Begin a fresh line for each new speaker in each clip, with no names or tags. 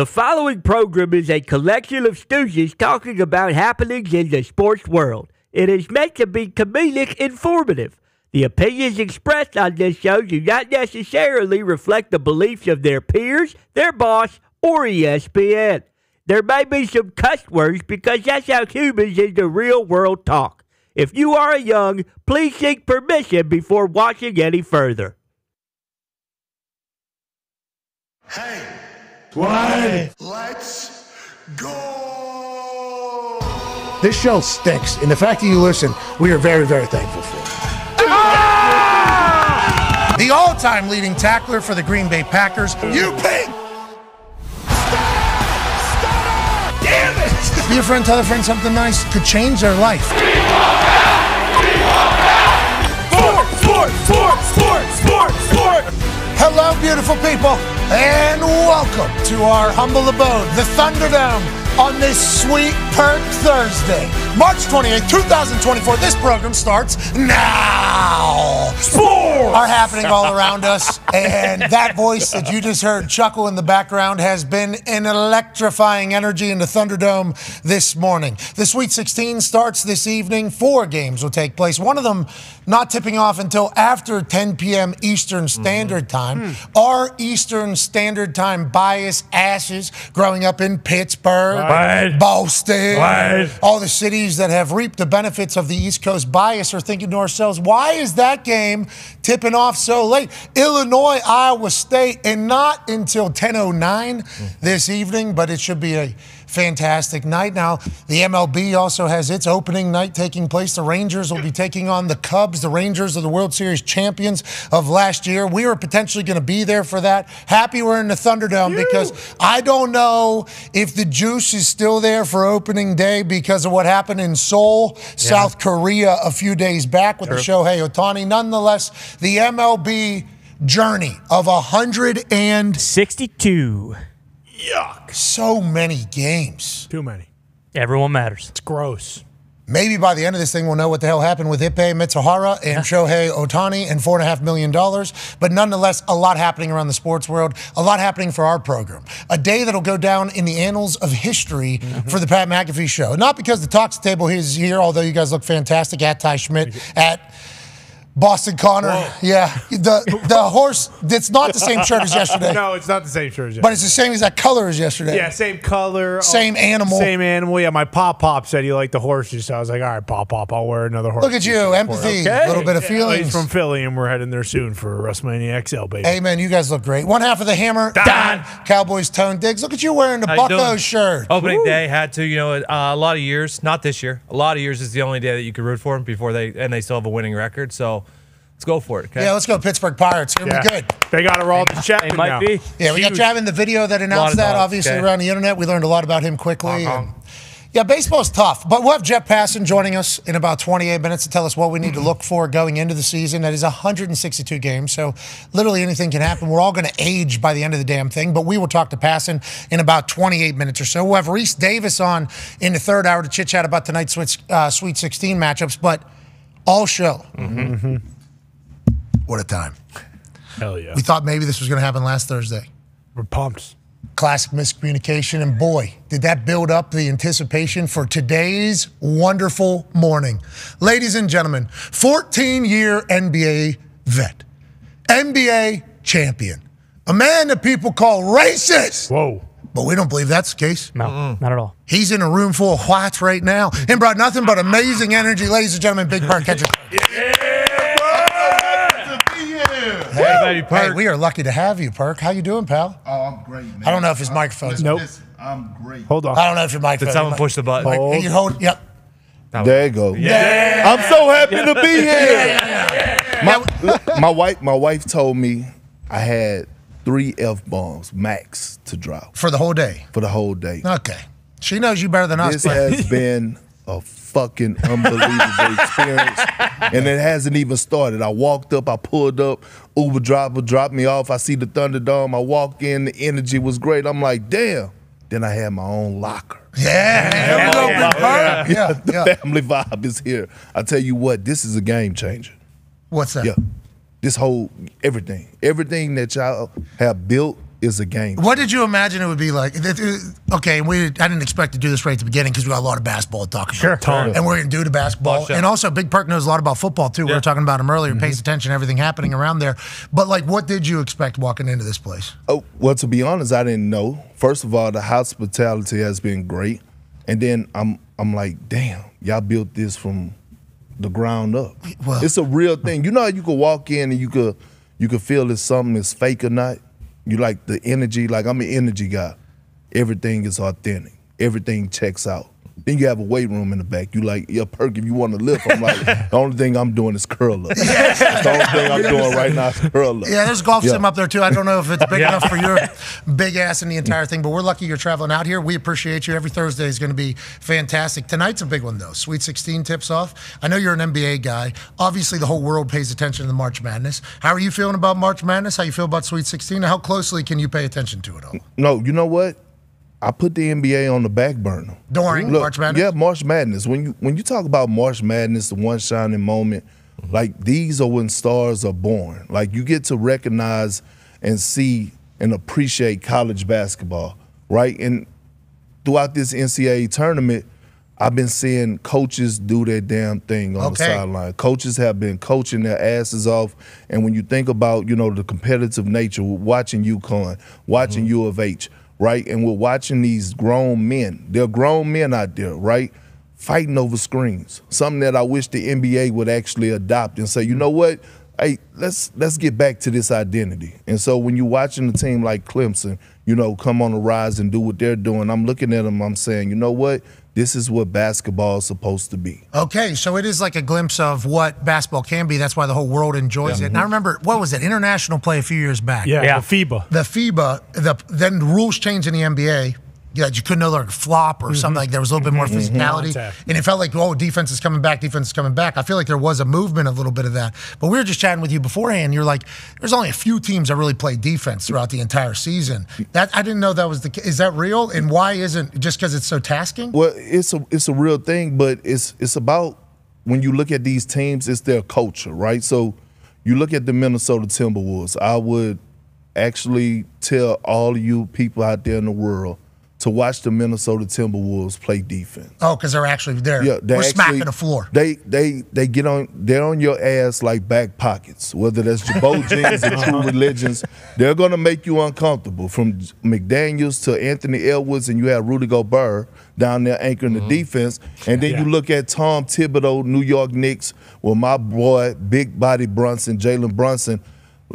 The following program is a collection of stooges talking about happenings in the sports world. It is meant to be comedic informative. The opinions expressed on this show do not necessarily reflect the beliefs of their peers, their boss, or ESPN. There may be some cuss words because that's how humans in the real world talk. If you are a young, please seek permission before watching any further.
Hey,
Why?
let's go!
This show stinks, and the fact that you listen, we are very, very thankful for. Ah! The all-time leading tackler for the Green Bay Packers,
You pig!
Damn it! Be a friend, tell a friend something nice could change their life.
Sport, sport, sport, sport, sport, sport!
Hello, beautiful people, and welcome to our humble abode, the Thunderdome, on this sweet perk Thursday, March 28, 2024. This program starts now.
Sport!
Are happening all around us, and that voice that you just heard chuckle in the background has been an electrifying energy in the Thunderdome this morning. The Sweet 16 starts this evening. Four games will take place. One of them not tipping off until after 10 p.m. Eastern mm-hmm. Standard Time. Hmm. Our Eastern Standard Time bias asses growing up in Pittsburgh,
What?
Boston,
What?
all the cities that have reaped the benefits of the East Coast bias are thinking to ourselves, why is that game tipping off so late? Illinois, Iowa State, and not until 10.09 this evening, but it should be a fantastic night. Now, the MLB also has its opening night taking place. The Rangers will be taking on the Cubs. The Rangers are the World Series champions of last year. We are potentially going to be there for that. Happy we're in the Thunderdome because I don't know if the juice is still there for opening day because of what happened in Seoul, South Korea a few days back with the Shohei Ohtani. Nonetheless, the MLB journey of a hundred and
62.
Yuck!
so many games.
Too many.
Everyone matters.
It's gross.
Maybe by the end of this thing, we'll know what the hell happened with Ippei Mizuhara and Shohei Ohtani and four and a half million dollars. But nonetheless, a lot happening around the sports world, a lot happening for our program. A day that'll go down in the annals of history mm-hmm. for the Pat McAfee show. Not because the talks table is here, although you guys look fantastic at Ty Schmidt, at Boston Connor. Yeah. The the horse, it's not the same shirt as yesterday.
No, it's not the same shirt. as yesterday.
But it's the same exact color as yesterday.
yeah, same color,
Same animal.
same animal. Yeah, my pop pop said he liked the horses, so I was like, all right, pop pop, I'll wear another horse.
Look at you, empathy, a little bit of
Yeah,
feelings.
He's from Philly, and we're heading there soon for WrestleMania XL, baby.
Hey, man, You guys look great. One half of the hammer,
Dahn.
Cowboys tone digs. Look at you wearing the
How?
Bucko shirt.
Opening day had to, you know, uh, a lot of years. Not this year. A lot of years is the only day that you could root for them before they and they still have a winning record. So let's go for it. Okay.
Yeah, let's go Pittsburgh Pirates. Gonna
Yeah.
be good.
They got to roll the Chapman
It might
now.
be.
Yeah, we got
Huge.
Trav in the video that announced that.
dogs,
obviously,
okay.
around the internet, we learned a lot about him quickly.
Uh-huh.
and- yeah, baseball's tough, but we'll have Jeff Passan joining us in about 28 minutes to tell us what we need to look for going into the season. That is 162 games, so literally anything can happen. We're all going to age by the end of the damn thing, but we will talk to Passan in about 28 minutes or so. We'll have Rece Davis on in the third hour to chit chat about tonight's uh, Sweet 16 matchups, but all show. What a time.
Hell yeah.
We thought maybe this was going to happen last Thursday.
We're pumped.
Classic miscommunication, and boy, did that build up the anticipation for today's wonderful morning. Ladies and gentlemen, 14 year NBA vet, NBA champion, a man that people call racist,
Whoa.
but we don't believe that's the case.
No, not at all.
He's in a room full of whites right now and brought nothing but amazing energy. Ladies and gentlemen, Big Perk, catch it.
Hey,
Hey, we are lucky to have you, Perk. How you doing, pal?
Oh, I'm great, man.
I don't know if his uh, microphone's.
Nope.
Listen, I'm great.
Hold on.
I don't know if your microphone.
Did someone push the button?
Like,
Hold.
you hold. Yep.
There you go. Yeah. I'm so happy to be here. My, my wife, my wife told me I had three f bombs max to drop
For the whole day.
for the whole day.
Okay. She knows you better than us.
This has been a fucking unbelievable experience, and it hasn't even started. I walked up, I pulled up, Uber driver dropped me off. I see the Thunderdome. I walk in, the energy was great. I'm like, damn. Then I had my own locker.
Yeah, here we go, Big Perk. Yeah,
the
yeah.
family vibe is here. I tell you what, this is a game changer.
What's that?
Yeah. This whole everything, everything that y'all have built is a game.
What did you imagine it would be like? It- it- Okay, we I didn't expect to do this right at the beginning because we got a lot of basketball to talk about.
Sure. Ton.
And we're going to do the basketball.
Watch out.
And also, Big Perk knows a lot about football, too. We were talking about him earlier, pays mm-hmm. attention to everything happening around there. But, like, what did you expect walking into this place?
Oh, well, to be honest, I didn't know. First of all, the hospitality has been great, and then I'm I'm like, damn, y'all built this from the ground up.
Well-
it's a real thing. You know how you could walk in and you could you could feel if something is fake or not. You like the energy. Like I'm an energy guy. Everything is authentic. Everything checks out. Then you have a weight room in the back. You like, yeah, perk if you want to lift. I'm like, the only thing I'm doing is curl up. That's the only thing I'm doing right now is curl up.
Yeah, there's a golf
Yeah.
sim up there too. I don't know if it's big
Yeah.
enough for your big ass in the entire thing, but we're lucky you're traveling out here. We appreciate you. Every Thursday is going to be fantastic. Tonight's a big one though. Sweet 16 tips off. I know you're an NBA guy. Obviously, the whole world pays attention to the March Madness. How are you feeling about March Madness? How you feel about Sweet 16? How closely can you pay attention to it all?
No, you know what? I put the NBA on the back burner.
During March Madness?
Yeah, March Madness. When you when you talk about March Madness, the one shining moment, like these are when stars are born. Like you get to recognize and see and appreciate college basketball, right? And throughout this NCAA tournament, I've been seeing coaches do their damn thing on the sideline. Coaches have been coaching their asses off. And when you think about, you know, the competitive nature, watching UConn, watching mm-hmm. U of H, right? And we're watching these grown men. They're grown men out there, right? Fighting over screens. Something that I wish the NBA would actually adopt and say, you know what? Hey, let's let's get back to this identity. And so when you're watching a team like Clemson, you know, come on the rise and do what they're doing, I'm looking at them, I'm saying, you know what? This is what basketball is supposed to be.
Okay, so it is like a glimpse of what basketball can be. That's why the whole world enjoys it. And I remember, what was it? International play a few years back.
Yeah,
Yeah.
the FIBA.
the FIBA, the then the rules changed in the NBA. Yeah, you couldn't know like flop or something mm-hmm. like there was a little bit more mm-hmm. Mm-hmm. physicality,
Contact.
and it felt like oh, defense is coming back, defense is coming back. I feel like there was a movement, a little bit of that. But we were just chatting with you beforehand. You're like, there's only a few teams that really play defense throughout the entire season. That I didn't know that was the. ca- Is that real? And why isn't just because it's so tasking?
Well, it's a it's a real thing, but it's it's about when you look at these teams, it's their culture, right? So you look at the Minnesota Timberwolves. I would actually tell all of you people out there in the world to watch the Minnesota Timberwolves play defense.
Oh, because they're actually there.
Yeah, they
we're
actually-
smacking the floor.
They they they get on they're on your ass like back pockets. Whether that's Jabot jeans or True Religions, they're gonna make you uncomfortable. From McDaniel's to Anthony Edwards, and you have Rudy Gobert down there anchoring the mm-hmm. defense, and then
Yeah.
you look at Tom Thibodeau, New York Knicks, with my boy Big Body Brunson, Jalen Brunson,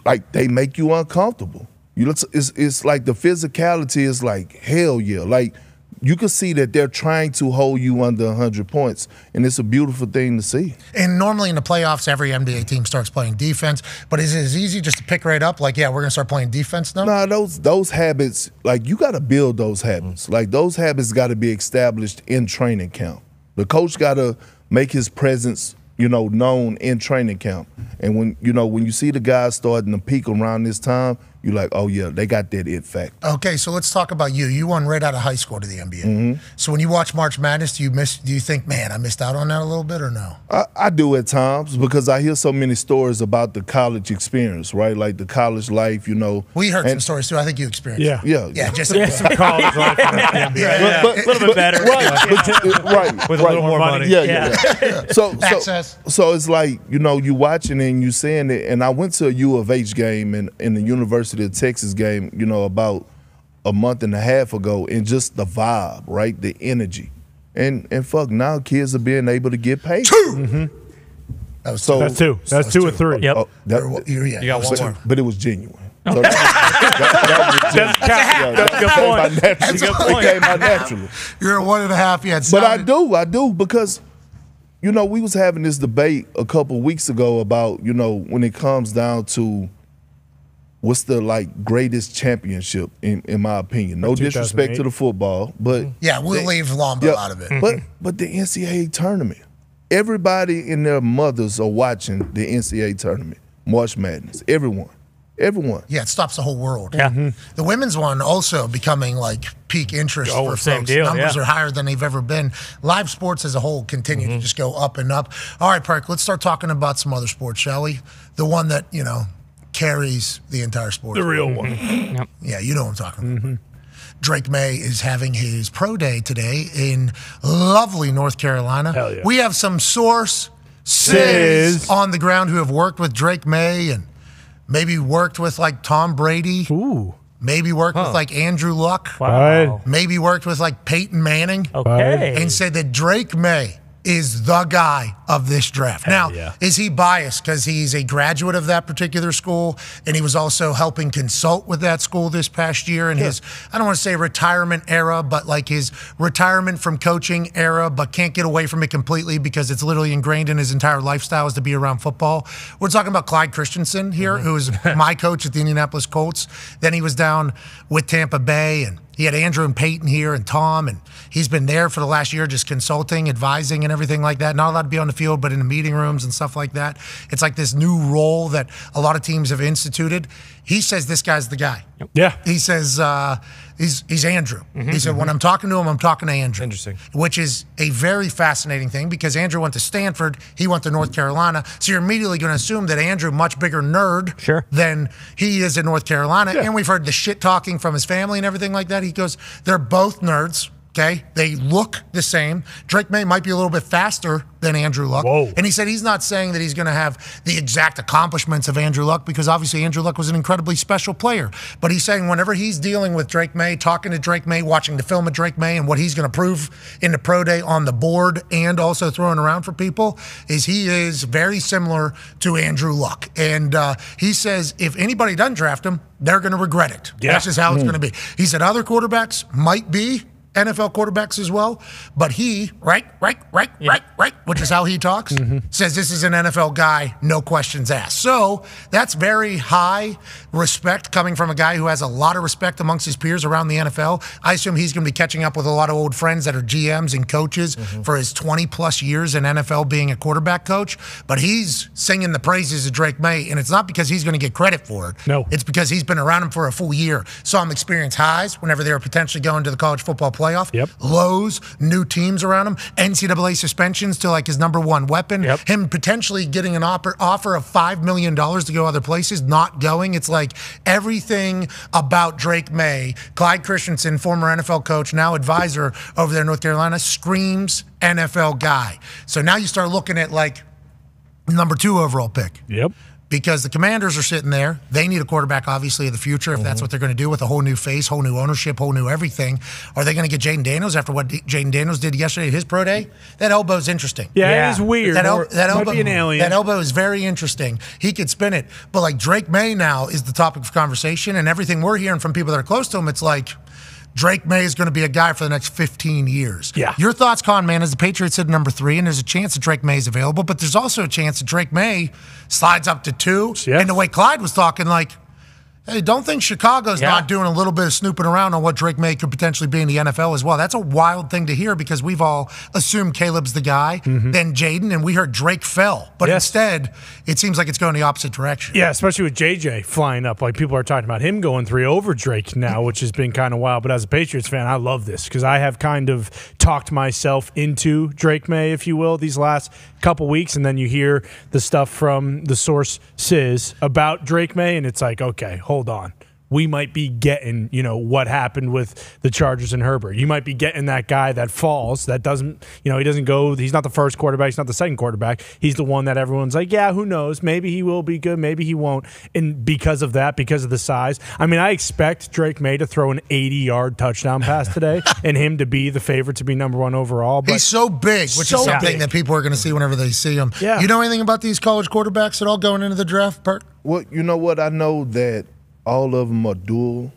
like they make you uncomfortable. You look, it's it's like the physicality is like hell yeah, like. You can see that they're trying to hold you under 100 points, and it's a beautiful thing to see.
And normally in the playoffs, every NBA team starts playing defense. But is it as easy just to pick right up? Like, yeah, we're gonna start playing defense now.
Nah, those those habits, like you got to build those habits. Mm-hmm. Like those habits got to be established in training camp. The coach got to make his presence, you know, known in training camp. And when you know when you see the guys starting to peak around this time, you're like, oh yeah, they got that it factor.
Okay, so let's talk about you. You won right out of high school to the NBA.
Mm-hmm.
So when you watch March Madness, do you miss? Do you think, man, I missed out on that a little bit, or no?
I, I do at times because I hear so many stories about the college experience, right? Like the college life, you know.
We heard some stories too. I think you experienced.
Yeah.
it.
Yeah,
yeah, just
Yeah, some college life in the NBA.
Yeah,
But- but-
A little bit better.
right, but- right,
With a
right.
little more money.
Yeah, yeah. yeah. So, so,
Access.
so it's like you know you watching it and you seeing it. And I went to a U of H game and in the University of Texas game, you know, about a month and a half ago, and just the vibe, right, the energy, and and fuck, now kids are being able to get paid. Mm-hmm.
That was uh,
So
That's two. That's two or three.
Yep.
Oh, that-
You're- you're- yeah,
You got one more.
but it was genuine. So that, that, that was genuine. That
That's a good point.
That's a
It
point.
came out naturally.
You're at one and a half. You had.
But I do, I do, because you know we was having this debate a couple weeks ago about you know when it comes down to what's the like greatest championship in, in my opinion. No disrespect to the football, but mm-hmm.
Yeah, we'll
they-
leave Lombo
yeah,
out of it.
But mm-hmm. but the NCAA tournament, everybody and their mothers are watching the NCAA tournament, March Madness. Everyone, everyone.
Yeah, it stops the whole world.
Yeah. Mm-hmm.
The women's one also becoming like peak interest
Oh,
for
same
folks.
deal,
Numbers
yeah.
are higher than they've ever been. Live sports as a whole continue
Mm-hmm.
to just go up and up. All right, Perk, let's start talking about some other sports, shall we? The one that, you know, carries the entire sport.
The real mm-hmm. one.
Yeah, you know what I'm talking about. Mm-hmm. Drake Maye is having his pro day today in lovely North Carolina.
Hell yeah.
We have some source
Sis.
sis on the ground who have worked with Drake Maye and maybe worked with like Tom Brady,
Ooh.
maybe worked with like Andrew Luck,
Wow.
maybe worked with like Peyton Manning
Okay.
and said that Drake Maye is the guy of this draft. now,
yeah.
is he biased because he's a graduate of that particular school and he was also helping consult with that school this past year in his, I don't want to say retirement era, but like his retirement from coaching era, but can't get away from it completely because it's literally ingrained in his entire lifestyle is to be around football. We're talking about Clyde Christensen here, mm-hmm. who was my coach at the Indianapolis Colts. Then he was down with Tampa Bay and he had Andrew and Peyton here and Tom, and he's been there for the last year just consulting, advising, and everything like that. Not allowed to be on the field, but in the meeting rooms and stuff like that. It's like this new role that a lot of teams have instituted. He says this guy's the guy.
Yeah.
He says uh, he's he's Andrew. Mm-hmm, he said mm-hmm. when I'm talking to him, I'm talking to Andrew.
Interesting.
Which is a very fascinating thing because Andrew went to Stanford, he went to North Carolina. So you're immediately going to assume that Andrew, much bigger nerd
Sure.
than he is in North Carolina. And we've heard the shit talking from his family and everything like that. He goes, they're both nerds. Okay, they look the same. Drake Maye might be a little bit faster than Andrew Luck,
Whoa.
and he said he's not saying that he's going to have the exact accomplishments of Andrew Luck because obviously Andrew Luck was an incredibly special player. But he's saying whenever he's dealing with Drake Maye, talking to Drake Maye, watching the film of Drake Maye, and what he's going to prove in the pro day on the board and also throwing around for people is he is very similar to Andrew Luck. And uh, he says if anybody doesn't draft him, they're going to regret it.
Yeah.
That's just how it's going to be. He said other quarterbacks might be. NFL quarterbacks as well, but he, right, right, right, right, right, which is how he talks, mm-hmm. says this is an NFL guy, no questions asked. So that's very high respect coming from a guy who has a lot of respect amongst his peers around the NFL. I assume he's going to be catching up with a lot of old friends that are GMs and coaches mm-hmm. for his 20 plus years in NFL being a quarterback coach, but he's singing the praises of Drake Maye, and it's not because he's going to get credit for it.
No.
It's because he's been around him for a full year. Saw him experience highs whenever they were potentially going to the college football playoff.
Yep.
Lows, new teams around him, NCAA suspensions to like his number one weapon.
Yep.
Him potentially getting an offer, offer of $5 million to go other places, not going. It's like everything about Drake Maye, Clyde Christensen, former NFL coach, now advisor over there in North Carolina, screams NFL guy. So now you start looking at like number two overall pick
Yep.
Because the commanders are sitting there. They need a quarterback, obviously, of the future, if that's mm-hmm. what they're going to do with a whole new face, whole new ownership, whole new everything. Are they going to get Jayden Daniels after what D- Jayden Daniels did yesterday at his pro day? That elbow's interesting.
Yeah,
Yeah.
it is weird.
That, el-
Or-
that
might
elbow,
be an alien.
that elbow is very interesting. He could spin it, but like Drake Maye now is the topic of conversation, and everything we're hearing from people that are close to him, it's like Drake Maye is going to be a guy for the next 15 years.
Yeah.
Your thoughts, Con Man, as the Patriots hit number three, and there's a chance that Drake Maye is available, but there's also a chance that Drake Maye slides up to two.
Yes.
And the way Clyde was talking, like, Hey, don't think Chicago's
Yeah.
not doing a little bit of snooping around on what Drake Maye could potentially be in the NFL as well. That's a wild thing to hear because we've all assumed Caleb's the guy, then Jayden, and we heard Drake fell. But
Mm-hmm. Yes.
instead, it seems like it's going the opposite direction.
Yeah, especially with JJ flying up. Like people are talking about him going three over Drake now, which has been kind of wild. But as a Patriots fan, I love this because I have kind of talked myself into Drake Maye, if you will, these last couple weeks. And then you hear the stuff from the source Sis about Drake Maye, and it's like, okay, hold on. We might be getting, you know, what happened with the Chargers and Herbert. You might be getting that guy that falls, that doesn't, you know, he doesn't go, he's not the first quarterback, he's not the second quarterback. He's the one that everyone's like, yeah, who knows? Maybe he will be good, maybe he won't. And because of that, because of the size, I mean, I expect Drake Maye to throw an 80 yard touchdown pass today and him to be the favorite to be number one overall. But
He's so big, which
So
is something
big.
that people are going to see whenever they see him.
Yeah.
You know anything about these college quarterbacks at all going into the draft, Bert?
Well, you know what? I know that all of them are dual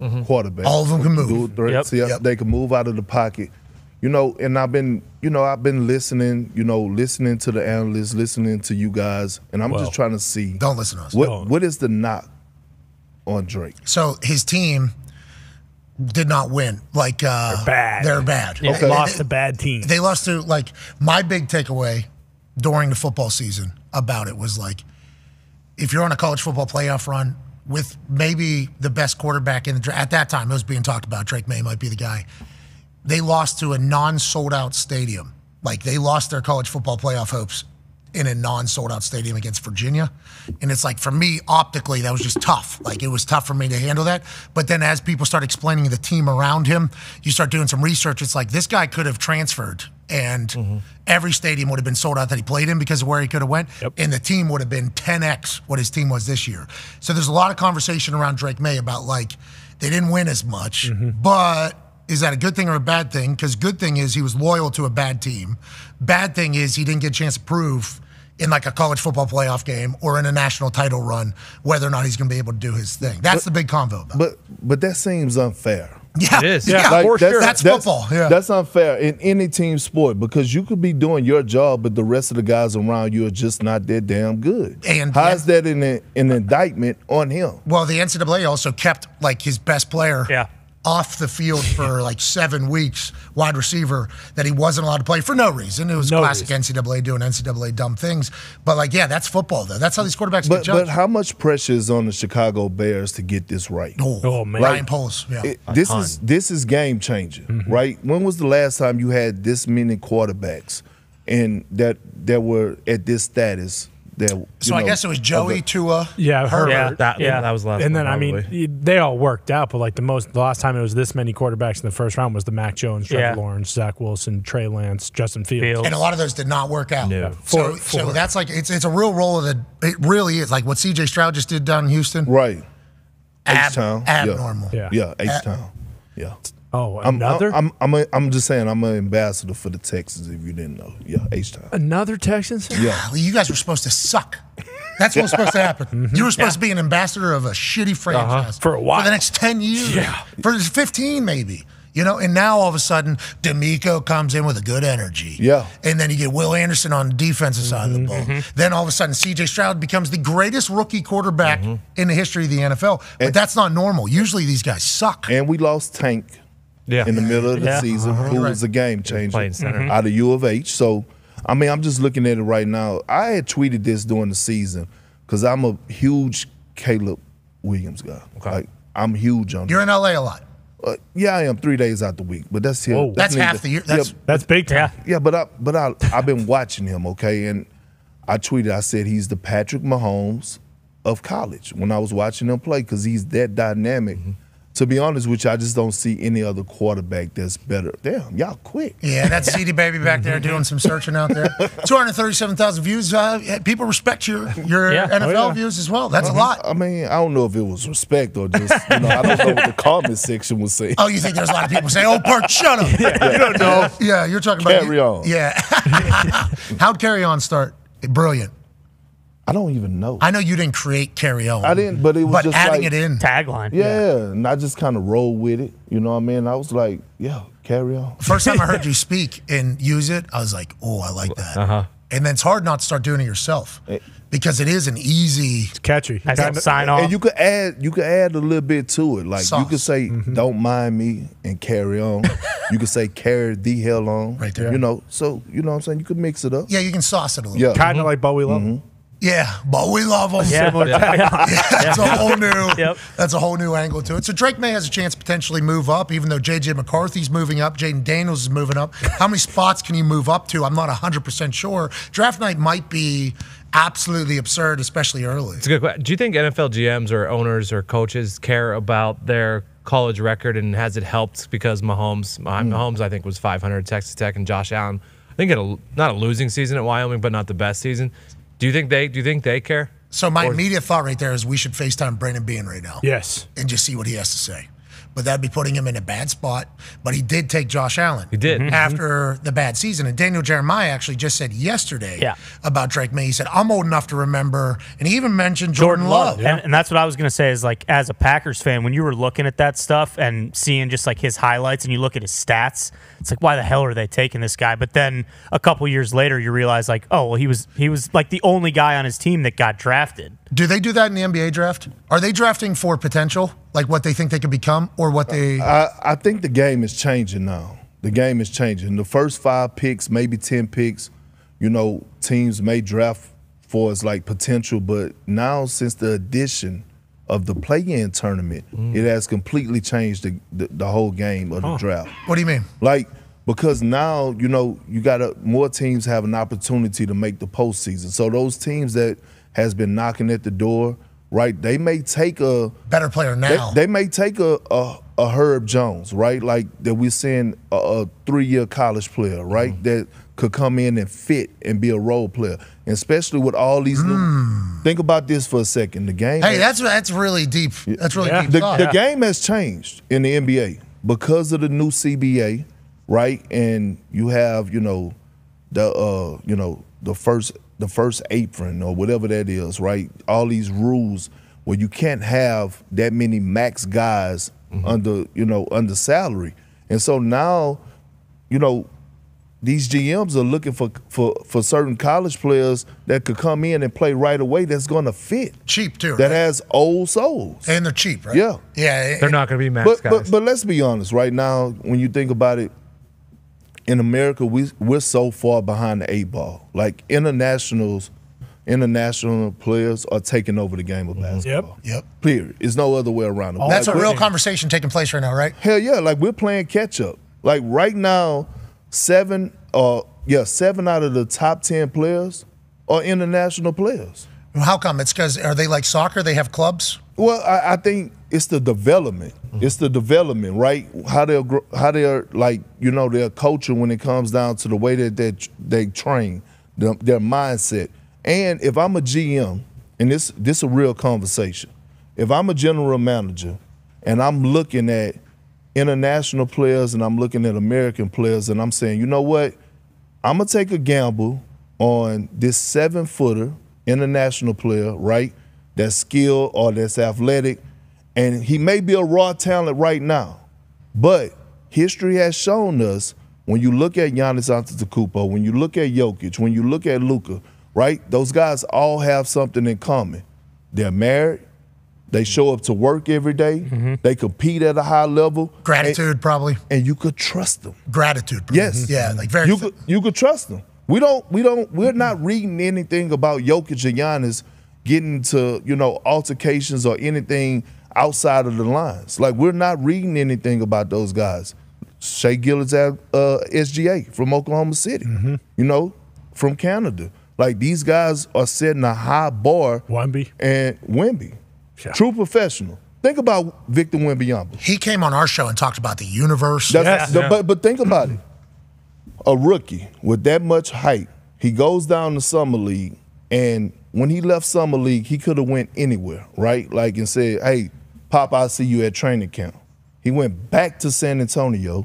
quarterbacks.
All of them can move.
Dual threats.
Yep.
Yep.
Yep.
They can move out of the pocket. You know, and I've been, you know, I've been listening, you know, listening to the analysts, listening to you guys, and I'm
Well,
just trying to see
Don't listen to us.
what
Don't.
what is the knock on Drake.
So his team did not win. Like uh,
They're bad.
They're bad.
They
They-
lost a bad team.
They lost to like my big takeaway during the football season about it was like if you're on a college football playoff run with maybe the best quarterback in the draft at that time, it was being talked about. Drake Maye might be the guy. They lost to a non-sold out stadium. Like they lost their college football playoff hopes in a non-sold out stadium against Virginia, and it's like for me optically that was just tough. Like it was tough for me to handle that. But then as people start explaining the team around him, you start doing some research. It's like this guy could have transferred and mm-hmm. every stadium would have been sold out that he played in because of where he could have went and the team would have been 10x what his team was this year. So there's a lot of conversation around Drake Maye about like they didn't win as much mm-hmm. but is that a good thing or a bad thing? Because good thing is he was loyal to a bad team. Bad thing is he didn't get a chance to prove in like a college football playoff game or in a national title run whether or not he's going to be able to do his thing. That's the big convo about.
But but that seems unfair.
Yeah
It is.
yeah,
Like,
for sure. that's, football yeah
That's unfair in any team sport because you could be doing your job, but the rest of the guys around you are just not that damn good.
And-
how is that an, an indictment on him?
Well, the NCAA also kept like his best player
Yeah.
Off the field for like seven weeks, wide receiver that he wasn't allowed to play for no reason. It was
No
classic NCAA doing NCAA dumb things. But like, yeah, that's football though. That's how these quarterbacks
But
get judged.
but how much pressure is on the Chicago Bears to get this right?
oh,
Oh, man.
Ryan Poles. Yeah.
It- this is this is game changing,
Mm-hmm.
right? When was the last time you had this many quarterbacks and that that were at this status? That you
so I guess it was Joey,
a-
Tua,
Yeah,
Herbert.
Yeah.
That,
Yeah.
that was the last
And
one,
then I mean, they all worked out, but like the most, the last time it was this many quarterbacks in the first round was the Mac Jones, Trevor
Yeah.
Lawrence, Zach Wilson, Trey Lance, Justin Fields.
Fields.
And a lot of those did not work out.
No.
So,
Four-
so that's like it's it's a real roll of the. It really is like what C.J. Stroud just did down in Houston.
right?
Ab-
H-Town.
abnormal.
Yeah.
Yeah, H Town. Yeah.
Oh,
I'm,
another,
I'm, I'm, a, I'm just saying, I'm an ambassador for the Texans. If you didn't know, yeah, H Town.
another Texans.
Yeah,
Well, you guys were supposed to suck. That's what was supposed to happen.
Mm-hmm.
You were supposed to be an ambassador of a shitty franchise
For a while.
for the next ten years,
Yeah.
for fifteen maybe. You know, and now all of a sudden, DeMeco comes in with a good energy.
Yeah.
And then you get Will Anderson on the defensive side of the ball.
Mm-hmm.
Then all of a sudden, CJ Stroud becomes the greatest rookie quarterback
Mm-hmm.
in the history of the NFL. But that's not normal. Usually these guys suck.
and we lost Tank
yeah.
in the middle of the
Yeah.
season, who was a game changer
Playing center.
Mm-hmm.
out of U of H. So, I mean, I'm just looking at it right now. I had tweeted this during the season because I'm a huge Caleb Williams guy. Like, I'm huge on.
You're
him.
in LA a lot.
Uh, yeah, I am three days out the week, but that's here.
Whoa.
That's half the year. That's
yeah,
That's big time.
Yeah.
yeah, but I but I I've been watching him, okay, and I tweeted. I said he's the Patrick Mahomes of college when I was watching him play because he's that dynamic. To be honest with you, I just don't see any other quarterback that's better. Damn, y'all quick.
Yeah, that's CD Baby back there doing some searching out there. 237,000 views. Uh, people respect your your
Yeah.
NFL
Oh, yeah.
views as well. That's a lot.
I mean, I don't know if it was respect or just you know I don't know what the comment section was saying.
Oh, you think there's a lot of people saying, "Oh, Bert, shut up." Yeah, you don't know. Yeah, you're talking about
Carry on.
Yeah. How'd carry on start? Brilliant.
I don't even know.
I know you didn't create carry on.
I didn't, but it was
but
just
adding
like,
it in.
Tagline.
Yeah, and I just kind of roll with it. You know what I mean? I was like, yeah, carry on.
First time I heard you speak and use it, I was like, "Oh, I like that." Uh-huh. And then it's hard not to start doing it yourself eh. because it is an easy.
it's Catchy.
Nice
Kinda-
sign off.
And you could add you could add a little bit to it. Like you could say, mm-hmm. "Don't mind me" and carry on. you could say, "Carry the hell on."
Right there.
You know, so you know what I'm saying. You could mix it up.
Yeah, you can sauce it a little.
Yeah.
Kind of mm-hmm. like Bowie Love. Mm-hmm.
Yeah, but we love them.
Yeah.
that's a whole new.
Yep.
That's a whole new angle to it. So Drake Maye has a chance to potentially move up, even though JJ McCarthy's moving up, Jayden Daniels is moving up. How many spots can you move up to? I'm not 100 percent sure. Draft night might be absolutely absurd, especially early.
It's a good question. Do you think NFL GMs or owners or coaches care about their college record and has it helped because Mahomes, hmm. Mahomes, I think was 500 Texas Tech and Josh Allen, I think had a, not a losing season at Wyoming, but not the best season. Do you think they do you think they care?
So my immediate thought right there is we should FaceTime Brandon Beane right now.
Yes.
And just see what he has to say. But that'd be putting him in a bad spot. But he did take Josh Allen. He
did. Mhm.
After the bad season. And Daniel Jeremiah actually just said yesterday
Yeah.
about Drake Maye. He said, I'm old enough to remember. And he even mentioned Jordan, Love.
And, and that's what I was going to say is like, as a Packers fan, when you were looking at that stuff and seeing just like his highlights and you look at his stats, it's like, why the hell are they taking this guy? But then a couple years later, you realize like, oh, well, he was he was like the only guy on his team that got drafted.
Do they do that in the NBA draft? Are they drafting for potential, like what they think they could become, or what they?
I, I think the game is changing now. The game is changing. The first five picks, maybe ten picks, you know, teams may draft for as like potential, but now since the addition of the play-in tournament, mm. it has completely changed the, the, the whole game of the draft.
what do you mean?
Like because now you know you got to more teams have an opportunity to make the postseason. So those teams that has been knocking at the door, right? They may take a
Better player now.
they may take a, a a Herb Jones, right? Like that we're seeing a, a three year college player, right?
Mm-hmm.
That could come in and fit and be a role player, and especially with all these new. Think about this for a second. The game.
Hey, that's that's really deep. That's really deep
the,
thought.
the game has changed in the NBA because of the new CBA, right? And you have, you know, the uh, you know, the first the first apron or whatever that is, right? All these rules where you can't have that many max guys mm-hmm. under, you know, under salary. And so now, you know, these GMs are looking for for for certain college players that could come in and play right away that's going to fit.
cheap too.
That
right?
has old souls.
and they're cheap, right?
Yeah.
Yeah.
They're not going to be max
But,
guys.
but but let's be honest. Right now, when you think about it, in America, we we're so far behind the eight ball. Like internationals, international players are taking over the game of basketball.
Yep. Yep.
Period. There's no other way around it.
That's
Like,
a real conversation taking place right now, right?
Hell yeah! Like we're playing catch up. Like right now, seven uh yeah seven out of the top ten players are international players.
How come? It's because are they like soccer? They have clubs.
Well, I, I think it's the development. It's the development, right? How they're how they're like you know their culture when it comes down to the way that they they train, the, their mindset. And if I'm a GM, and this this a real conversation, if I'm a general manager, and I'm looking at international players and I'm looking at American players, and I'm saying, you know what, I'm gonna take a gamble on this seven footer international player, right? That's skilled or that's athletic. And he may be a raw talent right now. But history has shown us when you look at Giannis Antetokounmpo, when you look at Jokic, when you look at Luka, right? Those guys all have something in common. They're married. They show up to work every day. Mm-hmm. They compete at a high level.
Gratitude, probably.
And you could trust them.
Gratitude. probably.
Yes. Mm-hmm.
Yeah, like very.
You could you could trust them. We don't we don't we're not mm-hmm. reading anything about Jokic and Giannis getting to, you know, altercations or anything outside of the lines. Like we're not reading anything about those guys. Shea Gillis at uh, SGA from Oklahoma City.
Mm-hmm.
You know, from Canada. Like these guys are setting a high bar.
Wemby.
And Wemby.
Yeah.
True professional. Think about Victor Wembanyama.
he came on our show and talked about the universe.
That's, the- But but think about it. A rookie with that much hype, he goes down to summer league, and when he left summer league, he could have went anywhere, right? Like and said, "Hey, Pop, I see you at training camp." He went back to San Antonio,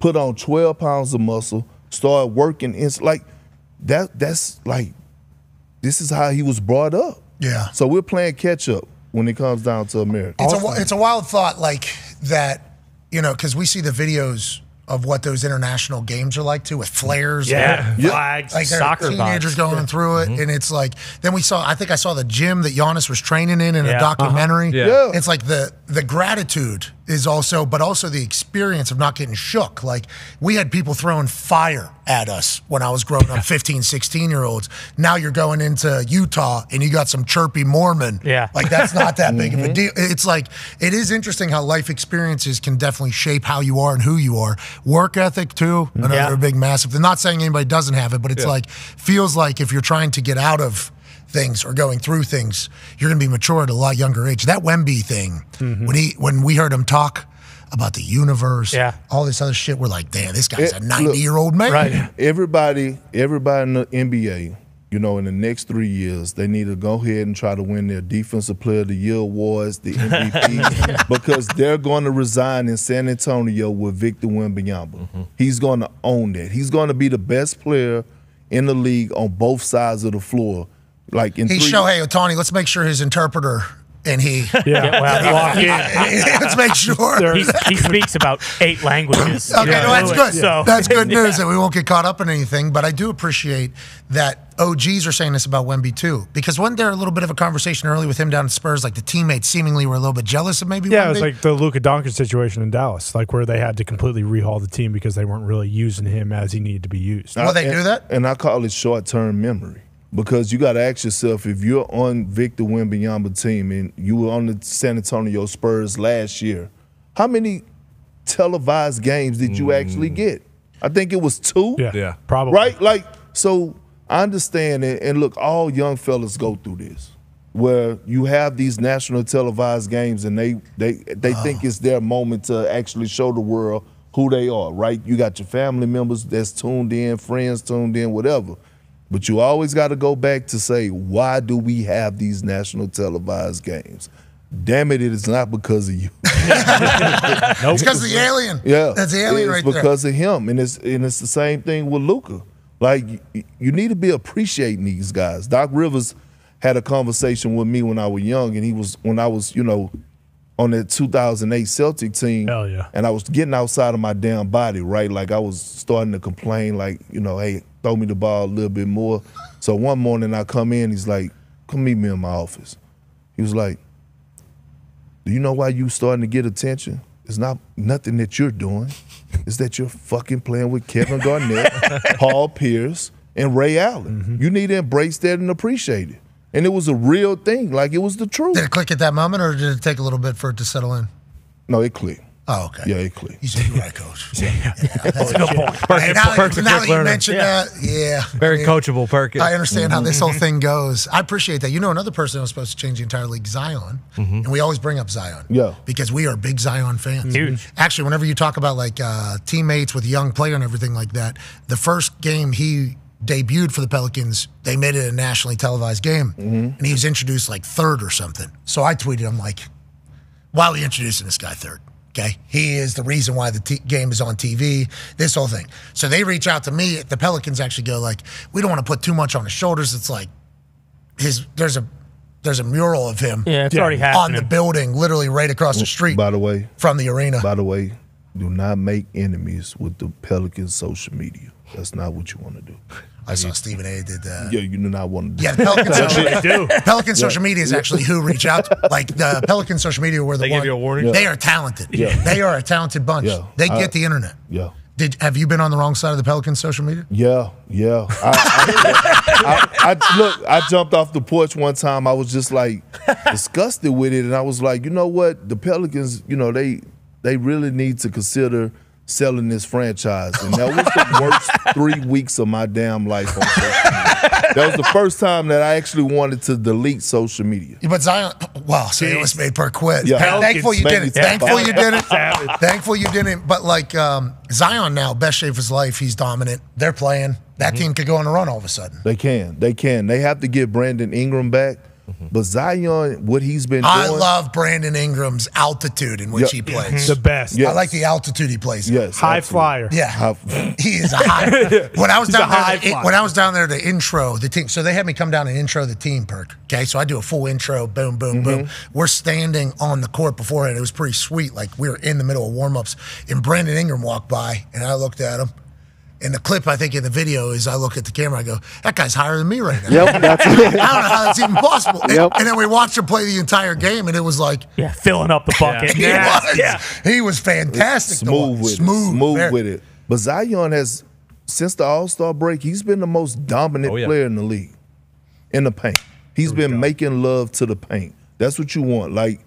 put on 12 pounds of muscle, started working. It's like that. That's like this is how he was brought up.
Yeah.
So we're playing catch up when it comes down to America.
It's a it's a wild thought, like that, you know, because we see the videos of what those international games are like too, with flares.
Yeah,
and-
flags,
like they're
soccer
teenagers
box.
going through it, mm-hmm. and it's like then we saw. I think I saw the gym that Giannis was training in in a
Yeah.
documentary.
Yeah.
Yeah.
It's like the the gratitude is also, but also the experience of not getting shook. Like we had people throwing fire at us when I was growing up, 15, 16 year olds. Now you're going into Utah and you got some chirpy Mormon.
Yeah.
Like that's not that big of a mm-hmm. deal. It's like it is interesting how life experiences can definitely shape how you are and who you are. Work ethic too, mm-hmm. another
Yeah.
big massive. They're not saying anybody doesn't have it, but it's like feels like if you're trying to get out of things or going through things, you're going to be mature at a lot younger age. That Wemby thing, mm-hmm. when he when we heard him talk about the universe,
Yeah.
all this other shit, we're like, damn, this guy's
It-
a 90 year old man.
Right.
everybody, everybody in the NBA, you know, in the next three years, they need to go ahead and try to win their Defensive Player of the Year awards, the MVP, because they're going to resign in San Antonio with Victor Wembanyama. Mm-hmm. He's going to own that. He's going to be the best player in the league on both sides of the floor. Like in
He's
three,
Shohei Ohtani. Let's make sure his interpreter and he.
Yeah, well,
Walk in.
Let's make sure.
he, he speaks about eight languages.
Okay,
Yeah.
no, that's good.
So
that's good news that we won't get caught up in anything. But I do appreciate that OGs are saying this about Wemby too, because wasn't there a little bit of a conversation early with him down at Spurs? Like the teammates seemingly were a little bit jealous of maybe.
Yeah, it was like the Luka Doncic situation in Dallas, like where they had to completely rehaul the team because they weren't really using him as he needed to be used.
Well, they
and-
do that?
And I call it short term memory. Because you got to ask yourself if you're on Victor Wembanyama team and you were on the San Antonio Spurs last year, how many televised games did you mm. actually get? I think it was two.
Yeah,
Yeah.
probably.
Right? Like, so I understand it. And look, all young fellas go through this. Where you have these national televised games and they they they think it's their moment to actually show the world who they are, right? You got your family members that's tuned in, friends tuned in, whatever. But you always got to go back to say, why do we have these national televised games? Damn it, it is not because of you.
It's because of the alien.
Yeah,
That's the alien
it's
right there.
because of him, and it's and it's the same thing with Luka. Like you, you need to be appreciating these guys. Doc Rivers had a conversation with me when I was young, and he was when I was you know on that 2008 Celtic team.
Hell yeah.
And I was getting outside of my damn body, right? Like I was starting to complain, like you know, hey, throw me the ball a little bit more. So one morning I come in, he's like, come meet me in my office. He was like, do you know why you starting to get attention? It's not nothing that you're doing. It's that you're fucking playing with Kevin Garnett, Paul Pierce, and Ray Allen. Mm-hmm. You need to embrace that and appreciate it. And it was a real thing. Like it was the truth.
Did it click at that moment, or did it take a little bit for it to settle in?
No, it clicked.
Oh, okay.
Yeah, it clicked.
You said you're right, coach.
That's a good point.
Hey, now
Perkins
that, now that you
learner.
mentioned that, yeah.
Very
I mean,
coachable, Perkins.
I understand how this whole
Mm-hmm.
thing goes. I appreciate that. You know, another person that was supposed to change the entire league, Zion, and we always bring up Zion.
Yeah.
Because we are big Zion fans.
Huge.
Actually, whenever you talk about like uh, teammates with a young player and everything like that, the first game he debuted for the Pelicans, they made it a nationally televised game, mm-hmm. and he was introduced like third or something. So I tweeted him like, "Why are we introducing this guy third? Okay, he is the reason why the t- game is on TV. This whole thing. So they reach out to me. The Pelicans actually go like, "We don't want to put too much on his shoulders. It's like his there's a there's a mural of him
Yeah, it's
Yeah.
already
on the building, literally right across the street
By the way,
from the arena.
by the way, do not make enemies with the Pelicans social media. That's not what you want to do.
I saw Stephen A. did that.
Yeah, you do not want to do
Yeah, the Pelican social,
They do.
Pelican social media is actually who reach out. To, like the Pelican social media were the
They
one.
give you a warning?
They are talented.
Yeah.
They are a talented bunch.
Yeah.
They
I-
get the internet.
Yeah.
Did have you been on the wrong side of the Pelican social media?
Yeah, yeah. I, I, I, I look. I jumped off the porch one time. I was just like disgusted with it, and I was like, you know what? The Pelicans, you know, they they really need to consider selling this franchise. And that was the worst three weeks of my damn life on social media. That was the first time that I actually wanted to delete social media.
But Zion, wow, so it was made per quit.
Yeah.
Thankful you didn't.
made
Thankful you didn't.
Savage.
Thankful you didn't. But like um, Zion now, best shape of his life. He's dominant. They're playing. That
Mm-hmm.
team could go on a run all of a sudden.
They can. They can. They have to get Brandon Ingram back. But Zion, what he's been doing.
I
doing.
love Brandon Ingram's altitude in which
Yeah.
he plays.
The best.
Yes.
I like the altitude he plays.
yes,
High
absolutely.
flyer.
Yeah,
How-
he is a high. when I was
He's a
down there,
high
to- when I was down there to intro the team, so they had me come down and intro the team perk. Okay, so I do a full intro, boom, boom, boom.
Mm-hmm.
We're standing on the court beforehand. It was pretty sweet. Like we were in the middle of warm ups, and Brandon Ingram walked by, and I looked at him. And the clip I think in the video is I look at the camera, I go, "That guy's higher than me right now."
Yep, that's
I don't know how that's even possible. And-
Yep.
And, then we watched him play the entire game, and it was like
yeah, filling up the bucket.
he
Yeah.
was,
yeah.
he was fantastic. to
smooth with
smooth,
it. Smooth
very-
with it. But Zion has, since the All Star break, he's been the most dominant
Oh, yeah.
player in the league in the paint. He's been making love to the paint. That's what you want. Like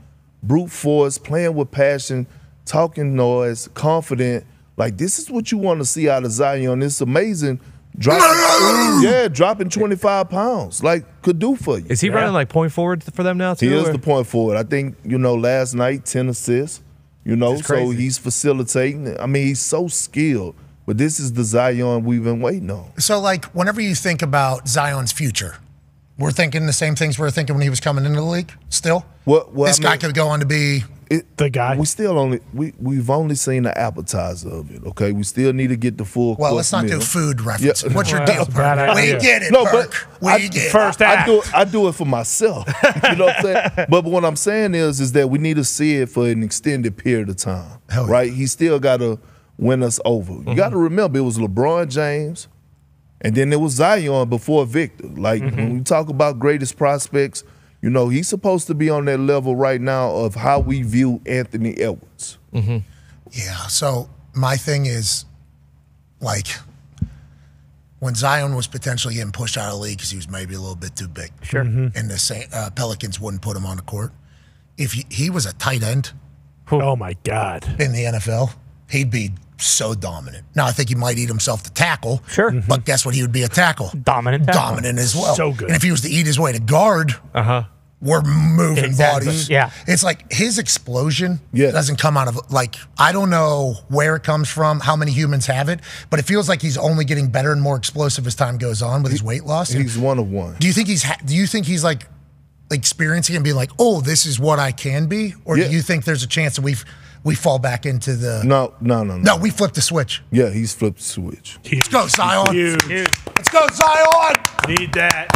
brute force, playing with passion, talking noise, confident. Like this is what you want to see out of Zion. It's amazing. Dropping, yeah, dropping 25 pounds. Like could do for you.
Is he running like point forward for them now too?
He is
or-
the point forward. I think, you know, last night, 10 assists, you know, so he's facilitating. I mean, he's so skilled. But this is the Zion we've been waiting on.
So, like, whenever you think about Zion's future, we're thinking the same things we were thinking when he was coming into the league. Still,
What, well,
this
I
guy
mean,
could go on to be.
It-
The guy.
We still only we we've only seen the appetizer of it. Okay, we still need to get the full.
Well,
course
let's not
meal.
do food reference.
Yeah.
What's your deal,
that's
Perk? We get it,
No,
Perk.
but
we
I,
get it.
First
I, I do I do it for myself. you know what I'm saying? But what I'm saying is is that we need to see it for an extended period of time.
Hell yeah.
right? He still got to win us over. You got to mm-hmm. remember it was LeBron James, and then there was Zion before Victor. Like mm-hmm. when we talk about greatest prospects, you know he's supposed to be on that level right now of how we view Anthony Edwards.
Yeah. So my thing is, like, when Zion was potentially getting pushed out of the league because he was maybe a little bit too big. Sure. And the Sa- uh, Pelicans wouldn't put him on the court. If he, he was a tight end
Oh my God.
in the NFL, he'd be so dominant. Now I think he might eat himself to tackle.
Sure.
But guess what? He would be a tackle.
Dominant. tackle.
Dominant as well.
So good.
And if he was to eat his way to guard,
Uh huh.
we're moving
Exactly.
bodies.
Yeah.
It's like his explosion
Yes.
doesn't come out of like I don't know where it comes from, how many humans have it, but it feels like he's only getting better and more explosive as time goes on with his weight loss.
He's one of one.
do you think he's ha- do you think he's like experiencing and being like, "Oh, this is what I can be?" Or
Yeah.
do you think there's a chance that we we fall back into the
No, no, no, no.
No, we flip the switch.
Yeah, he's flipped the switch.
Let's go, Zion.
Huge.
Let's go, Zion.
Need that.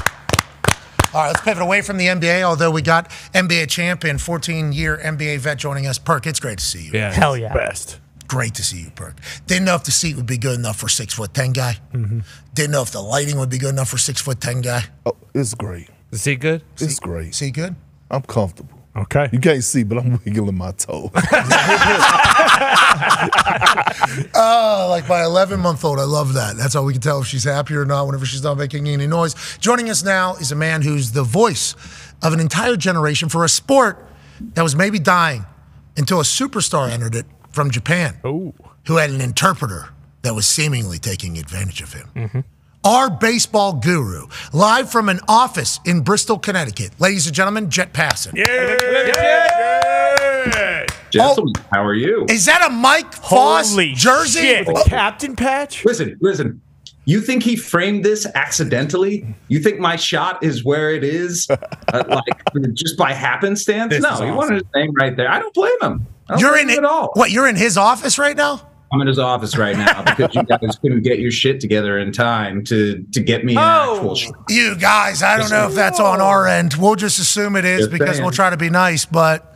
All right, let's pivot away from the NBA. Although we got NBA champion, 14 year NBA vet joining us. Perk, it's great to see you.
Yeah.
Hell yeah.
Best.
Great to see you, Perk. Didn't know if the seat would be good enough for six foot ten guy.
Mm-hmm.
Didn't know if the lighting would be good enough for six foot ten guy.
Oh, it's great.
Is he good?
It's great.
See good?
I'm comfortable.
Okay.
You can't see, but I'm wiggling my toe.
Oh, like my 11 month old. I love that. That's how we can tell if she's happy or not whenever she's not making any noise. Joining us now is a man who's the voice of an entire generation for a sport that was maybe dying until a superstar entered it from Japan
Oh.
who had an interpreter that was seemingly taking advantage of him. Mm-hmm. Our baseball guru, live from an office in Bristol, Connecticut. Ladies and gentlemen, Jeff Passan. Yeah. yeah.
Gentlemen, how are you?
Is that a Mike Foss
Holy
jersey?
shit.
Oh,
Captain patch?
Listen, listen. You think he framed this accidentally? You think my shot is where it is, uh, like just by happenstance?
This
no,
is
he
awesome.
wanted his name right there. I don't blame him. I don't
You're
blame
in
him at all.
What? You're in his office right now?
I'm in his office right now because you guys couldn't get your shit together in time to to get me an
Oh.
actual shot.
You guys, I don't know if that's on our end. We'll just assume it is
Just
because
saying.
we'll try to be nice, but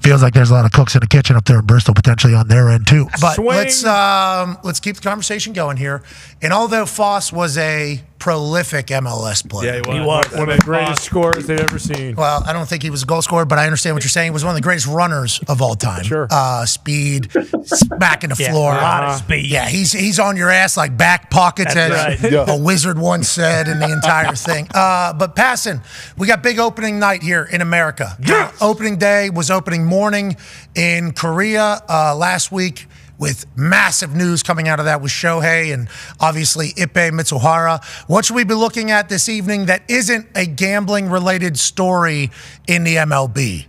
feels like there's a lot of cooks in the kitchen up there in Bristol potentially on their end too. But
Swing.
let's um, let's keep the conversation going here. And although Foss was a prolific MLS player,
Yeah, he was.
He was.
One of the greatest scorers they've ever seen.
Well, I don't think he was a goal scorer, but I understand what you're saying. He was one of the greatest runners of all time.
Sure.
Uh, speed, smacking the
Yeah,
floor.
a lot of speed.
Yeah, he's he's on your ass like back pockets,
That's
as
right.
Yeah.
a wizard once said, in the entire thing. Uh, but Passan, we got big opening night here in America. Now, opening day was opening morning in Korea uh, last week. With massive news coming out of that with Shohei and obviously Ippei Mizuhara. What should we be looking at this evening that isn't a gambling related story in the MLB?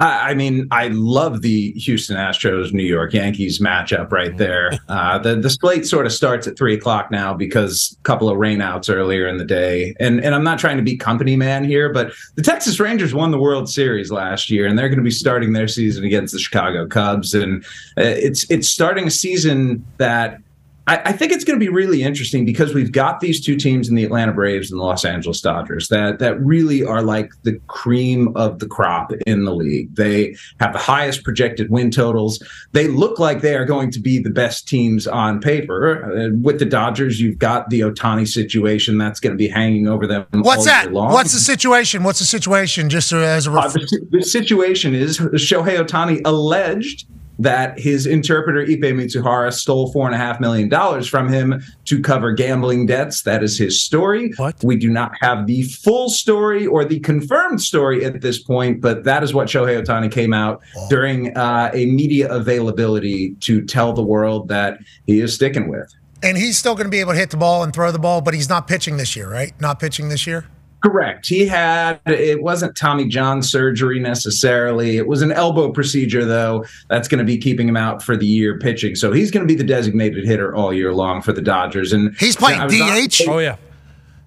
I, I mean, I love the Houston Astros New York Yankees matchup right there. Uh, the the slate sort of starts at three o'clock now because a couple of rainouts earlier in the day. And and I'm not trying to be company man here, but the Texas Rangers won the World Series last year, and they're going to be starting their season against the Chicago Cubs. And uh, it's it's starting a season that I, I think it's going to be really interesting because we've got these two teams in the Atlanta Braves and the Los Angeles Dodgers that that really are like the cream of the crop in the league. They have the highest projected win totals. They look like they are going to be the best teams on paper. Uh, with the Dodgers, you've got the Ohtani situation that's going to be hanging over them.
What's that? What's the situation? What's the situation? Just as a
Uh,
ref-
the, si- the situation is Shohei Ohtani alleged that his interpreter Ippei Mizuhara stole four and a half million dollars from him to cover gambling debts. That is his story.
What?
We do not have the full story or the confirmed story at this point, but that is what Shohei Ohtani came out during uh, a media availability to tell the world that he is sticking with.
and he's still going to be able to hit the ball and throw the ball, but he's not pitching this year, right? Not pitching this year.
Correct. He had it wasn't Tommy John surgery necessarily. It was an elbow procedure though. That's going to be keeping him out for the year pitching. So he's going to be the designated hitter all year long for the Dodgers. And
He's playing
I was on-
DH.
Oh yeah.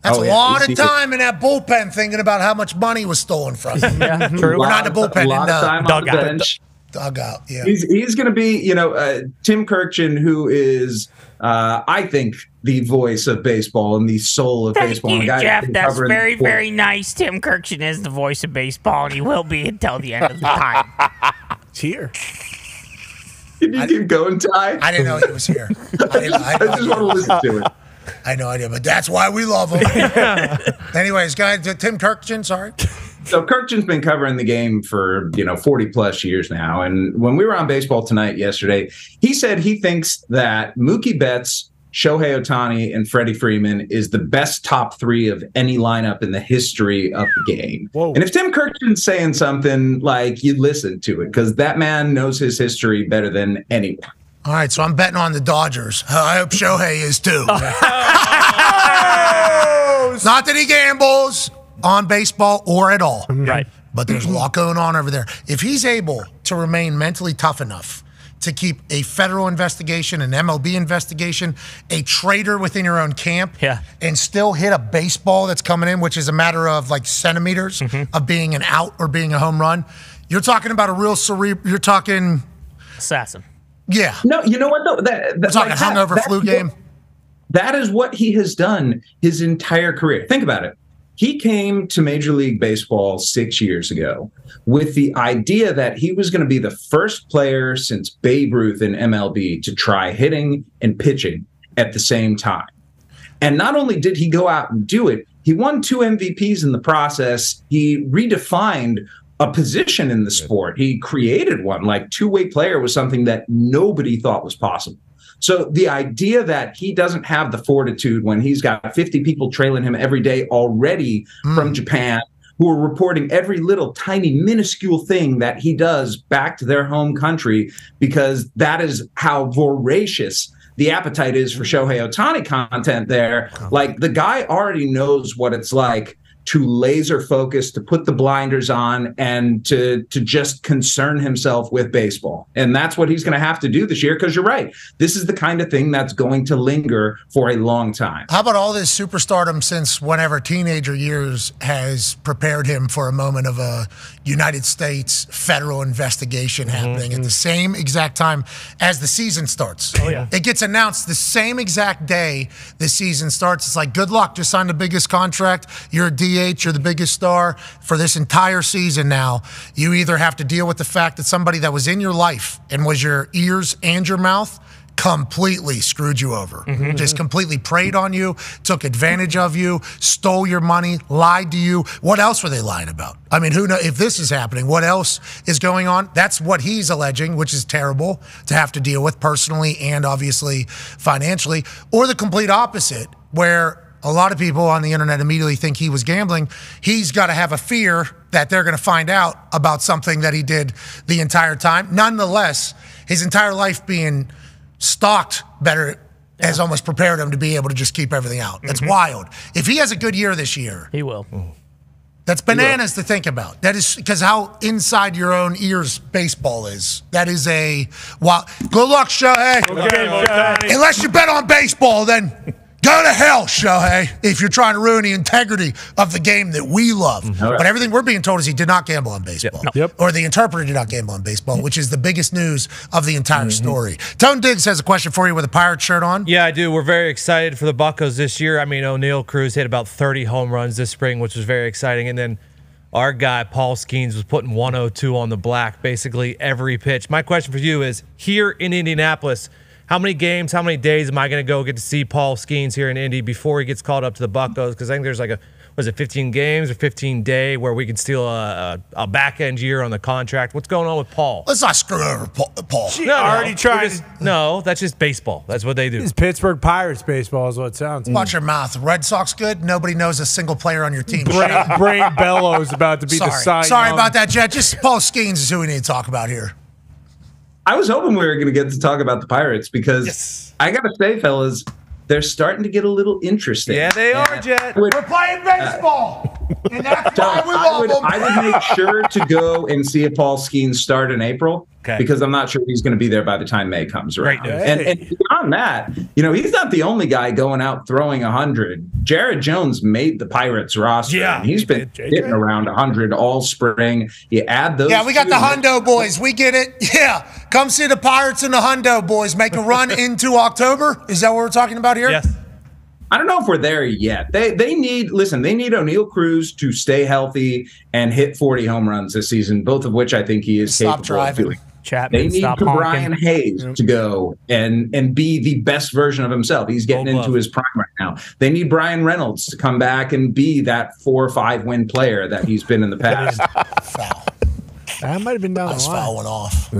That's
Oh,
a
yeah,
lot of time in that bullpen thinking about how much money was stolen from him.
Yeah, true.
We're not in the bullpen,
A lot
in
of
the
time on the
dugout.
bench.
Dugout, yeah.
He's he's going to be, you know, uh, Tim Kurkjian, who is, uh, I think, the voice of baseball and the soul of
Thank
baseball. and
you, Jeff. That's very, very nice. Tim Kurkjian is the voice of baseball, and he will be until the end of the time.
It's here.
Can you keep going, Ty?
I didn't know he was here. I, didn't, I,
I just want to listen to it.
I had no idea, but that's why we love him. Anyways, guys, Tim Kurkjian, sorry.
So Kurkjian's been covering the game for you know 40 plus years now, and when we were on baseball tonight yesterday, he said he thinks that Mookie Betts Shohei Ohtani and Freddie Freeman is the best top three of any lineup in the history of the game. And if Tim Kurkjian's saying something, like you listen to it because that man knows his history better than anyone.
All right, so I'm betting on the Dodgers. I hope Shohei is too. Not that he gambles on baseball or at all. Mm-hmm.
Right.
But there's a lot going on over there. If he's able to remain mentally tough enough to keep a federal investigation, an MLB investigation, a traitor within your own camp,
Yeah.
and still hit a baseball that's coming in, which is a matter of like centimeters mm-hmm. of being an out or being a home run, you're talking about a real cerebral. You're talking,
Assassin.
yeah.
No, you know what though? That, that,
talking
like that-
hungover
that's
flu
what-
game.
That is what he has done his entire career. Think about it. He came to Major League Baseball six years ago with the idea that he was going to be the first player since Babe Ruth in MLB to try hitting and pitching at the same time. And not only did he go out and do it, he won two MVPs in the process. He redefined a position in the sport. He created one. Like two way player was something that nobody thought was possible. So the idea that he doesn't have the fortitude when he's got 50 people trailing him every day already hmm. from Japan who are reporting every little tiny minuscule thing that he does back to their home country because that is how voracious the appetite is for Shohei Ohtani content there. Like the guy already knows what it's like to laser focus, to put the blinders on, and to to just concern himself with baseball. And that's what he's going to have to do this year. Because you're right, this is the kind of thing that's going to linger for a long time.
How about all this superstardom since whenever teenager years has prepared him for a moment of a United States federal investigation mm-hmm, happening at the mm-hmm. same exact time as the season starts? Oh, yeah. It gets announced the same exact day the season starts. It's like, good luck, just signed the biggest contract. You're a DH, you're the biggest star for this entire season now. You either have to deal with the fact that somebody that was in your life and was your ears and your mouth completely screwed you over. Mm-hmm, mm-hmm. Just completely preyed on you, took advantage of you, stole your money, lied to you. What else were they lying about? I mean, who know if this is happening? What else is going on? That's what he's alleging, which is terrible to have to deal with personally and obviously financially, or the complete opposite, where a lot of people on the internet immediately think he was gambling. He's got to have a fear that they're going to find out about something that he did the entire time. Nonetheless, his entire life being stalked better has almost prepared him to be able to just keep everything out. That's mm-hmm. wild. If he has a good year this year,
He will.
that's bananas to think about. That is because how inside your own ears baseball is. That is a wow. Good luck, Shohei. Unless you bet on baseball, then go to hell, Shohei. If you're trying to ruin the integrity of the game that we love. Mm-hmm. But everything we're being told is he did not gamble on baseball.
Yep.
Or the interpreter did not gamble on baseball, which is the biggest news of the entire mm-hmm. story. Tone Digz has a question for you with a pirate shirt on.
Yeah, I do. We're very excited for the Buccos this year. I mean, Oneil Cruz hit about 30 home runs this spring, which was very exciting. And then our guy, Paul Skenes, was putting 102 on the black basically every pitch. My question for you is here in Indianapolis, how many games, how many days am I going to go get to see Paul Skenes here in Indy before he gets called up to the Buccos? Because I think there's like a, was it 15 games or 15 day where we can steal a, a, a back end year on the contract? What's going on with Paul?
Let's not screw over Paul. Paul.
No,
already
we're
tried
just- no, that's just baseball. That's what they do.
It's Pittsburgh Pirates baseball is what it sounds like.
Watch your mouth. Red Sox good. Nobody knows a single player on your team.
Brain, Brain Bellows about to be the side.
sorry about that, Jet. Just Paul Skenes is who we need to talk about here.
I was hoping we were going to get to talk about the Pirates because I got to say, fellas, they're starting to get a little interesting.
Yeah, they are, Jet.
Would-
We're playing uh, baseball, and that's why we
I
love
would,
them.
I would make sure to go and see if Paul Skenes start in April
Okay.
because I'm not sure he's going to be there by the time May comes around.
Great news.
And, and beyond that, you know, he's not the only guy going out throwing 100. Jared Jones made the Pirates roster.
Yeah,
and he's
he
been
did.
hitting around 100 all spring. You add those.
Yeah, we got
two-
the Hundo boys. We get it. Yeah, come see the Pirates and the Hundo boys make a run into October. Is that what we're talking about here?
Yes.
I don't know if we're there yet. They they need listen. They need Oneil Cruz to stay healthy and hit 40 home runs this season, both of which I think he is
Stop
capable
driving.
of doing.
Chapman,
They need
stop
Brian
honking.
Hayes to go and and be the best version of himself. He's getting
Gold
into
glove.
his prime right now. They need Bryan Reynolds to come back and be that four or five win player that he's been in the past.
Foul.
That might have been down
That's
the line.
foul went off.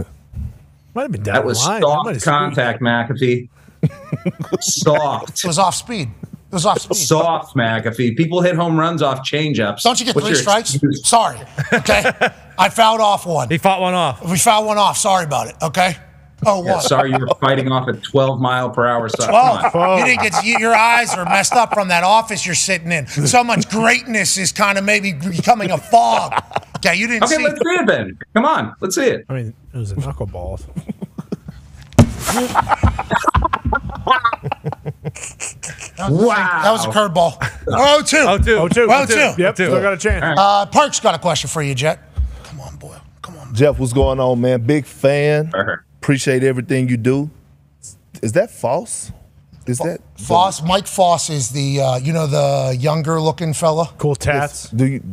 Might have been down
that was
the line.
Soft contact, McAfee. Soft.
It was off speed. It was off speed.
Soft McAfee. People hit home runs off changeups.
Don't you get
What's
three
your
strikes?
excuse?
Sorry. Okay. I fouled off one.
He fought one off.
We fouled one off. Sorry about it. Okay. Oh,
Yeah, sorry you were fighting off at 12 mile per hour. So, come
Twelve.
on.
You didn't get you, your eyes are messed up from that office you're sitting in. So much greatness is kind of maybe becoming a fog. Okay, you didn't see
Okay,
see.
let's see it then. Come on, let's see it.
I mean, it was a knuckleball.
That was a-
Wow.
That was a curveball. Oh, two.
Oh, two.
Oh, two.
Oh, two.
Yep, still got a chance.
Uh, Perk's got a question for you, Jet. Come on, boy. Come on.
Jeff, what's going on, man? Big fan.
Uh-huh.
Appreciate everything you do. Is that false? Is that
Foss, Mike Foss is the, uh, you know, the younger looking fella.
Cool tats.
Do you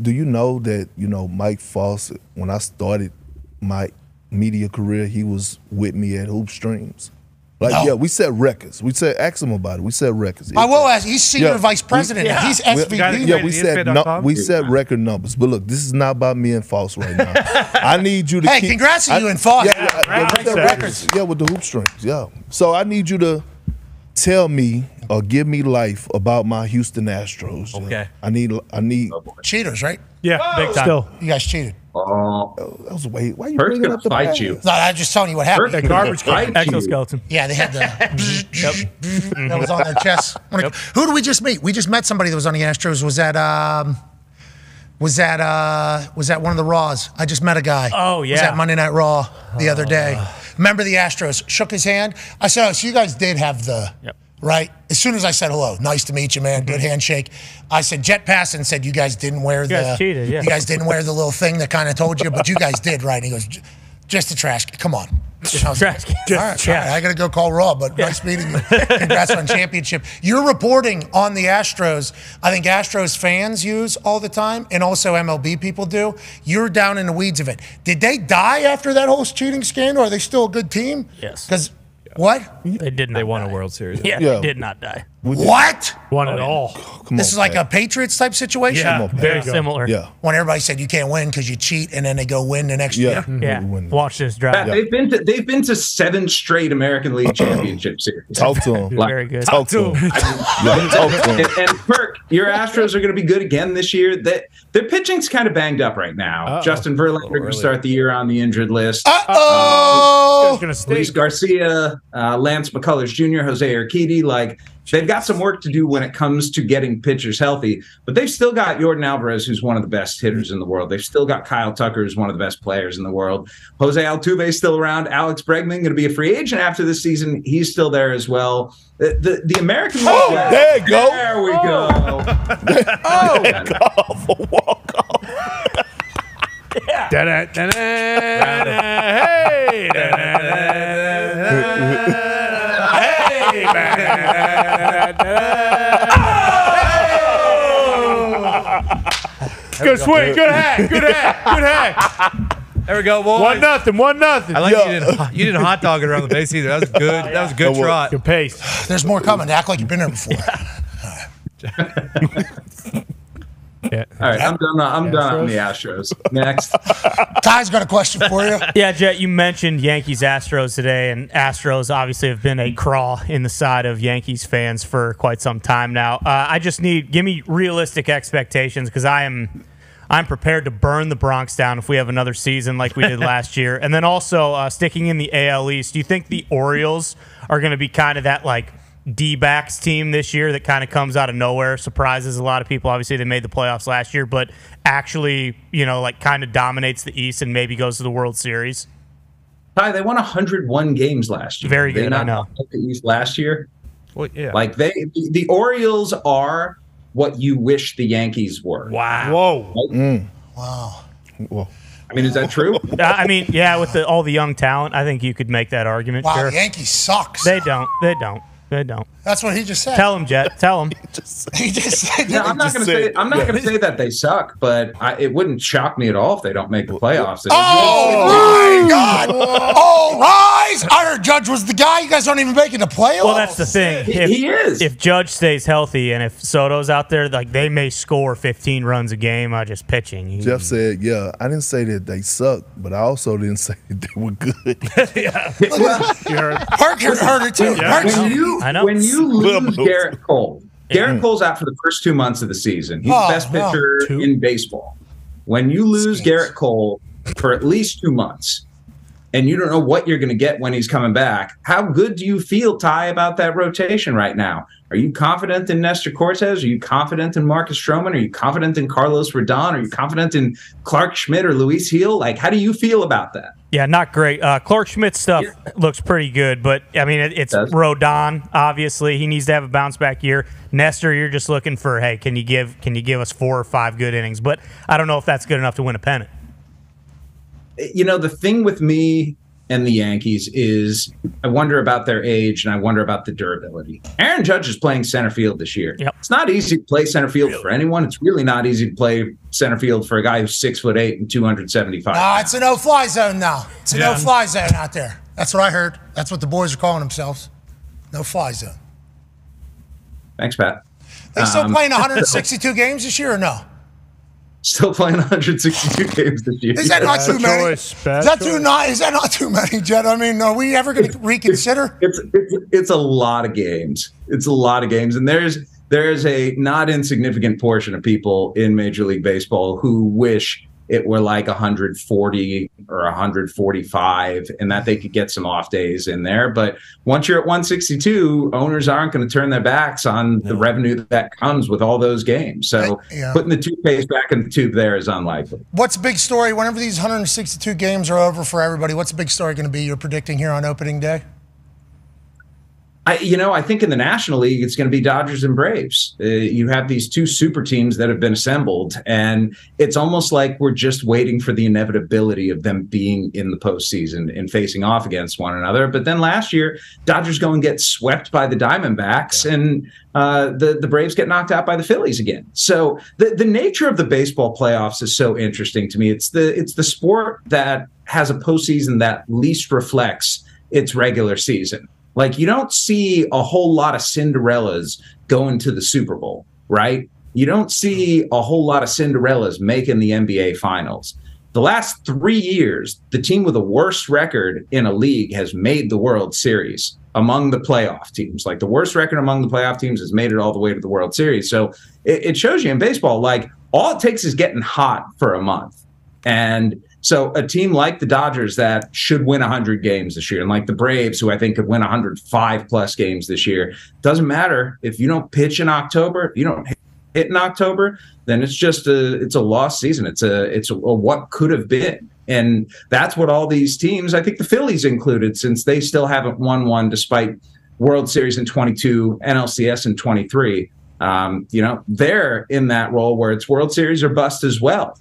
do you know that you know Mike Foss? When I started my media career, he was with me at Hoop Streams. Like,
No.
yeah, we set records. We said, ask him about it. We set records.
I will ask. He's senior
Yeah,
vice
we-
president. now. He's SVP.
Yeah, we set nu- we set record numbers. But look, this is not about me and Foss right now. I need you to.
Hey,
keep,
congrats to you and Foss.
Yeah, yeah, yeah, we set records. Yeah, with the hoop strings. Yeah. So I need you to tell me or give me life about my Houston Astros.
Okay.
I need. I need.
Cheaters, right?
Yeah,
Big time.
still.
You guys cheated.
Oh,
That was wait. Why are you
Kurt's
bringing up the
fight
past?
you.
No, I'm just telling you what happened.
Kurt's
garbage
gonna fight you.
Exoskeleton.
Yeah, they had the that was on their chest. Who did we just meet? We just met somebody that was on the Astros. Was that um, was that uh, was that one of the Raws? I just met a guy.
Oh, yeah, Was
that Monday Night Raw the other day? Remember the Astros? Shook his hand. I said, "Oh, so you guys did have the."
Yep.
Right. As soon as I said hello, nice to meet you, man. Good mm-hmm. handshake. I said Jeff Passan said you guys didn't wear the.
guys cheated, yeah.
You guys didn't wear the little thing that kind of told you, but you guys did, right? And he goes, just a trash. can. Come on. I was
trash
like,
can.
All right, all right, I got to go call Raw, but nice meeting you. Congrats on championship. You're reporting on the Astros. I think Astros fans use all the time, and also MLB people do. You're down in the weeds of it. Did they die after that whole cheating scandal? Are they still a good team?
Yes.
Because what?
They did not
They won a. World Series.
Yeah,
Yeah.
they did not die.
What?
Won it oh, all.
Come
This
on,
is like
Pat.
a Patriots type situation.
Yeah,
on,
Very similar.
Yeah.
When everybody said you can't win because you cheat, and then they go win the next
Yeah.
year. Mm-hmm.
Yeah.
We win.
Watch this drive.
Pat, They've been to they've been to seven straight American League Championship series.
Talk to them.
Like-
Very good.
Talk to them. Yeah, talk to him.
and, and Perk, your Astros are going to be good again this year. That their pitching's kind of banged up right now. Justin Verlander going to start the year on the injured list.
Uh oh.
Gonna stay.
Luis Garcia, uh, Lance McCullers Jr., Jose Urquidy, like they've got some work to do when it comes to getting pitchers healthy. But they've still got Yordan Alvarez, who's one of the best hitters in the world. They've still got Kyle Tucker, who's one of the best players in the world. Jose Altuve is still around. Alex Bregman going to be a free agent after this season. He's still there as well. The the, the American League.
Oh, there you go.
There we go.
Oh.
oh da-da, da-da, da-da, Hey. da-da, da-da, Good swing. Good hack. Good hack. Good hack.
There we go, boys.
One nothing. One nothing.
I like you didn't you didn't hot dog it around the base either. That was good. That was a good
That was-
trot.
Good pace.
There's more coming. Act like you've been there before.
Yeah.
All right, I'm done. I'm done on the Astros. Next.
Ty's got a question for you.
Yeah, Jet, you mentioned Yankees Astros today, and Astros obviously have been a crawl in the side of Yankees fans for quite some time now. Uh, I just need give me realistic expectations because I am I'm prepared to burn the Bronx down if we have another season like we did last year. And then also uh, sticking in the AL East, do you think the Orioles are going to be kind of that like D backs team this year that kind of comes out of nowhere, surprises a lot of people. Obviously, they made the playoffs last year, but actually, you know, like kind of dominates the East and maybe goes to the World Series.
Ty, they won 101 games last year.
Very
They
good, I
not
know.
make the East last year.
Well, yeah.
Like they, the Orioles are what you wish the Yankees were.
wow.
Whoa. Mm.
Wow.
Whoa.
I mean, is that true?
I mean, yeah, with the, all the young talent, I think you could make that argument.
Wow,
sure.
the Yankees sucks.
They don't. They don't. They don't.
That's what he just said.
Tell him, Jet. Tell him.
he just said.
No, I'm not going to say. I'm not going to say that they suck, but I, it wouldn't shock me at all if they don't make the playoffs. It-
Oh my God! All rise! I heard Judge was the guy. You guys aren't even making the playoffs.
Well, that's the thing.
He-
If,
he is.
If Judge stays healthy and if Soto's out there, like they may score 15 runs a game uh, just pitching. He-
Jeff said, "Yeah, I didn't say that they suck, but I also didn't say that they were good."
Perk heard, heard it too. Perk's-
when you
I know.
when you lose Gerrit Cole, Gerrit mm. Cole's out for the first two months of the season. He's
Oh,
the best pitcher
Two?
in baseball. When you lose Gerrit Cole for at least two months, and you don't know what you're going to get when he's coming back, how good do you feel, Ty, about that rotation right now? Are you confident in Nestor Cortes? Are you confident in Marcus Stroman? Are you confident in Carlos Rodon? Are you confident in Clarke Schmidt or Luis Gil? Like, how do you feel about that?
Yeah, not great. Uh, Clarke Schmidt stuff looks pretty good, but I mean, it, it's
Does.
Rodon. Obviously, he needs to have a bounce back year. Nestor, you're just looking for, hey, can you give can you give us four or five good innings? But I don't know if that's good enough to win a pennant.
You know the thing with me and the Yankees is I wonder about their age and I wonder about the durability. Aaron Judge is playing center field this year.
Yep.
It's not easy to play center field for anyone. It's really not easy to play center field for a guy who's six foot eight and two hundred seventy five.
Nah, it's a no-fly zone now. It's a
Yeah.
no-fly zone out there. That's what I heard. That's what the boys are calling themselves. No-fly zone.
Thanks, Pat.
They still
Um,
playing 162 games this year or no?
Still playing 162 games this year.
Is that not too many?
choice,
is that too not? Is that not too many, Jed? I mean, are we ever going to reconsider?
it's, it's it's a lot of games. It's a lot of games, and there's there's a not insignificant portion of people in Major League Baseball who wish it were like 140 or 145, and that they could get some off days in there. But once you're at 162, owners aren't going to turn their backs on the revenue that comes with all those games. So
Yeah.
putting the toothpaste back in the tube there is unlikely.
What's the big story whenever these 162 games are over for everybody? What's the big story going to be you're predicting here on opening day?
I, you know, I think in the National League, it's going to be Dodgers and Braves. Uh, you have these two super teams that have been assembled, and it's almost like we're just waiting for the inevitability of them being in the postseason and facing off against one another. But then last year, Dodgers go and get swept by the Diamondbacks, and uh, the the Braves get knocked out by the Phillies again. So the the nature of the baseball playoffs is so interesting to me. It's the it's the sport that has a postseason that least reflects its regular season. Like you don't see a whole lot of Cinderellas going to the Super Bowl, right? You don't see a whole lot of Cinderellas making the NBA finals. The last three years, the team with the worst record in a league has made the World Series among the playoff teams. Like the worst record among the playoff teams has made it all the way to the World Series. So it, it shows you in baseball, like all it takes is getting hot for a month. And so a team like the Dodgers that should win 100 games this year, and like the Braves, who I think could win 105 plus games this year, doesn't matter if you don't pitch in October, if you don't hit in October, then it's just a it's a lost season. It's a it's a, a what could have been, and that's what all these teams, I think the Phillies included, since they still haven't won one despite World Series in 22, NLCS in 23. Um, you know, they're in that role where it's World Series or bust as well.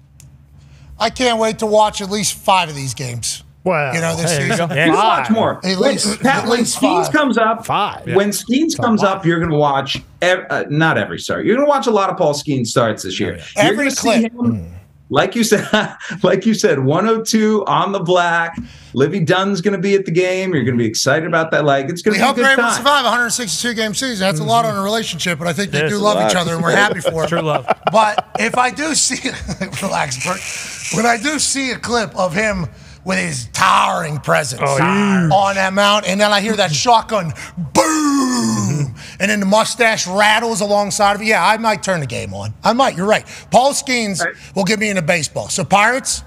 I can't wait to watch at least five of these games.
Wow.
You know, this
There you
season.
go.
You watch more.
At
When-
least-
Pat,
at
when
least
Skenes
five.
comes up,
Five.
when Skenes comes up, you're going to watch ev- uh, not every start. You're going to watch a lot of Paul Skenes starts this year. You're
Every
gonna see
clip.
him, like you said, like you said, 102 on the black. Livvy Dunne's going to be at the game. You're going to be excited about that. Like it's going to be a
hope
good
they're able to survive 162 game season. That's a lot mm-hmm. on a relationship, but I think they
It
do love
lot.
each other, and we're happy for it.
True love.
But if I do see, relax, Bert. When I do see a clip of him with his towering presence on that mount, and then I hear that shotgun boom, and then the mustache rattles alongside of it, yeah, I might turn the game on. I might. You're right. Paul Skenes will get me into baseball. So Pirates,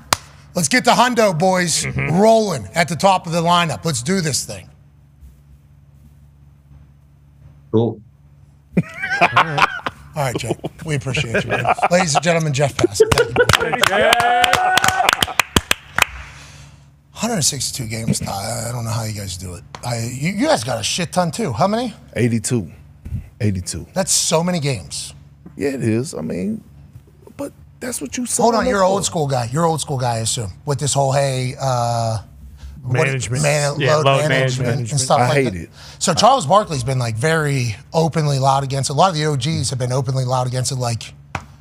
let's get the Hundo boys rolling at the top of the lineup. Let's do this thing.
Cool.
All right, Jeff. We appreciate you. Ladies and gentlemen, Jeff Passan. Thank you. 162 games, Ty. I I don't know how you guys do it. I, you, you guys got a shit ton too. How many?
82. 82.
That's so many games.
Yeah, it is. I mean, but that's what you saw.
Hold on, you're an old school guy. You're old school guy, I assume. With this whole hey, uh, what-
Management.
man-
Yeah,
load,
load
management,
management.
and stuff
I
like
hate
that.
it.
So Charles Barkley's been like very openly loud against it. A lot of the OGs have been openly loud against it. Like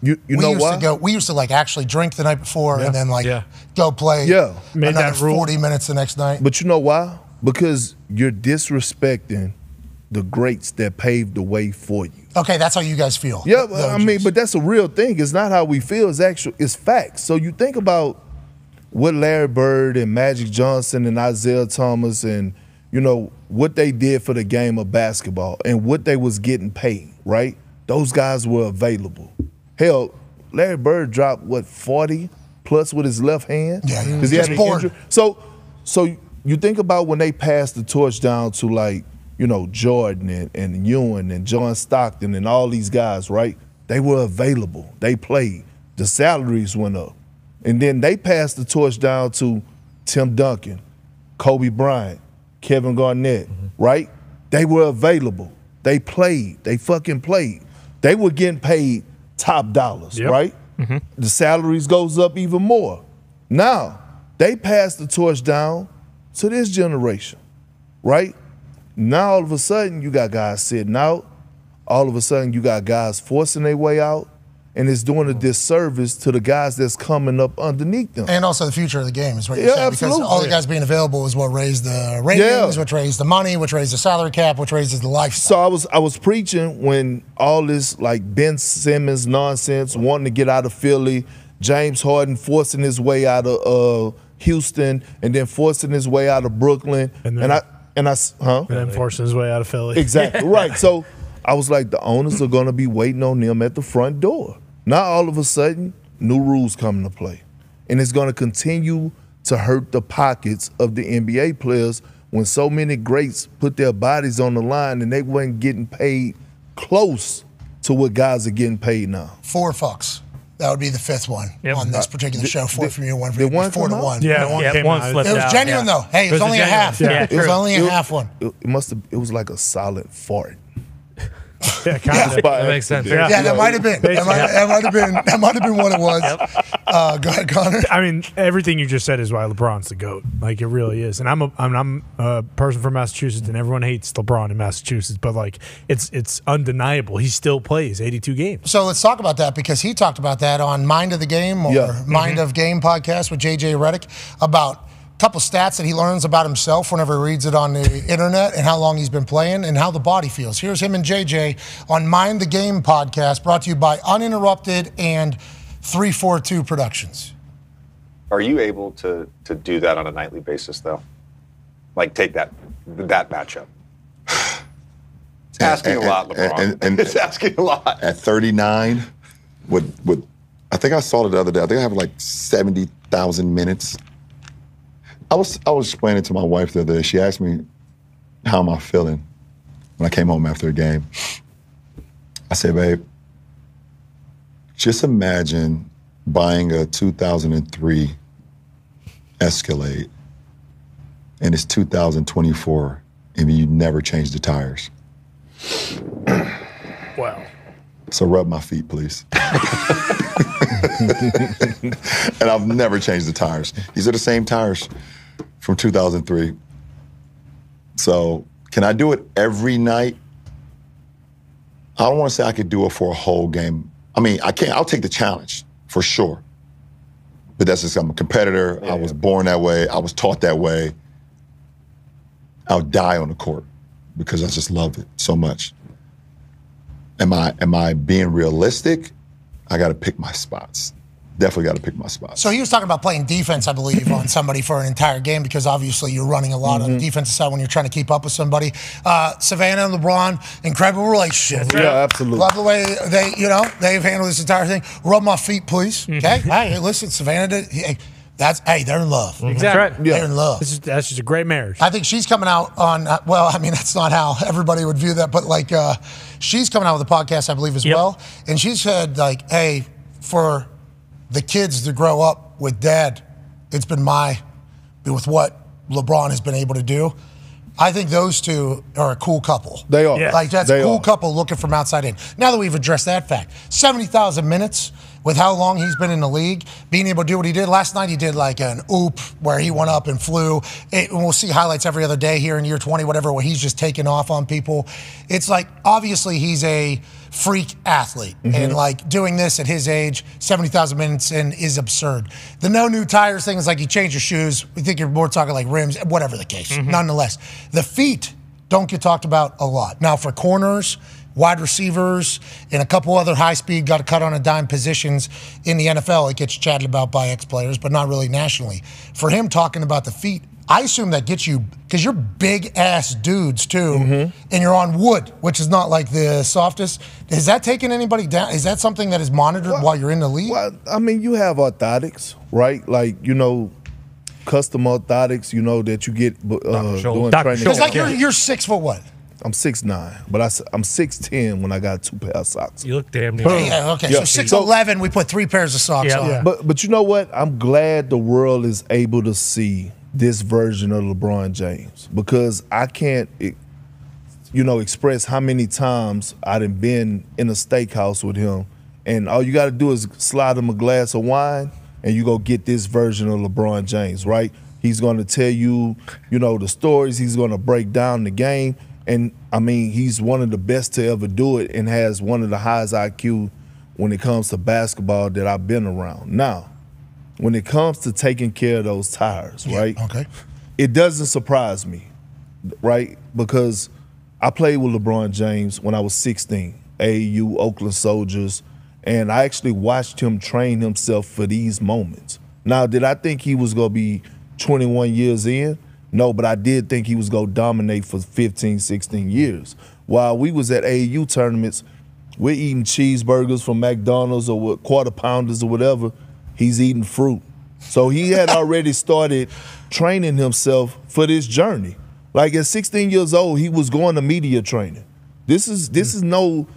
You you
we
know
used
why?
to go, we used to like actually drink the night before and then like
Yeah.
go play.
Yeah.
Made
another
that
forty minutes the next night.
But you know why? Because you're disrespecting the greats that paved the way for you.
Okay, that's how you guys feel.
Yeah, I mean, but that's a real thing. It's not how we feel. It's actual. It's facts. So you think about what Larry Bird and Magic Johnson and Isaiah Thomas and you know what they did for the game of basketball and what they was getting paid. Right? Those guys were available. Hell, Larry Bird dropped what forty plus with his left hand.
Yeah, yeah.
he had
Just
an injury. So, so you think about when they passed the torch down to like you know Jordan and, and Ewing and John Stockton and all these guys, right? They were available. They played. The salaries went up, and then they passed the torch down to Tim Duncan, Kobe Bryant, Kevin Garnett, mm-hmm. right? They were available. They played. They fucking played. They were getting paid top dollars,
Yep.
right? Mm-hmm. The salaries goes up even more. Now they pass the torch down to this generation, right? Now all of a sudden you got guys sitting out. All of a sudden you got guys forcing their way out, and it's doing a disservice to the guys that's coming up underneath them.
and also the future of the game is what you're
Yeah,
saying because
absolutely.
all the guys being available is what raised the ratings,
Yeah.
which raised the money, which raised the salary cap, which raises the lifestyle.
So I was I was preaching when all this like Ben Simmons nonsense, wanting to get out of Philly, James Harden forcing his way out of uh, Houston, and then forcing his way out of Brooklyn,
And
and,
then-
I and I s- huh
And then forcing his way out of Philly.
exactly right. So I was like, the owners are gonna be waiting on them at the front door. Now all of a sudden, new rules come into play, and it's gonna continue to hurt the pockets of the NBA players when so many greats put their bodies on the line and they weren't getting paid close to what guys are getting paid now.
Four fucks. That would be the fifth one
Yep.
on this uh, particular show. Four
did-
from you, one from
did
you.
one
Four to
out?
one.
Yeah,
Yeah,
one
yeah,
came
one
out.
It was
out,
genuine
yeah.
though. Hey, it was,
It was
only a
genuine-
half.
yeah,
it was only a half one.
It, it must have. It was like a solid fart.
Yeah, kind of.
That makes sense.
Yeah.
Yeah, that might have been. That might, that might have been. That might have been what it was. Uh, go ahead, Connor.
I mean, everything you just said is why LeBron's the goat. Like it really is. And I'm a I'm, I'm a person from Massachusetts, and everyone hates LeBron in Massachusetts, but like it's it's undeniable. He still plays 82 games.
So let's talk about that because he talked about that on Mind of the Game or
Yeah.
Mind of Game podcast with JJ Redick about a couple stats that he learns about himself whenever he reads it on the internet and how long he's been playing and how the body feels. Here's him and JJ on Mind the Game podcast brought to you by Uninterrupted and 342 Productions.
Are you able to to do that on a nightly basis though? Like take that that matchup. It's asking
And-
a lot,
and-
LeBron.
and- and-
it's asking a lot.
at 39 with with I think I saw it the other day. I think I have like 70,000 minutes. I was I was explaining to my wife the other day. She asked me how am I feeling when I came home after a game. I said, babe, just imagine buying a 2003 Escalade and it's 2024 and you never change the tires.
Wow.
So rub my feet, please. and I've never changed the tires. These are the same tires from 2003. So can I do it every night? I don't want to say I could do it for a whole game. I mean, I can't. I'll take the challenge for sure. But that's just I'm a competitor. I was born that way. I was taught that way. I'll die on the court because I just love it so much am I am I being realistic? I got to pick my spots. Definitely got to pick my spots.
So he was talking about playing defense, I believe, on somebody for an entire game because obviously you're running a lot on the defensive side when you're trying to keep up with somebody. Uh, Savannah and LeBron, incredible relationship.
Yeah, absolutely.
Love the way they, you know, they've handled this entire thing. Rub my feet, please. Okay. hey, listen, Savannah, did, hey, that's hey, they're in love.
Exactly.
They're in love.
This is, that's just a great marriage.
I think she's coming out on. Uh, well, I mean, that's not how everybody would view that, but like, uh, she's coming out with a podcast, I believe, as
Yep.
well. And she said, like, hey, for the kids to grow up with dad, it's been my, with what LeBron has been able to do. I think those two are a cool couple.
They are.
Yeah.
Like that's
They
a cool
are.
couple looking from outside in. Now that we've addressed that fact, seventy thousand minutes with how long he's been in the league, being able to do what he did last night. He did like an oop where he went up and flew. It, and we'll see highlights every other day here in year 20, whatever, where he's just taking off on people. It's like obviously he's a freak athlete, and mm-hmm. like doing this at his age, 70,000 minutes in is absurd. The no new tires thing is like you change your shoes. We think you're more talking like rims, whatever the case. Mm-hmm. Nonetheless, the feet don't get talked about a lot. Now, for corners, wide receivers, and a couple other high speed, got to cut on a dime positions in the NFL, it gets chatted about by ex players, but not really nationally. For him talking about the feet, I assume that gets you because you're big ass dudes too, and you're on wood, which is not like the softest. Is that taking anybody down? Is that something that is monitored while you're in the league?
Well, I mean, you have orthotics, right? Like you know, custom orthotics. You know that you get uh, doing training.
Because like you're, you're six foot what?
I'm six nine, but I, am six ten when I got two pair of socks.
You look damn
near. Yeah, okay, so 6'11", we put three pairs of socks on. Yeah.
But but you know what? I'm glad the world is able to see this version of LeBron James because I can't, you know, express how many times I done been in a steakhouse with him, and all you got to do is slide him a glass of wine, and you go get this version of LeBron James, right? He's going to tell you, you know, the stories. He's going to break down the game. And I mean, he's one of the best to ever do it and has one of the highest IQ when it comes to basketball that I've been around. Now, when it comes to taking care of those tires, right?
Okay.
It doesn't surprise me, right? Because I played with LeBron James when I was 16, AU, Oakland Soldiers, and I actually watched him train himself for these moments. Now, did I think he was going to be 21 years in? No, but I did think he was going to dominate for 15, 16 years. While we was at AU tournaments, we're eating cheeseburgers from McDonald's or quarter pounders or whatever. He's eating fruit. So he had already started training himself for this journey. Like at 16 years old, he was going to media training. This is this is no,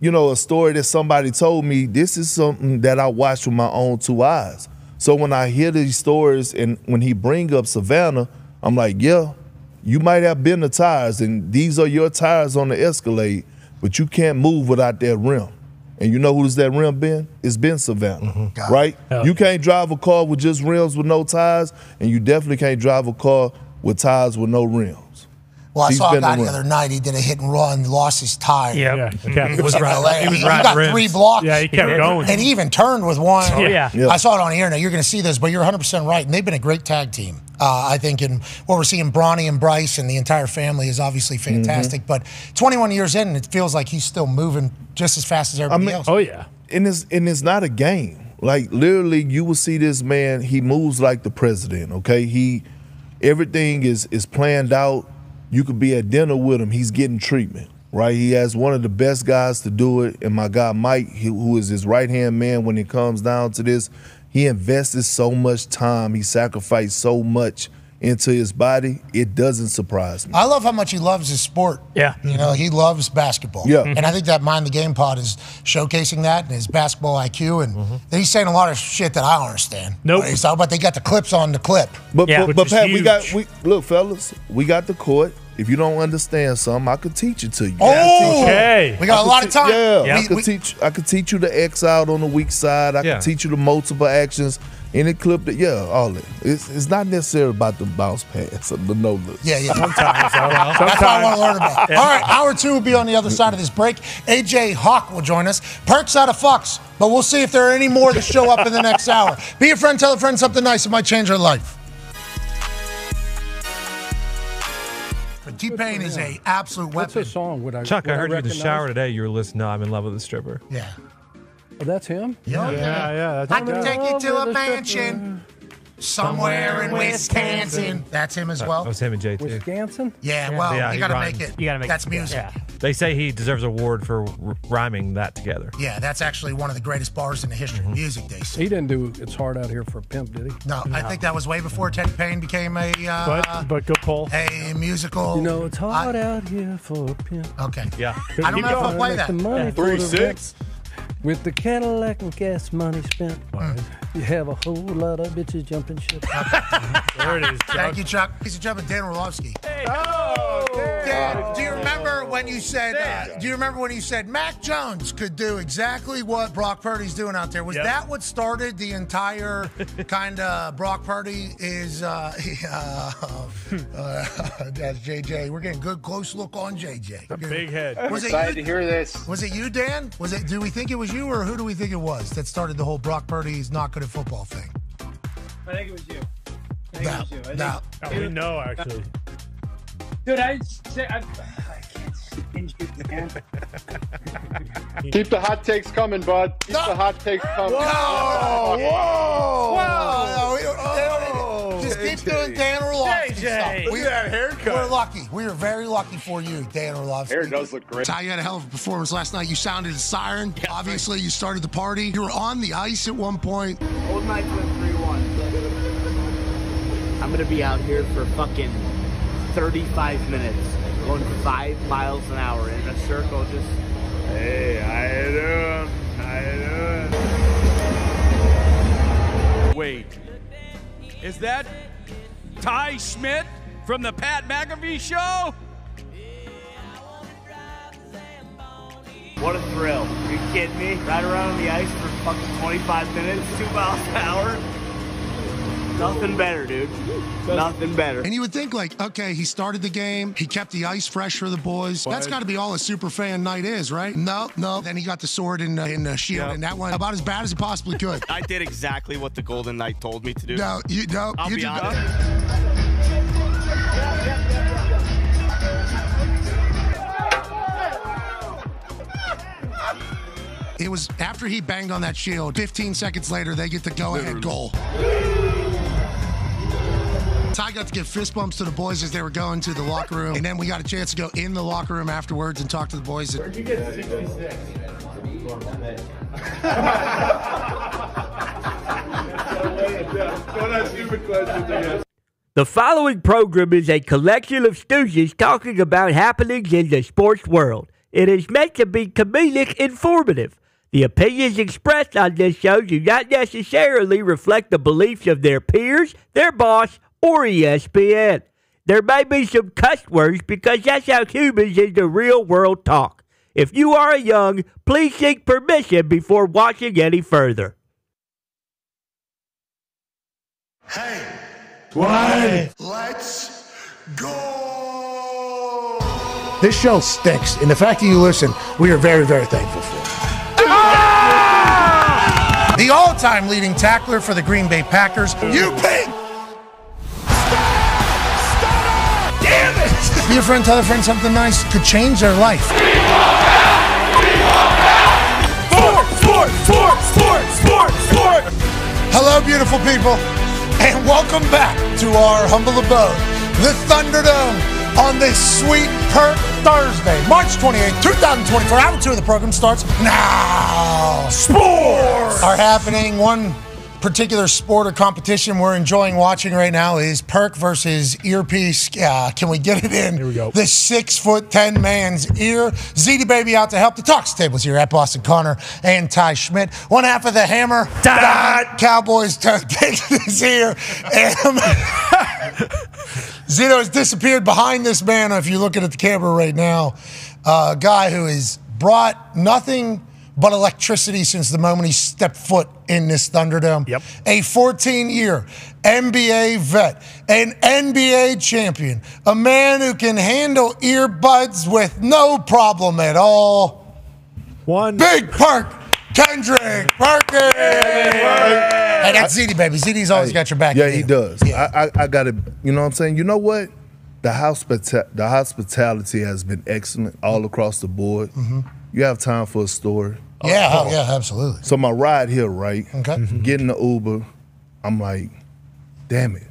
you know, a story that somebody told me. This is something that I watched with my own two eyes. So when I hear these stories and when he bring up Savannah, I'm like, yeah, you might have been the tires, and these are your tires on the Escalade, but you can't move without that rim. And you know who's that rim been? It's been Savannah, mm-hmm. right? You can't drive a car with just rims with no tires, and you definitely can't drive a car with tires with no rims.
Well, I
He's
saw a guy the
around.
other night. He did a hit and run, lost his tire.
Yep.
Yeah, yeah.
He was, in LA.
he was
He got
rims.
three blocks.
Yeah, he kept going.
And he even turned with one.
Oh, yeah. Yeah.
I saw it on here. Now you're going to see this, but you're 100% right. And they've been a great tag team. Uh, I think, and what we're seeing, Bronny and Bryce and the entire family is obviously
Mm-hmm.
fantastic. But 21 years in, it feels like he's still moving just as fast as everybody i else.
Oh yeah.
And it's and it's not a game. Like literally, you will see this man. He moves like the president. Okay, he everything is is planned out. You could be at dinner with him. He's getting treatment. Right, he has one of the best guys to do it, and my guy Mike, who is his right hand man when it comes down to this. He invested so much time. He sacrificed so much into his body. It doesn't surprise me.
I love how much he loves his sport.
Yeah.
You know, he loves basketball.
Yeah.
And I think that Mind the Game pod is showcasing that and his basketball IQ. And he's saying a lot of shit that I don't understand.
Nope.
What he's talking about, they got the clips on the clip.
But but, but Pat, we got we look, fellas, we got the court. If you don't understand something, I could teach it to you.
Oh,
I could teach you.
okay. We got
I
a
could
lot of time.
Yeah,
Yeah.
I could
We-
teach. I could teach you the X out on the weak side. I
Yeah.
could teach you the multiple actions. Any clip that, yeah, all that. It's, it's not necessarily about the bounce pass or the no look.
Yeah, yeah.
Sometimes, though.
That's what I want to learn about.
Yeah.
All right, hour two will be on the other side of this break. AJ Hawk will join us. Perks out of fucks, but we'll see if there are any more that show up in the next hour. Be a friend, tell a friend something nice. It might change their life. But T Pain is a absolute weapon.
What's a song? Would I,
Chuck,
would
I heard you in the shower today. You were listening to I'm in love with a stripper.
Yeah.
Oh, that's him.
Yeah,
yeah, yeah. That's
I can take you to a mansion somewhere in Wisconsin. That's him as
That
well.
was him and JT.
Wisconsin?
Yeah, well,
Yeah,
you
he
got to
rhymes.
make it.
You gotta make
That's
it.
music.
Yeah.
They say he deserves an award for r- rhyming that together.
Yeah, that's actually one of the greatest bars in the history
Mm-hmm.
of music. They say.
He didn't do It's Hard Out Here for a Pimp, did he?
No, I think that was way before T Pain became a uh,
But but good pull.
a musical.
You know, it's hard out here for a pimp.
Okay.
Yeah.
I don't know if I'll play that.
Money for
Three
the
six.
With the Cadillac and gas money spent, hmm. You have a whole lot of bitches jumping ship.
There it is. Chuck.
Thank you, Chuck. Ladies and gentlemen, Dan Orlovsky.
Oh,
Dan, do you remember when when you said, uh, do you remember when you said Mac Jones could do exactly what Brock Purdy's doing out there? Was
Yep.
that what started the entire kind of Brock Purdy is, uh, uh, uh, that's JJ. We're getting good close look on JJ.
A big head.
Was it
Excited
you?
to hear this.
Was it you, Dan? Was it? Do we think it was you, or who do we think it was that started the whole Brock Purdy's not good at football thing?
I think it was you. I think
No,
it was you. I think,
no.
Oh, we know actually.
Dude, I say I, I can't stand you, man.
Keep the hot takes coming, bud. Keep the hot takes coming.
Whoa! Whoa!
Whoa!
Whoa! Oh, oh. Just keep doing Dan Orlovsky
JJ.
stuff.
Look at that haircut.
We're lucky. We are very lucky for you, Dan Orlovsky.
Hair does look great.
Ty, you had a hell of a performance last night. You sounded a siren. Obviously, you started the party. You were on the ice at one point.
Old Knights went 3 1. I'm going to be out here for fucking 35 minutes, going 5 miles an hour in a circle, just. Hey, how you doing? How you doing?
Wait, is that Ty Schmidt from the Pat McAfee Show?
What a thrill. Are you kidding me? Ride around on the ice for fucking 25 minutes, 2 miles an hour? Nothing better, dude. Nothing better.
And you would think, like, okay, he started the game. He kept the ice fresh for the boys. That's got to be all a super fan night is, right? No, no. Then he got the sword and, uh, and the shield, and that went about as bad as it possibly could.
I did exactly what the Golden Knight told me to do.
No, you no,
I'll
you
be
did
honest.
It was after he banged on that shield. 15 seconds later, they get the go-ahead goal. Ty got to give fist bumps to the boys as they were going to the locker room, and then we got a chance to go in the locker room afterwards and talk to the boys.
Where'd you get 66?
Don't ask stupid questions, I guess.
The following program is a collection of stooges talking about happenings in the sports world. It is meant to be comedic informative. The opinions expressed on this show do not necessarily reflect the beliefs of their peers, their boss, or ESPN. There may be some cuss words because that's how humans in the real world talk. If you are young, please seek permission before watching any further.
What? Let's go. This show stinks, and the fact that you listen, we are very, very thankful for. Ah! The all-time leading tackler for the Green Bay Packers, you pig. Be a friend, tell a friend something nice could change their life.
Sport, sport, sport, sport, sport, sport.
Hello, beautiful people, and welcome back to our humble abode, the Thunderdome, on this sweet perk Thursday, March 28, 2024. Hour two of the program starts now. Sports are happening. One particular sport or competition we're enjoying watching right now is Perk versus Earpiece. Uh, can we get it in? Here we go. The six foot ten man's ear. ZD Baby out to help. The talks tables here at Boston Connor and Ty Schmidt. One half of the hammer. Dot. Cowboys to take his ear. And Zito has disappeared behind this man. If you're looking at the camera right now, uh, a guy who has brought nothing but electricity since the moment he stepped foot in this Thunderdome. Yep. A 14 year NBA vet, an NBA champion, a man who can handle earbuds with no problem at all.
One.
Big Perk. Kendrick Perkins. Hey, that's ZD, baby. ZD's always
Hey,
got your back.
Yeah, he does. I, I, I got to, you know what I'm saying? You know what? The, hospita- the hospitality has been excellent all across the board.
Mhm.
You have time for a story?
Yeah, oh, yeah, absolutely.
So my ride here, right?
Okay.
Getting the Uber, I'm like, damn it,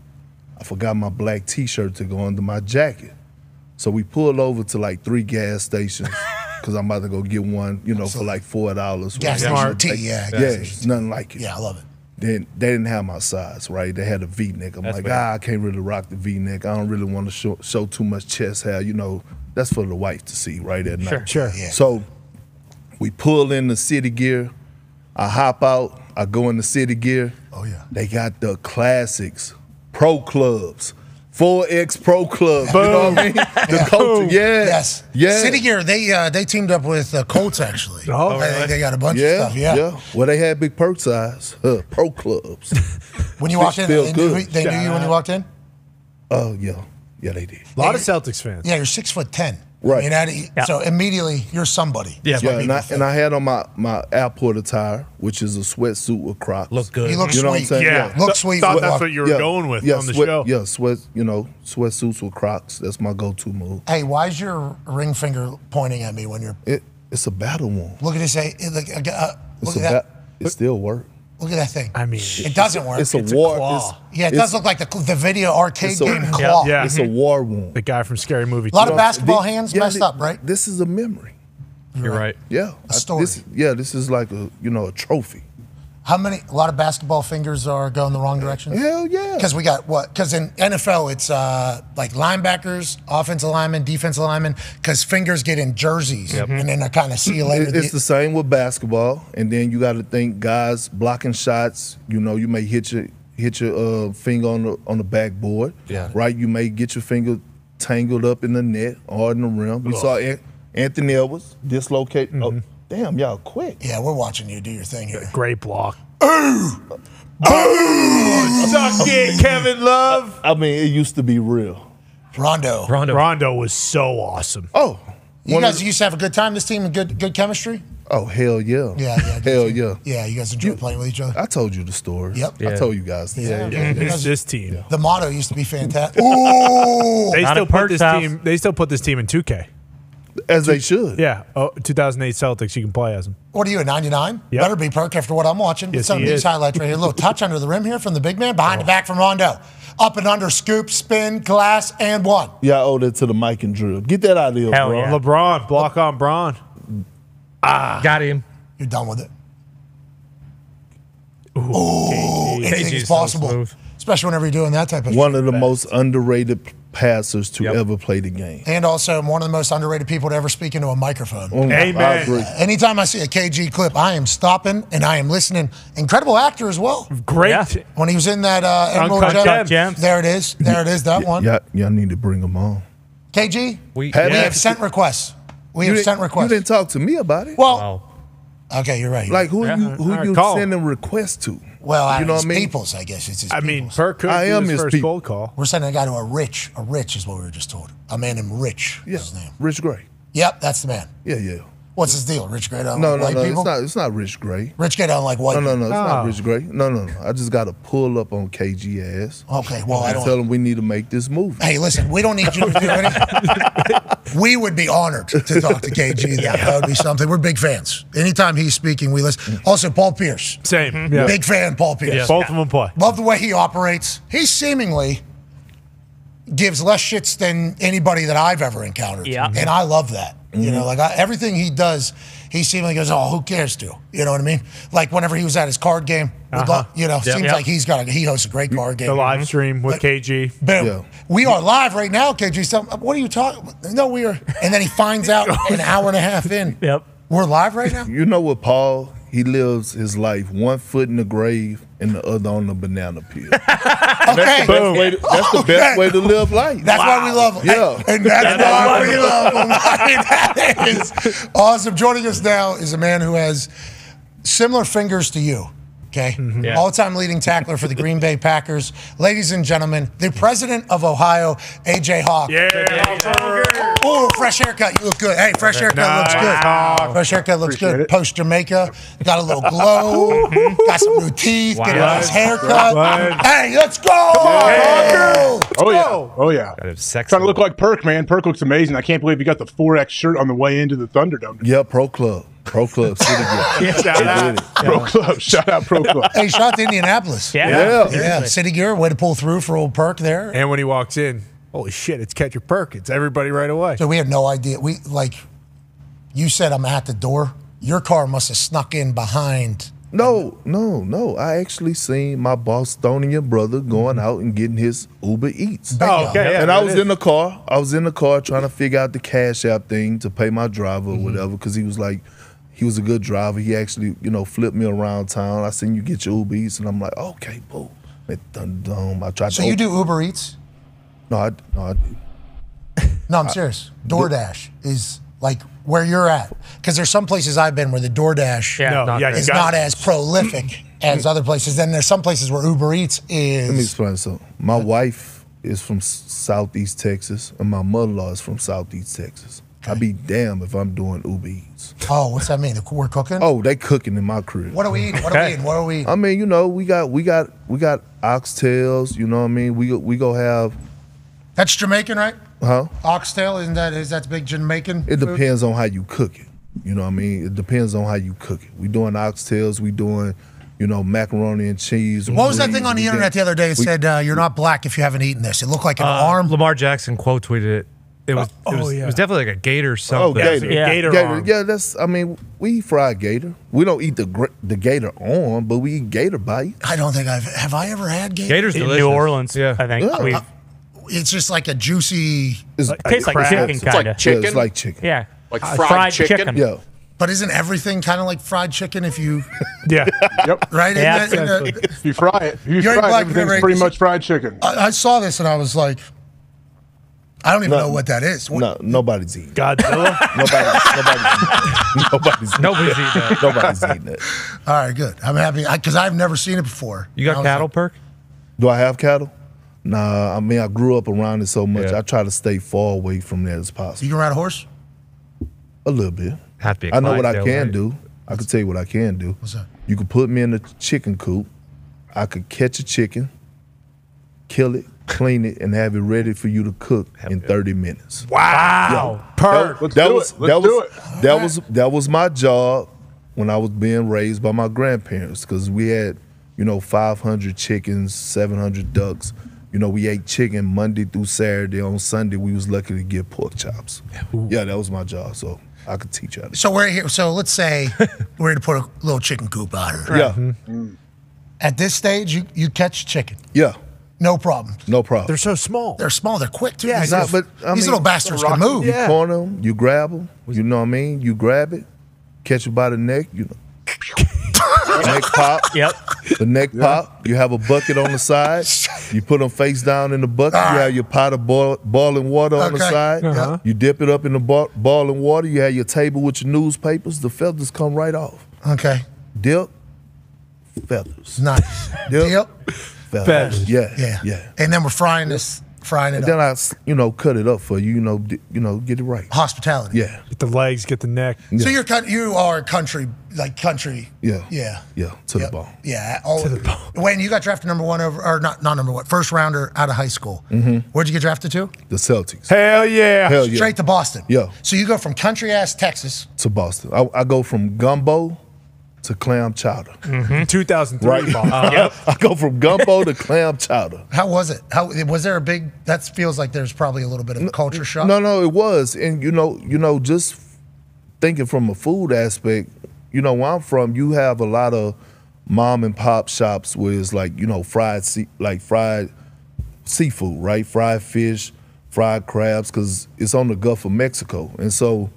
I forgot my black T-shirt to go under my jacket. So we pulled over to like three gas stations because I'm about to go get one, you know, for like four dollars.
Gas station tea, yeah, gas
yeah,
station.
nothing like it.
Yeah, I love it.
Then they didn't have my size, right? They had a V-neck. I'm
That's
like,
bad.
ah, I can't really rock the V-neck. I don't really want to show, show too much chest hair. You know, that's for the wife to see, right at night.
Sure, yeah.
So we pull in the city gear. I hop out. I go in the city gear.
Oh yeah.
They got the classics, pro clubs, Four X Pro Club. You know what I mean? The culture. Yeah.
Yes.
Yeah.
City Gear, they uh, they teamed up with uh, Colts actually.
Oh,
I think they got a bunch
yeah,
of stuff. Yeah. yeah.
Well, they had big perk size. Uh, pro clubs.
When you walked in,
Feel
they knew, they knew you when you walked in.
Oh yeah, yeah, they did.
A lot of Celtics fans.
Yeah, you're six foot ten.
Right.
You know, So immediately you're somebody.
Yeah,
That's what
and I, and I had on my, my airport attire, which is a sweatsuit with Crocs. Look
good. He looks
you know What I'm
sweet.
saying?
Yeah. Look sweet Thought that's Crocs. what
you were going with yeah, on the
sweat,
show.
Yeah, sweat. You know, sweatsuits with Crocs. That's my go-to move.
Hey, why is your ring finger pointing at me when you're?
It, it's a battle wound.
Look at this. Hey, look, uh, uh,
It's
look
a
at that.
ba- It still works.
Look at that thing.
I mean,
it doesn't work.
It's a war. It's,
yeah, it does look like the, the video arcade
a-
game claw.
Yeah.
It's a mhm. war wound.
The guy from Scary Movie.
A lot of basketball
The-
hands
yeah,
messed
the-
up, right?
This is a memory.
You're right.
Yeah,
A story.
This, yeah, this is like a you know a trophy.
How many? A lot of basketball fingers are going the wrong direction.
Hell yeah.
Because we got what? Because in NFL it's uh, like linebackers, offensive linemen, defensive linemen. Because fingers get in jerseys, and then they kind of see you later.
It- It's the same with basketball, and then you got to think guys blocking shots. You know, you may hit your hit your uh, finger on the on the backboard.
Yeah.
Right. You may get your finger tangled up in the net or in the rim. We saw Anthony Edwards dislocate. Oh, damn, y'all quick.
yeah, we're watching you do your thing here.
Great block.
Suck it, Kevin Love. I mean, it used to be real.
Rondo.
Rondo. Rondo was so awesome.
Oh,
You guys
of
used to have a good time. This team and good good chemistry.
Oh hell yeah.
Yeah, yeah, good
hell
team.
yeah.
Yeah, you guys enjoy playing with each other.
I told you the story.
Yep.
I told you guys. the
Yeah,
story.
yeah, yeah. Mhm.
It's this team.
The motto used to be fantastic. Ooh,
They
Not
still put this
house.
team. They still put this team in 2K.
As they should.
Yeah. Oh, 2008 Celtics. You can play as them.
What are you at 99?
Yep.
Better be perk after what I'm watching.
Yes,
Some of these
is. Oh.
highlights right here. A little touch under the rim here from the big man. Behind the back from Rondo. Up and under, scoop, spin, glass, and one.
Yeah, I owe that to the Mike and Drew. Get that out of here,
Hell
bro.
yeah.
LeBron block on Braun.
Ah, got him.
You're done with it.
Ooh,
Ooh, anything
KG
is
is so
possible.
smooth.
Especially whenever you're doing that type of
One of the most underrated passers to ever play the game.
And also I'm one of the most underrated people to ever speak into a microphone.
Oh, I
Amen.
agree.
Anytime I see a KG clip, I am stopping and I am listening. Incredible actor as well.
Great.
Yeah.
When he was in that uh, Emerald
Uncut
Gem-
Gems.
Gems.
There it is. There it is. That one.
Y'all, y'all need to bring them on.
KG,
We,
Had
we
Yeah.
have sent requests. We
You
have
didn't-
sent
You
requests.
didn't talk to me about it.
Well,
Wow.
okay, you're right.
like who
Yeah.
you who
All right,
you
call.
sending requests to?
Well, I
you know
his
what I mean?
peoples, I guess. It's his
I mean,
peoples.
Perk could
I am
his
his
first
people.
call.
We're sending a guy to a rich. A rich is what we were just told. A man named Rich
Yeah,
is his name.
Rich Gray.
Yep, that's the man.
Yeah, yeah.
What's his deal? Rich Gray don't
No,
like
no,
white
no.
people?
It's not. It's not Rich Gray.
Rich Gray don't like white
No, no, no. It's
Oh.
not Rich Gray. No, no, no. I just got to pull up on KG ass.
Okay, well, I don't.
tell him we need to make this movie.
Hey, listen, we don't need you to do anything. we would be honored to talk to KG. That, that would be something. We're big fans. Anytime he's speaking, we listen. Also, Paul Pierce.
Same. Mhm. Yeah.
Big fan, Paul Pierce. Yeah.
Both of them play.
Love the way he operates. He seemingly gives less shits than anybody that I've ever encountered.
Yeah.
And I love that. You know, mm-hmm. like I, everything he does, he seemingly goes, oh, who cares to? You know what I mean? Like whenever he was at his card game, with
Uh-huh.
lo- you know, seems
Yep.
like he's got a, he hosts a great mm-hmm. card game.
The live mm-hmm. stream with KG.
Boom.
Yeah.
We are live right now, KG. So, uh, what are you talking? No, we are. And then he finds out an hour and a half in.
Yep.
We're live right now.
You know what, Paul? He lives his life one foot in the grave and the other on the banana peel.
Okay.
Best way to- that's the best way to live life.
That's why we love them.
Yeah.
And that's why we love them. I mean, that is awesome. Joining us now is a man who has similar fingers to you. Okay. Mm-hmm.
Yeah.
All time leading tackler for the Green Bay Packers. Ladies and gentlemen, the president of Ohio, AJ Hawk.
Yeah.
Oh, fresh haircut. You look good. Hey, fresh haircut looks good. Fresh haircut looks
Appreciate
good.
it.
Post Jamaica. Got a little glow. Mm-hmm. got some new teeth. Get a
Wow.
nice haircut.
Blood.
Hey, let's go.
Oh yeah, oh yeah.
Got a sexy
Trying to look
look.
like Perk, man. Perk looks amazing. I can't believe you got the 4X shirt on the way into the Thunderdome.
Yeah, Pro Club. Pro Club. City Gear.
Shout out.
Pro Club. Shout out Pro Club.
Hey, shout out to Indianapolis.
Yeah.
Yeah.
Yeah, City Gear, way to pull through for old Perk there.
And when he walks in, holy shit, it's Catcher Perk. It's everybody right away.
So we had no idea. We like, you said I'm at the door. Your car must have snuck in behind.
No, no, no. I actually seen my Bostonian brother going out and getting his Uber Eats.
Oh, okay. Yeah,
and I was
it is.
in the car. I was in the car trying to figure out the Cash App thing to pay my driver
Mm-hmm.
or whatever because he was like, he was a good driver. He actually, you know, flipped me around town. I seen you get your Uber Eats, and I'm like, okay, boom. At Thunderdome, I tried
So
to.
you do Uber Eats?
No, I, no, I,
No, I'm serious. DoorDash is like where you're at. Because there's some places I've been where the DoorDash
Yeah. No, yeah,
is
got-
not as prolific as other places. Then there's some places where Uber Eats is.
Let me explain something. My wife is from Southeast Texas, and my mother-in-law is from Southeast Texas. I'd be damned if I'm doing Uber Eats.
Oh, what's that mean? We're cooking?
Oh, they cooking in my crib.
What are we eating? What are we eating? What are we eating?
I mean, you know, we got we got we got oxtails. You know what I mean? We go- we go have,
That's Jamaican, right?
huh?
Oxtail, isn't that is that big Jamaican?
It
food?
depends on how you cook it. You know what I mean? It depends on how you cook it. We doing oxtails. We doing, you know, macaroni and cheese.
What was that thing on the internet the other day? It
we-
said uh, you're not black if you haven't eaten this. It looked like an
Uh,
arm.
Lamar Jackson quote tweeted it. It was,
Oh,
it, was
yeah.
it was definitely like a gator something.
Oh, gator. gator. Yeah, that's. I mean, we eat fried gator. We don't eat the the gator on, but we eat gator bite.
I don't think I've have I ever had gator.
Gator's
In
delicious.
New Orleans,
Yeah.
I think.
Yeah.
we've-
Uh, It's just like a juicy.
It's
It tastes like chicken,
It's
kinda.
like chicken. Yeah, it's like chicken.
Yeah.
Like
Uh,
fried chicken?
Yeah.
But isn't everything kind of like fried chicken if you
Yeah.
Yep.
right?
Yeah,
Isn't that- isn't
If you fry it, if you
You
fry it,
black,
everything's pretty much fried chicken.
I, I saw this and I was like, I don't even
No.
know what that is. What-
No, nobody's eating.
Godzilla.
Nobody, nobody's, nobody's,
Nobody's eating that.
nobody's eating it.
All right, good. I'm happy because I've never seen it before.
You got cattle
like,
perk?
Do I have cattle? Nah, I mean I grew up around it so much.
Yeah.
I try to stay far away from that as possible.
you can ride a horse?
A little bit.
Have to be a
I know what I can
right?
do. I can tell you what I can do.
What's that?
You could put me in a chicken coop. I could catch a chicken, kill it, clean it, and have it ready for you to cook in 30 minutes.
Wow.
That,
Perk.
Let's
that
do
was
it.
That was that was that was my job when I was being raised by my grandparents because we had you know 500 chickens, 700 ducks. You know, we ate chicken Monday through Saturday. On Sunday, we was lucky to get pork chops. Yeah, that was my job. So I could teach you how to.
So we're here. So let's say we're going to put a little chicken coop out here.
Yeah,
At this stage, you, you catch chicken,
yeah,
no problem.
no problem.
They're so small.
They're small. They're quick too.
Yeah,
these
not,
little,
but I
these
mean,
little bastards can move.
You corner them, you grab them. You know what I mean? You grab it, catch it by the neck. You know, neck pop.
Yep.
The neck pop. You have a bucket on the side. You put them face down in the bucket. You have your pot of boil, boiling water on the side.
Uh-huh.
You dip it up in the bo- boiling water. You have your table with your newspapers. The feathers come right off.
Okay.
Dip, feathers.
Nice.
Dip,
Yep.
Feathers.
Feathers.
Yeah,
Yeah.
yeah.
And then we're frying this, frying it
And then
up.
I, s- you know, cut it up for you. You know, di- you know, get it right.
Hospitality.
Yeah,
Get the legs, get the neck.
So you're coun- you are country like country.
yeah,
Yeah.
yeah. To
Yep.
the bone.
Yeah. All, When you got drafted number one over, or not, not number one, first rounder out of high school. Mm-hmm. Where'd you get drafted to?
The Celtics.
Hell yeah.
Hell yeah.
Straight to Boston.
Yeah.
So you go from country ass Texas.
to Boston. I, I go from gumbo to clam chowder. Mm-hmm.
2003.
Right.
Bob.
I go from gumbo to clam chowder.
How was it? How was there a big? That feels like there's probably a little bit of a culture shock.
No, no, it was, and you know, you know, just thinking from a food aspect, you know, where I'm from, you have a lot of mom and pop shops where it's like you know fried sea, like fried seafood, right? Fried fish, fried crabs, because it's on the Gulf of Mexico, and so.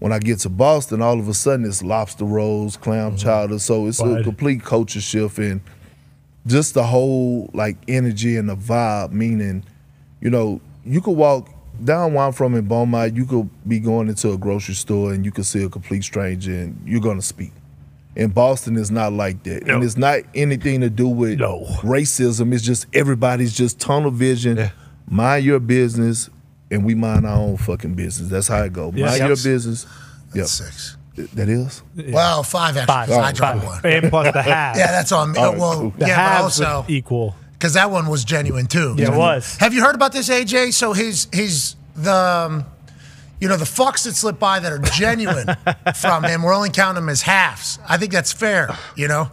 When I get to Boston, all of a sudden it's lobster rolls, clam mm-hmm. chowder. So it's a complete culture shift and just the whole like energy and the vibe. Meaning, you know, you could walk down where I'm from in Beaumont, you could be going into a grocery store and you could see a complete stranger and you're gonna speak. In Boston, it's not like that, and it's not anything to do with
No.
racism. It's just everybody's just tunnel vision. Mind your business, and we mind our own fucking business. That's how it go.
Yeah.
Mind
Yep.
your business. Yep.
Six.
Th- That is.
Well, five actually.
Five.
'cause I
Five.
dropped
Five.
one.
And plus the half.
Yeah, that's on me.
All right,
well,
cool.
The
yeah, but also
equal.
because that one was genuine too.
Yeah, it was.
Have you heard about this, AJ? So he's his the um, you know the fucks that slip by that are genuine from him. We're only counting them as halves. I think that's fair. You know.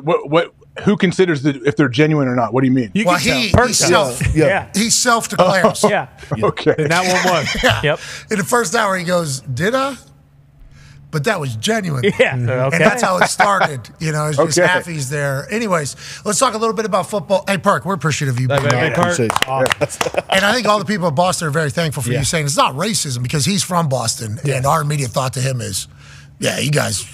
What? What? Who considers that if they're genuine or not? What do you mean?
You
Well, he,
tell.
he self
Yeah.
Yeah.
he self declares. Oh.
Yeah.
okay.
And that one was.
Yeah.
Yep.
In the first hour, he goes, "Did I?" But that was genuine.
Yeah. Mm-hmm. Okay.
And that's how it started. You know, it's just
Okay.
halfies there. Anyways, let's talk a little bit about football. Hey, Park, we're appreciative of you. Being
big
on.
part.
Appreciate you.
And I think all the people of Boston are very thankful for
Yeah.
you saying it's not racism because he's from Boston, and our immediate thought to him is, "Yeah, you guys,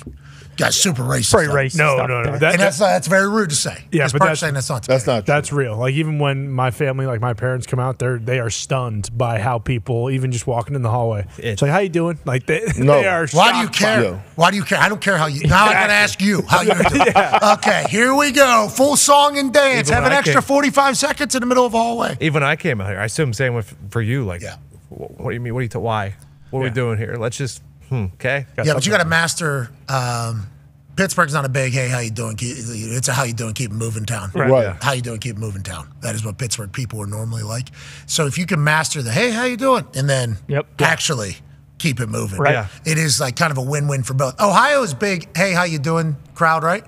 Guy's super racist.
Pretty racist
No,
up
no, no. That-
and that's that's very rude to say.
Yeah, but that's-
saying that's not.
That's not true.
That's real. Like even when my family, like my parents, come out, they're they are stunned by how people, even just walking in the hallway, it's like, "How you doing?" Like they,
No.
they are.
Why do you care?
by-
Why do you care? I don't care how you. Now I gotta ask you how you're doing.
Yeah.
Okay, here we go. Full song and dance.
Even
Have an
I
extra
came-
forty-five seconds in the middle of a hallway.
Even I came out here, I assume same with for you. Like,
Yeah.
wh- what do you mean? What do you? T- why? What are we doing here? Let's just. Hmm, okay.
yeah, but you got to master. Um, Pittsburgh's not a big "Hey, how you doing?" Keep- It's a "How you doing?" Keep moving town.
Right. Right.
How you doing? Keep moving town. That is what Pittsburgh people are normally like. So if you can master the "Hey, how you doing?" and then
Yep.
actually keep it moving,
Right.
Yeah.
it is like kind of a win-win for both. Ohio's big "Hey, how you doing?" crowd, right?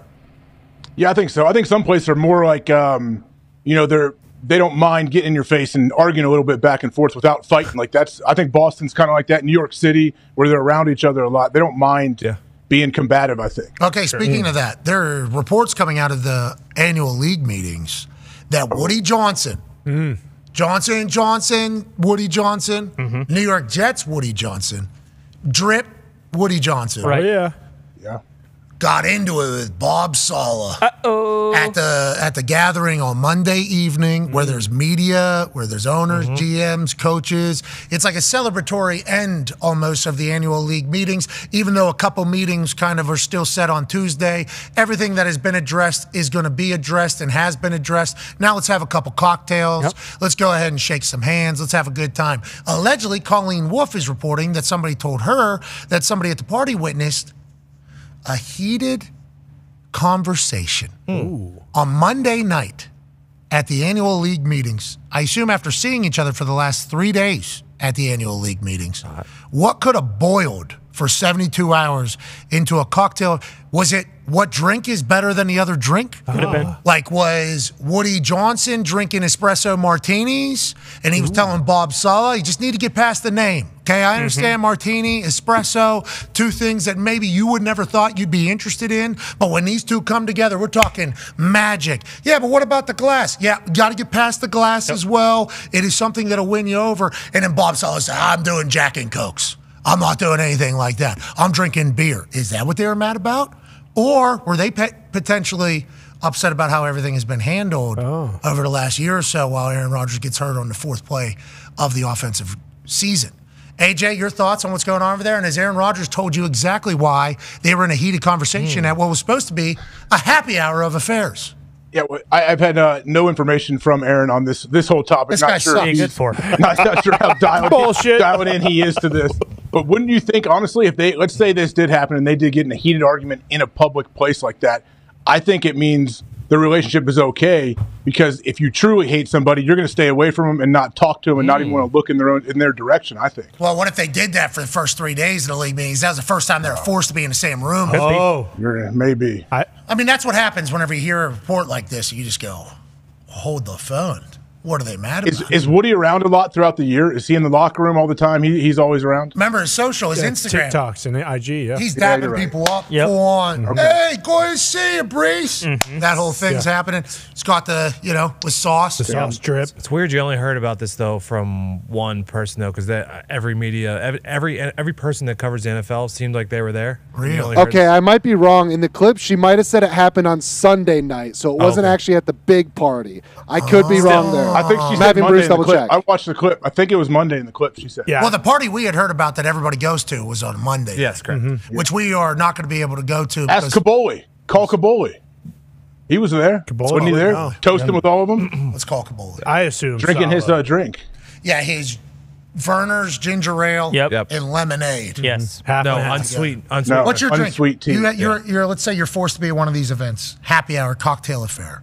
Yeah, I think so. I think some places are more like, um, you know, they're they don't mind getting in your face and arguing a little bit back and forth without fighting. Like that's, I think Boston's kind of like that. New York City, where they're around each other a lot, they don't mind
Yeah.
being combative. I think.
Okay, speaking mm. of that, there are reports coming out of the annual league meetings that Woody Johnson, mm-hmm. Johnson and Johnson, Woody Johnson, mm-hmm. New York Jets, Woody Johnson, Drip, Woody Johnson,
Oh yeah.
Yeah.
Got into it with Bob Saleh at the at the gathering on Monday evening, where mm. there's media, where there's owners, mm-hmm. GMs, coaches. It's like a celebratory end almost of the annual league meetings. Even though a couple meetings kind of are still set on Tuesday, everything that has been addressed is going to be addressed and has been addressed. Now let's have a couple cocktails. Let's go ahead and shake some hands. Let's have a good time. Allegedly, Colleen Wolfe is reporting that somebody told her that somebody at the party witnessed a heated conversation hmm. on Monday night at the annual league meetings. I assume after seeing each other for the last three days at the annual league meetings, what could have boiled for 72 hours into a cocktail? Was it what drink is better than the other drink? Could
have been.
Like, was Woody Johnson drinking espresso martinis and he was telling Bob Saleh, you just need to get past the name. Okay, I understand mm-hmm. martini, espresso, two things that maybe you would never thought you'd be interested in. But when these two come together, we're talking magic. Yeah, but what about the glass? Yeah, you got to get past the glass as well. It is something that'll win you over. And then Bob Saleh said, I'm doing Jack and Cokes. I'm not doing anything like that. I'm drinking beer. Is that what they were mad about? Or were they pe- potentially upset about how everything has been handled over the last year or so while Aaron Rodgers gets hurt on the fourth play of the offensive season? AJ, your thoughts on what's going on over there? And has Aaron Rodgers told you exactly why they were in a heated conversation at what was supposed to be a happy hour of affairs?
Yeah, well, I, I've had uh, no information from Aaron on this this whole topic.
This
not
guy
sure
sucks.
he's-
Good for.
Not, not sure how dialed,
Bullshit.
dialed in he is to this. But wouldn't you think, honestly, if they let's say this did happen and they did get in a heated argument in a public place like that, I think it means the relationship is okay because if you truly hate somebody, you're going to stay away from them and not talk to them and not even mm. want to look in their own in their direction. I think.
Well, what if they did that for the first three days of the league meetings? That was the first time they were oh. forced to be in the same room.
Oh,
You're, maybe.
I
I mean, that's what happens whenever you hear a report like this. You just go, hold the phone. What are they mad
Is,
about?
is Woody around a lot throughout the year? Is he in the locker room all the time? He, he's always around.
Remember his social, his
yeah,
Instagram.
TikToks and IG. Yeah.
He's
Yeah,
dapping
you're right.
people up,
Yep.
full on. Mm-hmm. Hey, go to see you, Brees. Mm-hmm. That whole thing's
Yeah.
happening. It's got the, you know, with sauce.
the sauce drip.
It's weird you only heard about this though from one person though, because every media, every, every every person that covers the NFL seemed like they were there.
Really?
Okay, I might be wrong. In the clip, she might have said it happened on Sunday night, so it oh, wasn't
okay.
actually at the big party. I could be oh. wrong there.
I think she
I'm
said Monday
Bruce
in the
double
clip.
check.
I watched the clip. I think it was Monday in the clip. She said.
Yeah.
Well, the party we had heard about that everybody goes to was on Monday.
Yes, correct.
Which we are not going to be able to go to.
Ask
because-
Kaboly. Call Kaboly. He was there.
Kaboly?
Wasn't he there?
No.
Toasting with all of them,
Let's call Kaboly.
I assume
drinking his
Salah.
uh, drink.
Yeah, his Vernors ginger ale
Yep.
Yep.
and lemonade.
Yes.
half
No,
and half.
unsweet, unsweet.
No.
What's your drink?
Unsweet tea.
You, you're, you're, let's say you're forced to be at one of these events, happy hour, cocktail affair.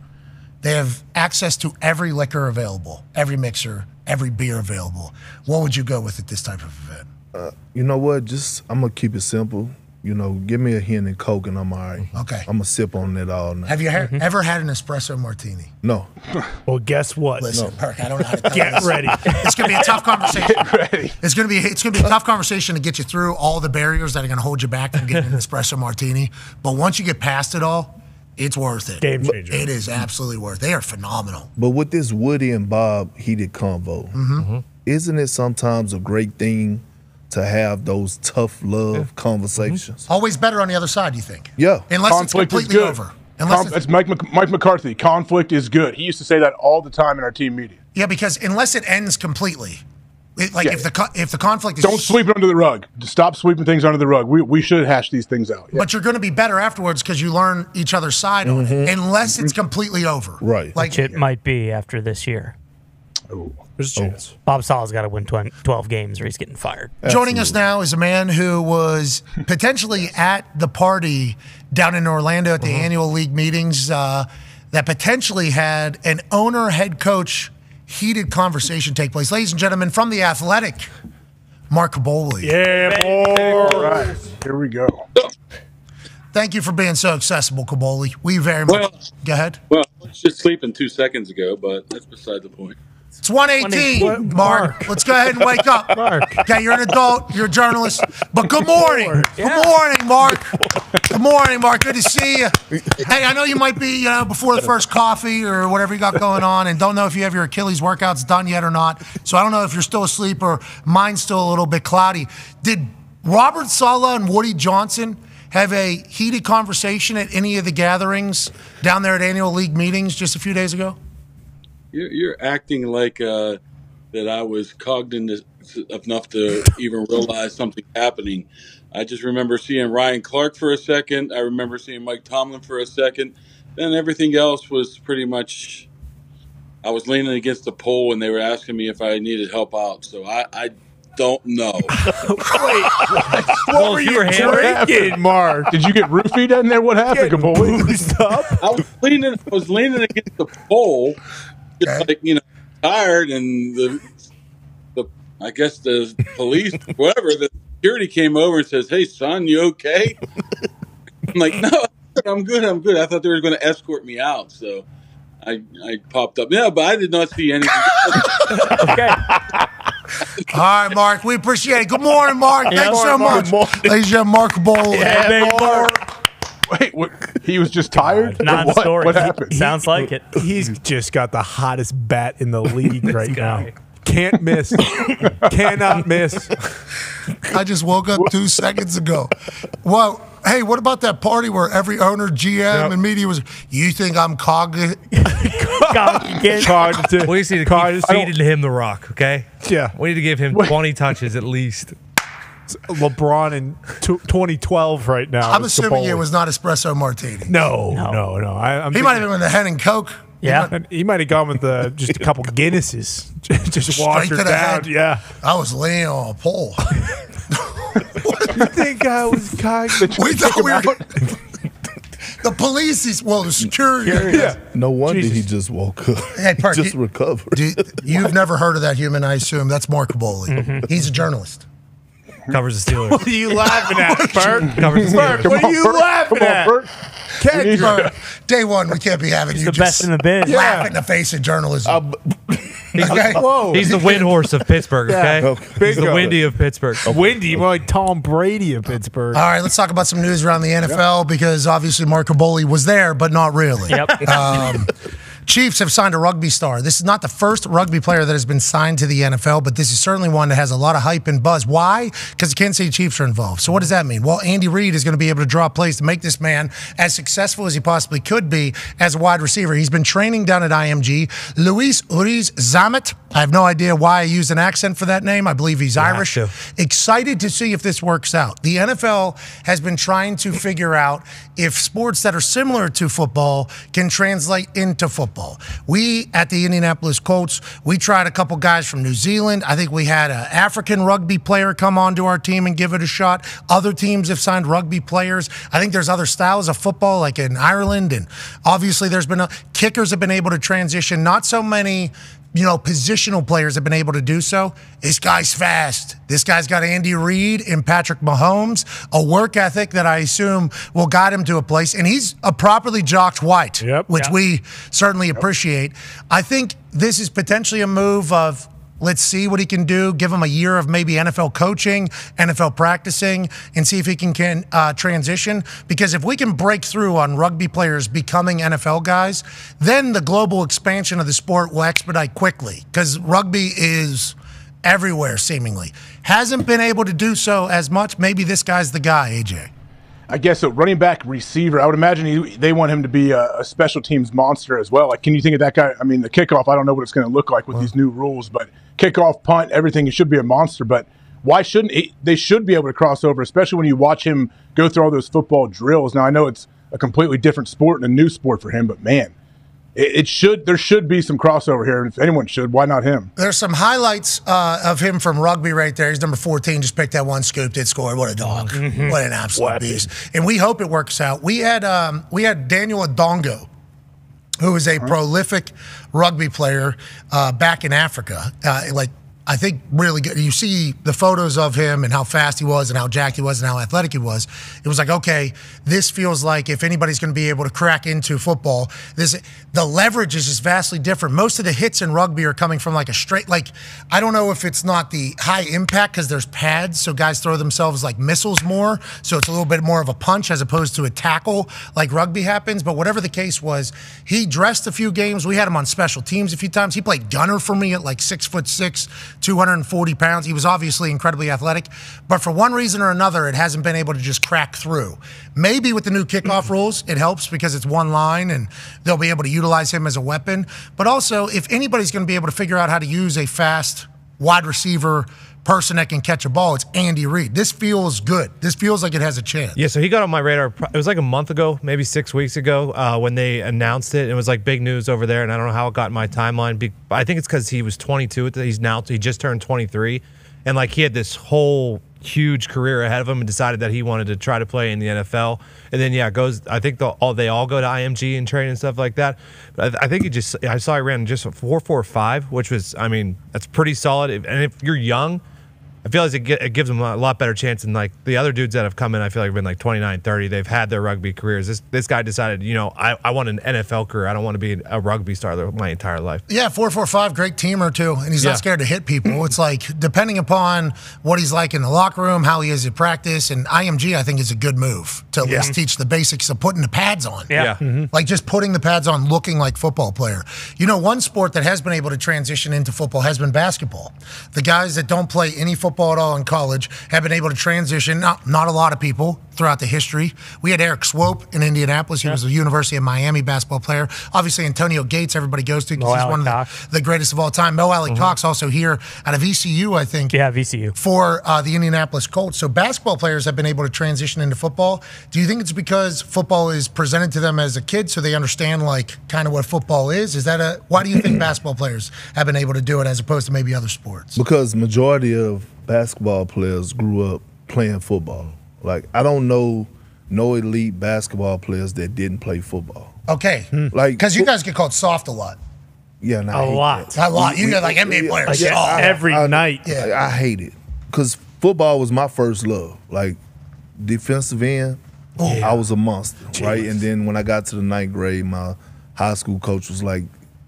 They have access to every liquor available, every mixer, every beer available. What would you go with at this type of event?
Uh, you know what? Just I'm gonna keep it simple. You know, give me a hen and coke and I'm all right.
Okay.
I'm gonna sip on it all night.
Have you he- ever had an espresso martini?
No.
Well, guess what?
Listen, Perk, I don't know how to tell
Get
this.
ready.
It's going to be a tough conversation.
ready.
It's going to be it's going to be a tough conversation to get you through all the barriers that are going to hold you back from getting an espresso martini. But once you get past it all, it's worth it.
Game changer.
It is absolutely worth. It. They are phenomenal.
But with this Woody and Bob heated convo,
Mm-hmm.
isn't it sometimes a great thing to have those tough love conversations.
Always better on the other side, you think?
Yeah.
Unless it's
Conflict is
completely over. Unless
Con-
it's,
that's Mike, Mc- Mike McCarthy. Conflict is good. He used to say that all the time in our team media.
yeah, because unless it ends completely, it, like
Yeah.
if the co- if the conflict is
Don't sweep it under the rug. Stop sweeping things under the rug. We, we should hash these things out.
But you're going to be better afterwards because you learn each other's side
Mm-hmm.
it, unless it's completely over.
Right.
Like
Which it might be after this year.
There's a chance.
Bob Saleh's got to win 20, 12 games or he's getting fired.
Joining us now is a man who was potentially at the party down in Orlando at the annual league meetings uh, that potentially had an owner head coach heated conversation take place. Ladies and gentlemen, from the Athletic, Mark Kaboly.
Yeah, boy.
All right. Here we go.
Thank you for being so accessible, Kaboly. We very much.
Well-
Go ahead.
Well, I was just sleeping two seconds ago, but that's beside the point.
It's 118, Mark. Let's go ahead and wake up. Mark. Okay, you're an adult, you're a journalist. But good morning. Good morning, Mark. Good morning, Mark. Good to see you. Hey, I know you might be, you know, before the first coffee or whatever you got going on, and don't know if you have your Achilles workouts done yet or not. So I don't know if you're still asleep or mine's still a little bit cloudy. Did Robert Saleh and Woody Johnson have a heated conversation at any of the gatherings down there at annual league meetings just a few days ago?
You're, you're acting like uh, that I was cognizant enough to even realize something happening. I just remember seeing Ryan Clark for a second. I remember seeing Mike Tomlin for a second. Then everything else was pretty much. I was leaning against the pole and they were asking me if I needed help out. So I, I don't know.
Wait, What were you drinking, Mark?
Did you get roofied in there? What happened, Kaboly?
I was leaning. I was leaning against the pole, just like you know, tired, and the the I guess the police, whatever, the security came over and says, "Hey, son, you okay?" I'm like, "No, I'm good. I'm good." I thought they were going to escort me out, so I I popped up. Yeah, but I did not see anything. Okay.
All right, Mark. We appreciate it. Good morning, Mark.
Yeah,
Thanks so
Mark,
much.
good morning.
Ladies and gentlemen, Mark Bowl.
Wait, what, he was just tired? Or what?
Non-story.
What happened?
Sounds like it.
He's just got the hottest bat in the league right now. Can't miss. Cannot miss.
I just woke up two seconds ago. Well, hey, what about that party where every owner, GM, and media was? You think I'm cognitive?
Cognitive.
We just need to
Cognitive.
keep feeding him the rock, okay?
Yeah.
We need to give him 20 touches at least.
LeBron in t- 2012 right now.
I'm
is
assuming it
Kaboly.
was not espresso martini.
No, no, no. I, I'm
He might have been with the hen and coke.
Yeah, he might have gone with uh, just a couple Guinnesses, just wash
Straight
her down.
head.
Yeah,
I was laying on a pole.
What did you think I was kind?
we thought we were. The police is well, the security.
Yeah. No wonder he just woke up.
Hey, Perk,
just
you-
recovered.
Dude, you've never heard of that human, I assume. That's Mark Kaboly.
Mm-hmm.
He's a journalist.
Covers the Steelers.
What are you laughing at, Bert?
Covers the
Bert,
Steelers.
what are you laughing at? Can't
Bert, Day one, we can't be having you
the
just
best in the biz.
laugh in the face of journalism.
He's,
Okay.
the, he's the windhorse of Pittsburgh, okay?
Yeah.
He's the
Bingo.
windy of Pittsburgh.
Windy, more like Tom Brady of Pittsburgh.
All right, let's talk about some news around the NFL because obviously Mark Kaboly was there, but not really.
Yep.
Um, Chiefs have signed a rugby star. This is not the first rugby player that has been signed to the NFL, but this is certainly one that has a lot of hype and buzz. Why? Because the Kansas City Chiefs are involved. So what does that mean? Well, Andy Reid is going to be able to draw plays to make this man as successful as he possibly could be as a wide receiver. He's been training down at IMG. Louis Rees-Zammit. I have no idea why I use an accent for that name. I believe he's Irish. Excited to see if this works out. The NFL has been trying to figure out if sports that are similar to football can translate into football. We at the Indianapolis Colts, we tried a couple guys from New Zealand. I think we had an African rugby player come onto our team and give it a shot. Other teams have signed rugby players. I think there's other styles of football, like in Ireland, and obviously there's been a, kickers have been able to transition. Not so many you know, positional players have been able to do so. This guy's fast. This guy's got Andy Reid and Patrick Mahomes, a work ethic that I assume will guide him to a place. And he's a properly jocked white, which
Yep.
we certainly appreciate. I think this is potentially a move of let's see what he can do, give him a year of maybe NFL coaching, NFL practicing, and see if he can, can uh, transition. Because if we can break through on rugby players becoming NFL guys, then the global expansion of the sport will expedite quickly. Because rugby is everywhere seemingly. Hasn't been able to do so as much. Maybe this guy's the guy, AJ.
I guess so. Running back, receiver. I would imagine he, they want him to be a, a special teams monster as well. Like, can you think of that guy? I mean, the kickoff. I don't know what it's going to look like with these new rules, but kickoff, punt, everything. He should be a monster. But why shouldn't he? They should be able to cross over, especially when you watch him go through all those football drills. Now I know it's a completely different sport and a new sport for him, but man, it, it should. There should be some crossover here. And if anyone should, why not him?
There's some highlights uh, of him from rugby right there. He's number 14, just picked that one, scooped it, scored. What a dog.
Mm-hmm.
What an absolute beast. And we hope it works out. We had um, we had Daniel Adongo, who is a prolific rugby player uh, back in Africa. Uh, like I think really good. You see the photos of him and how fast he was and how jacked he was and how athletic he was. It was like, okay, this feels like if anybody's going to be able to crack into football, this the leverage is just vastly different. Most of the hits in rugby are coming from like a straight like I don't know if it's not the high impact because there's pads, so guys throw themselves like missiles more, so it's a little bit more of a punch as opposed to a tackle like rugby happens. But whatever the case was, he dressed a few games. We had him on special teams a few times. He played gunner for me at like six foot six, 240 pounds. He was obviously incredibly athletic, but for one reason or another, it hasn't been able to just crack through. Maybe with the new kickoff mm-hmm. rules, it helps because it's one line and they'll be able to utilize him as a weapon. But also, if anybody's going to be able to figure out how to use a fast wide receiver person that can catch a ball, it's Andy Reid. This feels good. This feels like it has a chance.
Yeah, so he got on my radar. It was like a month ago, maybe six weeks ago, uh, when they announced it. It was like big news over there, and I don't know how it got in my timeline. I think it's because he was 22. He's now he just turned 23, and like he had this whole huge career ahead of him, and decided that he wanted to try to play in the NFL. And then yeah, goes. I think the, all they all go to IMG and train and stuff like that. But I, I think he just. I saw he ran just a four four five, which was. I mean, that's pretty solid. And if you're young. I feel like it, gives them a lot better chance than like the other dudes that have come in. I feel like have been like 29, 30. They've had their rugby careers. This this guy decided, you know, I, I want an NFL career. I don't want to be a rugby star my entire life.
Yeah, four four five, great teamer too, and he's
Yeah.
not scared to hit people. It's like depending upon what he's like in the locker room, how he is at practice, and IMG I think is a good move to at
Yeah.
least teach the basics of putting the pads on.
Yeah. Yeah. Mhm.
like just putting the pads on, looking like football player. You know, one sport that has been able to transition into football has been basketball. The guys that don't play any football at all in college have been able to transition. Not not a lot of people throughout the history. We had Erik Swoope in Indianapolis. He was a University of Miami basketball player. Obviously, Antonio Gates, everybody goes to because he's
Alley
one of the, the greatest of all time. Mo Alie-Cox also here out of ECU, I think.
Yeah, VCU.
For uh, the Indianapolis Colts. So basketball players have been able to transition into football. Do you think it's because football is presented to them as a kid so they understand like kind of what football is? Is that a why do you think basketball players have been able to do it as opposed to maybe other sports?
Because majority of basketball players grew up playing football. Like I don't know no elite basketball players that didn't play football.
Okay. Hmm.
Like
Because you guys get called soft a lot.
Yeah, and I
A
hate
lot.
that.
A lot. You get like NBA players.
Yeah,
soft.
I-
Every
I-
night.
I, I hate it because football was my first love. Like defensive end, I was a monster, right? And then when I got to the ninth grade, my high school coach was like,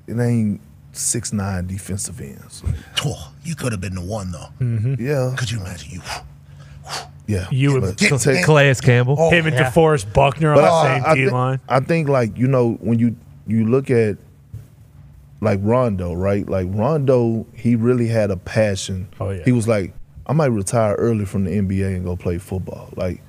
"It ain't six nine defensive ends."
Oh, you could have been the one though. Mm-hmm.
Yeah.
Could you imagine you?
Yeah,
You
but-
would
Get-
take-
Calais Campbell.
Oh,
him and
yeah.
DeForest Buckner on
But
the
I-
same
I
D
think-
line.
I think like you know when you you look at like Rondo, right? Like Rondo, he really had a passion.
Oh, yeah.
He was like, I might retire early from the NBA and go play football. Like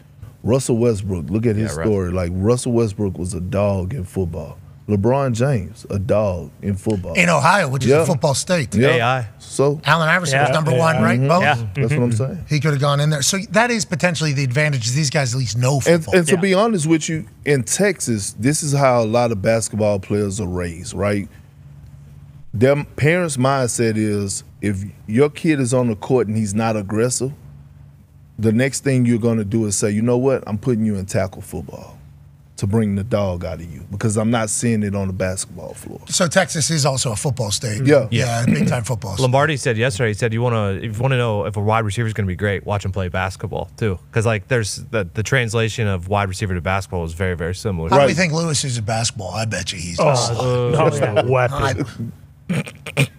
Russell Westbrook, look at his
Yeah, right.
story. Like Russell Westbrook was a dog in football. LeBron James, a dog in football.
In Ohio, which is
Yeah.
a football state.
Yeah.
AI.
So
Allen Iverson was number
Yeah.
one, right?
Mhm.
Both?
Yeah.
that's what I'm saying.
He could have gone in there. So that is potentially the advantage. is These guys at least know
And,
football.
and to be honest with you, in Texas, this is how a lot of basketball players are raised, right? Their parents' mindset is if your kid is on the court and he's not aggressive, the next thing you're going to do is say, you know what? I'm putting you in tackle football to bring the dog out of you because I'm not seeing it on the basketball floor.
so Texas is also a football state.
Yeah.
Yeah, big time football. state.
Lombardi said yesterday. He said you want to if you want to know if a wide receiver is going to be great, watch him play basketball too. Because like there's the the translation of wide receiver to basketball is very very similar.
How do we think Lewis is at basketball? I bet you he's.
Oh,
Uh,
he's a weapon.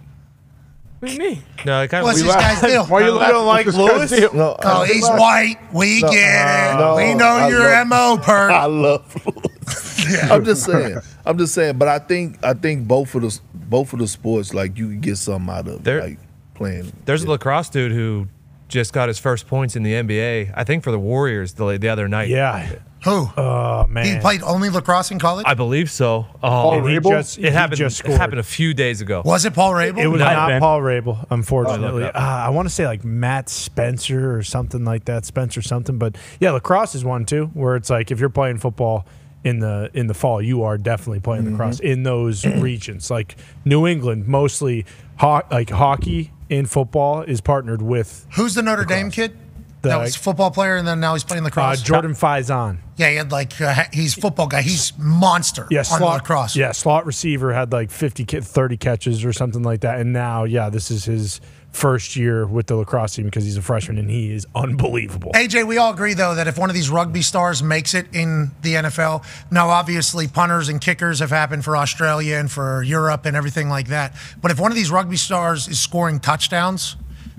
What do you mean?
No, it kind of
What's
we
this
laugh-
guy's deal?
Why you
You don't like
What's
Lewis?
No,
Oh,
I-
he's white. We
No,
get it.
no,
we know
I
your
love-
mo, per.
I love Lewis. I'm just saying. I'm just saying. But I think I think both of the both of the sports, like you can get something out of.
There-
Like playing.
There's a lacrosse dude who just got his first points in the NBA. I think for the Warriors the, the other night.
Yeah.
Who?
Oh man.
He played only lacrosse in college.
I believe so. Oh,
Paul
he
Rabel?
just-
He
it happened.
just
it happened a few days ago.
Was it Paul Rabel?
It was
Might
not. Paul Rabel, unfortunately.
Oh,
Uh. I want to say like Matt Spencer or something like that, Spencer something. But yeah, lacrosse is one too, where it's like if you're playing football in the in the fall, you are definitely playing
Mm-hmm.
lacrosse in those regions. Like New England, mostly ho- like hockey and football is partnered with
Who's the Notre Dame kid?
The-
that was a football player, and then now he's playing
uh,
lacrosse.
Jordan Faison.
Yeah, he had like uh, he's football guy. He's monster
Yeah,
on
slot
lacrosse.
Yeah, slot receiver had like 50, 30 catches or something like that. And now, yeah, this is his first year with the lacrosse team because he's a freshman and he is unbelievable.
AJ, we all agree though that if one of these rugby stars makes it in the NFL, now obviously punters and kickers have happened for Australia and for Europe and everything like that. But if one of these rugby stars is scoring touchdowns,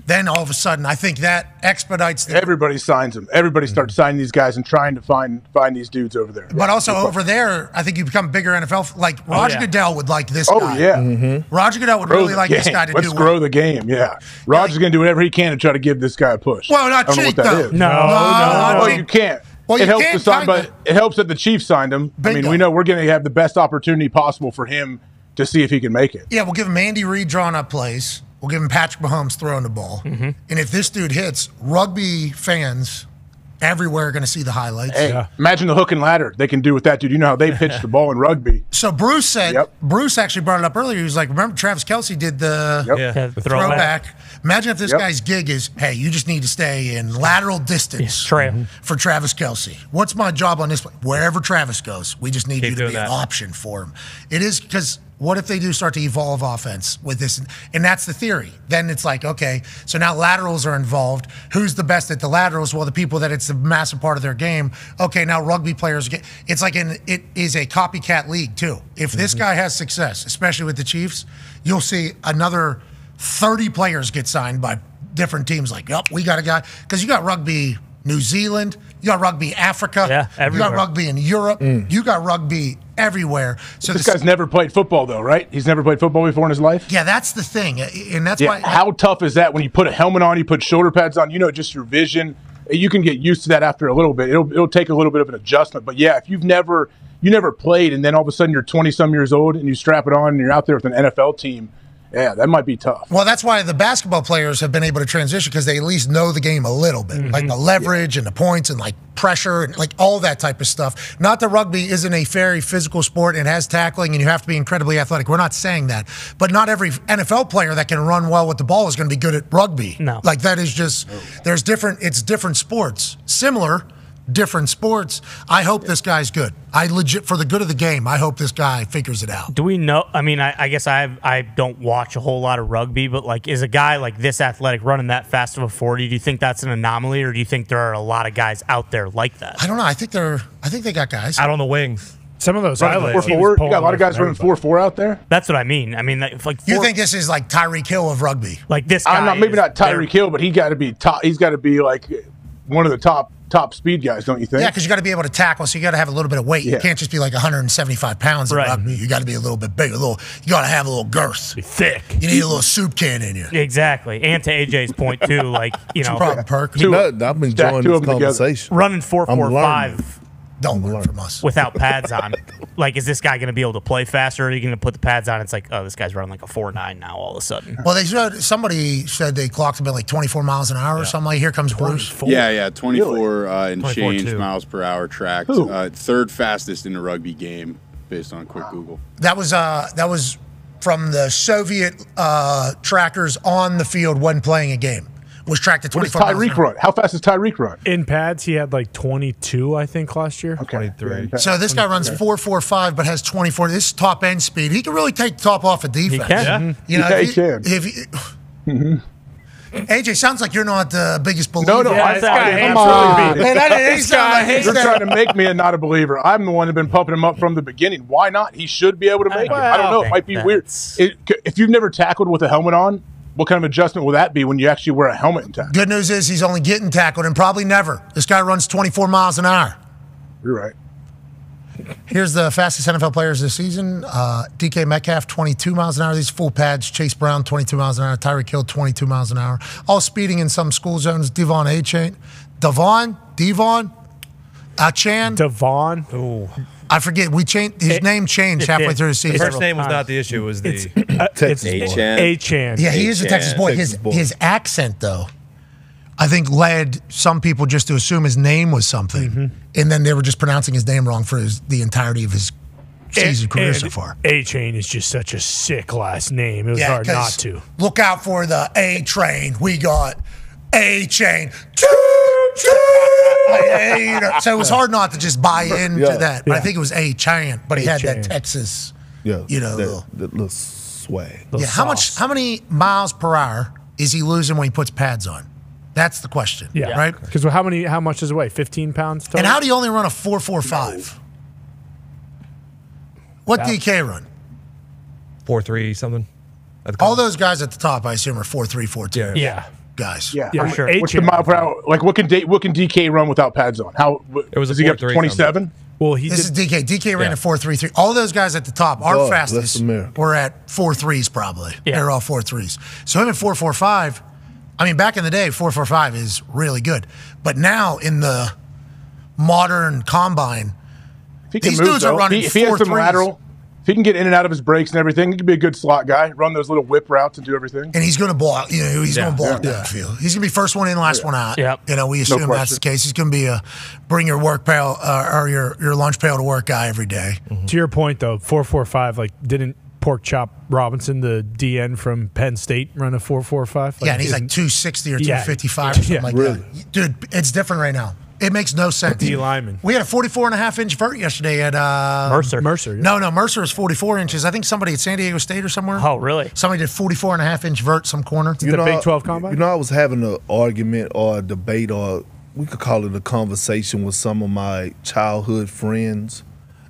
then all of a sudden I think that expedites the
Everybody signs them. Everybody mm-hmm. starts signing these guys and trying to find find these dudes over there.
But also over there, I think you become bigger NFL. f- Like oh, Roger
yeah.
Goodell would like this
Oh
guy.
yeah, mm-hmm.
Roger Goodell would
Grow
really
the
like this guy to
Let's
do
grow
well.
the game. Yeah, Roger's going to do whatever he can to try to give this guy a push.
Well, not
I
cheap,
that
though.
is.
No, No, no, not
Well, you can't.
Well,
it
you
helps
can
to sign, but it helps that the Chiefs signed him. I mean, we know we're going to have the best opportunity possible for him to see if he can make it.
Yeah, we'll give him Andy Reid drawing up plays. We'll give him Patrick Mahomes throwing the ball.
Mm-hmm.
And if this dude hits, rugby fans everywhere are going to see the highlights.
Hey, imagine the hook and ladder they can do with that dude. You know how they pitch the ball in rugby.
So Bruce said, Bruce actually brought it up earlier. He was like, remember Travis Kelce did the,
Yep.
Yeah,
the
throwback.
throwback. Imagine if this
Yep.
guy's gig is, hey, you just need to stay in lateral distance
trail.
for Travis Kelce. What's my job on this? play? Wherever Travis goes, we just need
Keep
you to
doing
be an option for him. It is because what if they do start to evolve offense with this? And that's the theory. Then it's like, okay, so now laterals are involved. Who's the best at the laterals? Well, the people that it's a massive part of their game. Okay, now rugby players get. It's like an it is a copycat league too. If this mm-hmm. guy has success, especially with the Chiefs, you'll see another thirty players get signed by different teams. Like, yep, we got a guy because you got rugby New Zealand, you got rugby Africa,
Yeah,
you got rugby in Europe, mm. you got rugby everywhere. So
this
the-
guy's never played football though, right? He's never played football before in his life.
yeah, that's the thing, and that's
yeah.
why.
How tough is that when you put a helmet on, you put shoulder pads on, you know, just your vision. You can get used to that after a little bit. It'll, it'll take a little bit of an adjustment. But yeah, if you've never you never played and then all of a sudden you're 20 some years old and you strap it on and you're out there with an NFL team, yeah, that might be tough.
Well, that's why the basketball players have been able to transition because they at least know the game a little bit,
Mm-hmm.
like the leverage and the points and like pressure and like all that type of stuff. Not that rugby isn't a very physical sport and has tackling and you have to be incredibly athletic. We're not saying that, but not every NFL player that can run well with the ball is going to be good at rugby.
No.
like that is just there's different. It's different sports, similar. Different sports. I hope this guy's good. I legit, for the good of the game, I hope this guy figures it out.
Do we know? I mean, I, I guess I I don't watch a whole lot of rugby, but like, is a guy like this athletic running that fast of a forty? Do you think that's an anomaly, or do you think there are a lot of guys out there like that?
I don't know. I think they're. I think they got guys.
Out on the wings.
Some of those
Running
highlights,
four
he
four. You got a lot of guys running four four out there.
That's what I mean. I mean, like, like
You think this is like Tyreek Hill of rugby?
like this guy?
I'm not maybe not
better-
Tyreek Hill, but he got to be top. He's got to be like one of the top top speed guys, don't you think?
Yeah, because you got to be able to tackle, so you got to have a little bit of weight. You can't just be like 175 pounds
Right.
rugby. You got to be a little bit bigger. A little. You got to have a little girth.
thick.
You need a little soup can in you.
Exactly, and to AJ's point too, like you know,
your problem, Perk?
Two-
No, I'm enjoying
Stack two
this
of them together.
conversation.
running four
I'm
four
learning.
five
Don't learn from us.
without pads on. Like, is this guy going to be able to play faster? Or are you going to put the pads on? It's like, oh, this guy's running like a four nine now. All of a sudden,
Well, they said somebody said they clocked him at like 24 miles an hour or something. Like, here comes Bruce.
Yeah, yeah, 24 uh, and
24
change
too.
miles per hour tracked. Uh, third fastest in the rugby game, based on quick Google.
That was uh that was from the Soviet uh, trackers on the field when playing a game. Was tracked at
What does
24 miles
Tyreek run? How fast does Tyreek run?
In pads, he had like 22, I think, last year.
Okay,
23.
So this guy runs four four five, but has twenty four. This is top end speed. He can really take the top off of defense.
He can.
You know,
Yeah,
if
he can.
If you, mm-hmm. AJ sounds like you're not the biggest believer.
No, no,
Yeah,
I,
this
I
guy
am
hates
Man,
being.
that is- he sounds like
You're trying to make me a not a believer. I'm the one who's been pumping him up from the beginning. Why not? He should be able to make it. I don't know. It might be weird. It, if you've never tackled with a helmet on, what kind of adjustment will that be when you actually wear a helmet and tackle?
Good news is he's only getting tackled and probably never. This guy runs 24 miles an hour.
You're right.
Here's the fastest NFL players this season. Uh, DK Metcalf, 22 miles an hour. These full pads. Chase Brown, 22 miles an hour. Tyreek Hill, 22 miles an hour. All speeding in some school zones. Devon A. Chain. Devon? Devon? Achane?
Devon?
Ooh.
I forget. We changed his name changed
it
halfway
did.
through the season.
First name was not the issue. It was the
Texas
Achane.
Achane.
Yeah, he is a Texas boy. His his accent though, I think led some people just to assume his name was something,
Mm-hmm.
and then they were just pronouncing his name wrong for his, the entirety of his season career so far.
A Chain is just such a sick last name. It was
Yeah,
hard
'cause
not to.
Look out for the A train. We got A chain. Choo, choo. Like, hey, you know, so it was hard not to just buy into
Yeah.
that. But I think it was A chain, but he had that Texas.
Yeah,
You know,
that,
little-
that little swag.
yeah, how much? How many miles per hour is he losing when he puts pads on? That's the question.
Yeah,
Right.
Because how many? How much does it weigh? Fifteen pounds. Total?
And how do you only run a four four five? What
That-
DK run?
four three something.
All those guys at the top, I assume, are four three four two.
Yeah.
Guys.
Yeah, What's the mile per hour? Like, what can D, what can DK run without pads on? How
it was
does he get to twenty seven?
Well, he
this is DK. DK ran a four three three. All those guys at the top, our
God
fastest,
bless America.
were at four threes probably. They're all four threes. So him at four four five. I mean, back in the day, four four five is really good. But now in the modern combine,
If he can
these
move,
dudes
though,
are running
if he, if he
four
has some
threes.
lateral, if he can get in and out of his breaks and everything, he could be a good slot guy. Run those little whip routes and do everything.
and he's going to block. You know, he's
Yeah.
going to block
Yeah.
that field. He's going to be first one in, last one out.
Yep.
You know, we
No
assume that's the case. He's going to be a bring your work pail uh, or your your lunch pail to work guy every day.
To your point, though, four four five. Like, didn't Pork Chop Robinson, the DN from Penn State, run a four four five?
yeah, and he's like 260 or
Yeah.
255 or something
Yeah.
like
Really?
that. Dude, it's different right now. It makes no sense.
D lineman.
We had a 44 and a half inch vert yesterday at uh,
Mercer. Mercer, yeah.
No, no, Mercer is 44 inches. I think somebody at San Diego State or somewhere.
Oh, really?
Somebody did 44 and a half inch vert some corner.
You know, You know, I was having an argument or a debate, or we could call it a conversation with some of my childhood friends,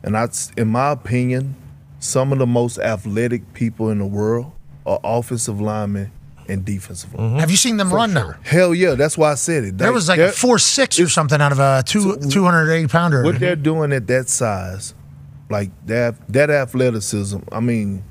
and I, in my opinion, some of the most athletic people in the world are offensive linemen and defensive linemen.
Have you seen them run now?
Hell yeah, that's why I said it.
There was like a four six or something out of a two 280 pounder.
What they're doing at that size, like that that athleticism. I mean,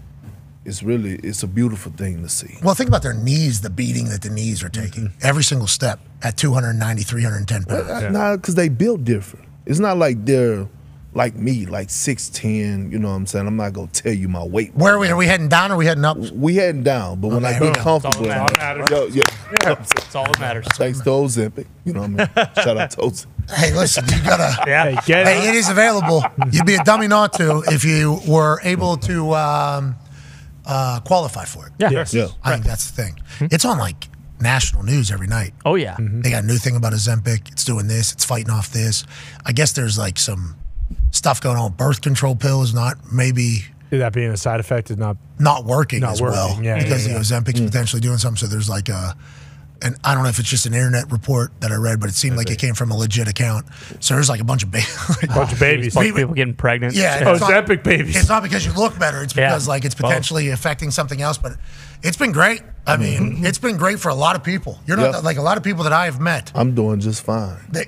it's really it's a beautiful thing to see.
Well, think about their knees, the beating that the knees are taking every single step at 290, 310 pounds.
Uh, Nah, because they built different. It's not like they're like me, like six ten. You know what I'm saying? I'm not gonna tell you my weight.
Where are we? Are we heading down or are we heading up?
We heading down, but when
Okay,
I get comfortable,
It's all that matters.
Yo, yeah,
That's all that matters.
Thanks to Ozempic. You know what I mean? Shout out to Ozempic.
Hey, listen, you gotta.
Yeah.
Hey, get
Hey, it is available. You'd be a dummy not to if you were able to um, uh, qualify for it.
Yeah. Yes.
Yeah.
I think that's the thing. It's on like national news every night.
Oh yeah.
They got a new thing about Ozempic. It's doing this. It's fighting off this. I guess there's like some stuff going on. Birth control pill is not maybe
that being a side effect is not
not working
Not
as
working,
well
yeah,
because
yeah,
the
yeah.
Ozempic's mm. potentially doing something. So there's like a, and I don't know if it's just an internet report that I read, but it seemed like it came from a legit account. So there's like a bunch of babies,
bunch of babies.
Bunch of people getting pregnant.
Yeah,
Oh,
it's not-
Ozempic babies.
It's not because you look better. It's
Yeah.
because like it's
Both.
potentially affecting something else. But it's been great. I mm-hmm. mean, it's been great for a lot of people. You're not
Yeah.
like a lot of people that I have met.
I'm doing just fine.
They,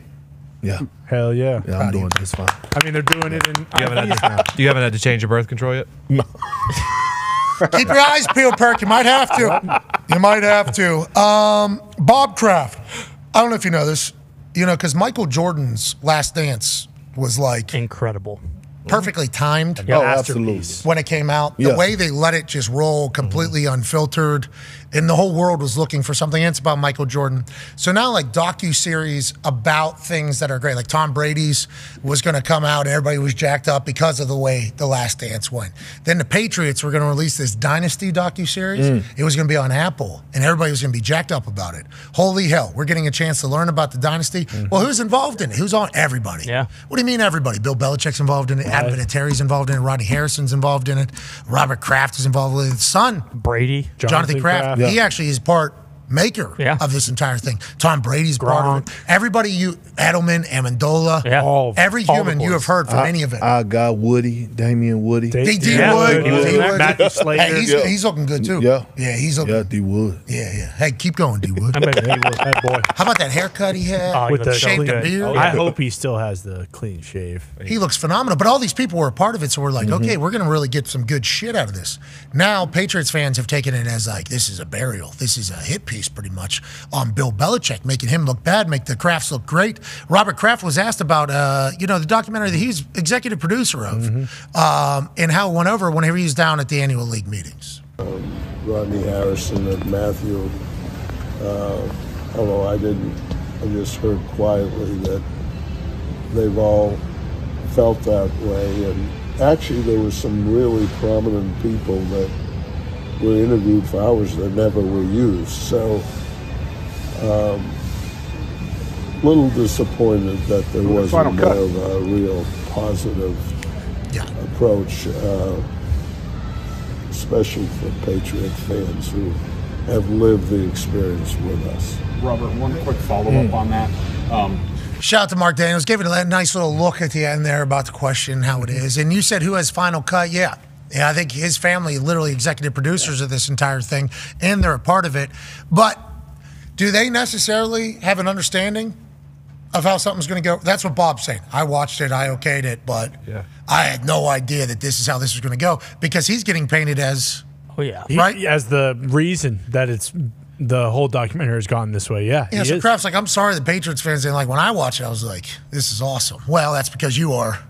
Yeah,
Hell yeah.
yeah, I'm doing just fine.
I mean, they're doing it in.
You haven't, had to, you haven't had to change your birth control yet? No.
Keep your eyes peeled, Perk. You might have to. You might have to. Um, Bob Kraft. I don't know if you know this. You know, because Michael Jordan's Last Dance was like
incredible,
perfectly timed.
Oh, absolutely.
When it came out, the
Yeah.
way they let it just roll completely unfiltered, and the whole world was looking for something. And it's about Michael Jordan. So now, like docu series about things that are great, like Tom Brady's was going to come out, and everybody was jacked up because of the way the Last Dance went. Then the Patriots were going to release this Dynasty docu series.
Mm.
It was going to be on Apple, and everybody was going to be jacked up about it. Holy hell, we're getting a chance to learn about the Dynasty. Well, who's involved in it? Who's on? Everybody.
Yeah.
What do you mean everybody? Bill Belichick's involved in it. Adam Vinatieri's involved in it. Rodney Harrison's involved in it. Robert Kraft is involved with it. His son,
Brady.
Jonathan, Kraft.
Yeah.
He actually is part maker of this entire thing. Tom Brady's part of it. Everybody you Edelman, Amendola, all every human you have heard from
I,
any of it.
I got Woody, Damien Woody.
D. D. Wood, D. Wood. Hey, he's, he's looking good too.
Yeah,
yeah, he's looking.
Yeah, D. Wood.
Yeah, yeah. Hey, keep going, D. Wood.
I bet he was that boy.
How about that haircut he had?
With the
shaped the
clean-
beard.
I hope he still has the clean shave.
He looks phenomenal. But all these people were a part of it, so we're like,
Mhm.
okay, we're going to really get some good shit out of this. Now, Patriots fans have taken it as like, this is a burial. This is a hit piece, pretty much, on Bill Belichick, making him look bad, make the Krafts look great. Robert Kraft was asked about, uh, you know, the documentary that he's executive producer of, um, and how it went over whenever he was down at the annual league meetings.
Rodney Harrison and Matthew. Uh, although I didn't, I just heard quietly that they've all felt that way. And actually, there were some really prominent people that were interviewed for hours that never were used. So, um, little disappointed that there
Final
wasn't more
cut.
of a real positive approach. Uh, especially for Patriot fans who have lived the experience with us.
Robert, one quick follow up on that. Um,
Shout out to Mark Daniels. Gave it a nice little look at the end there about the question how it is. And you said who has final cut? Yeah. Yeah, I think his family, literally executive producers of this entire thing, and they're a part of it. But do they necessarily have an understanding of how something's going to go? That's what Bob's saying. I watched it, I okayed it, but
Yeah.
I had no idea that this is how this was going to go because he's getting painted as
Oh yeah,
right.
as the reason that it's the whole documentary has gone this way. Yeah,
Yeah, so
is.
Kraft's like, I'm sorry the Patriots fans didn't like when I watched it. I was like, this is awesome. Well, that's because you are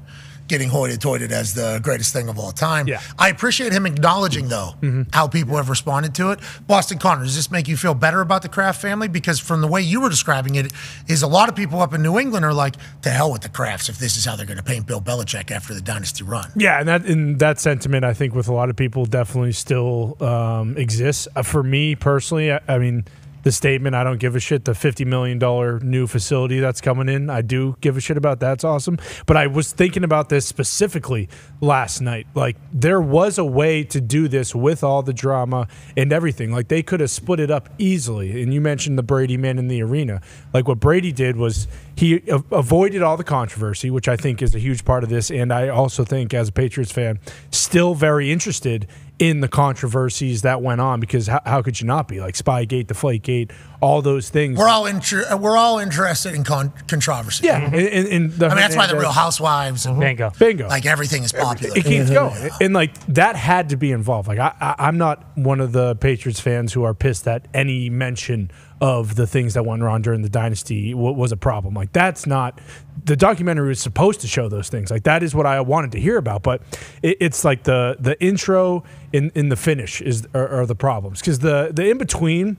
getting hoity-toited as the greatest thing of all time. Yeah. I appreciate him acknowledging though how people have responded to it. Boston Connor, does this make you feel better about the Kraft family? Because from the way you were describing it, is a lot of people up in New England are like, to hell with the Krafts if this is how they're going to paint Bill Belichick after the dynasty run.
Yeah, and that in that sentiment, I think with a lot of people, definitely still um, exists. Uh, for me personally, I, I mean, the statement "I don't give a shit" the fifty million dollar new facility that's coming in, I do give a shit about. That's awesome. But I was thinking about this specifically last night. Like there was a way to do this with all the drama and everything. Like they could have split it up easily. And you mentioned the Brady man in the arena. Like what Brady did was he a- avoided all the controversy, which I think is a huge part of this. And I also think, as a Patriots fan, still very interested in the controversies that went on because how, how could you not be like Spygate, Deflategate, all those things.
We're all inter- we're all interested in con- controversy.
Yeah, and, and, and the
I mean, that's why the Real Housewives, and
bingo,
bingo,
like everything is popular.
It keeps mm-hmm. going, and like that had to be involved. Like I, I, I'm not one of the Patriots fans who are pissed at any mention of the things that went wrong during the dynasty was a problem. Like that's not the documentary was supposed to show those things. Like that is what I wanted to hear about. But it, it's like the the intro in in the finish is are, are the problems because the the in between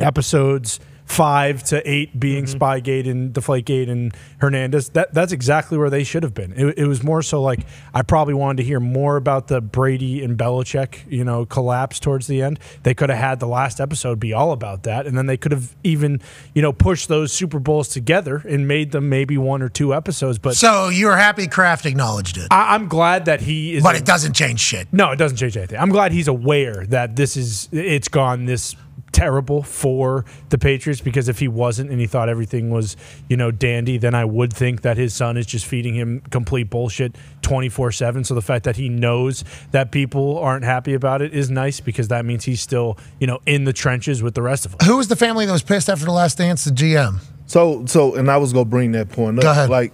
episodes five to eight being mm-hmm. Spygate and Deflategate and Hernandez, that that's exactly where they should have been. It, it was more so like I probably wanted to hear more about the Brady and Belichick, you know, collapse towards the end. They could have had the last episode be all about that, and then they could have even, you know, pushed those Super Bowls together and made them maybe one or two episodes. But
So you're happy Kraft acknowledged it.
I, I'm glad that he is.
But it doesn't change shit.
No, it doesn't change anything. I'm glad he's aware that this is it's gone this terrible for the Patriots because if he wasn't and he thought everything was, you know, dandy, then I would think that his son is just feeding him complete bullshit 24/7. So the fact that he knows that people aren't happy about it is nice because that means he's still, you know, in the trenches with the rest of us.
Who was the family that was pissed after the last dance? The GM.
So, so, and I was gonna bring that point up.
Go ahead.
Like,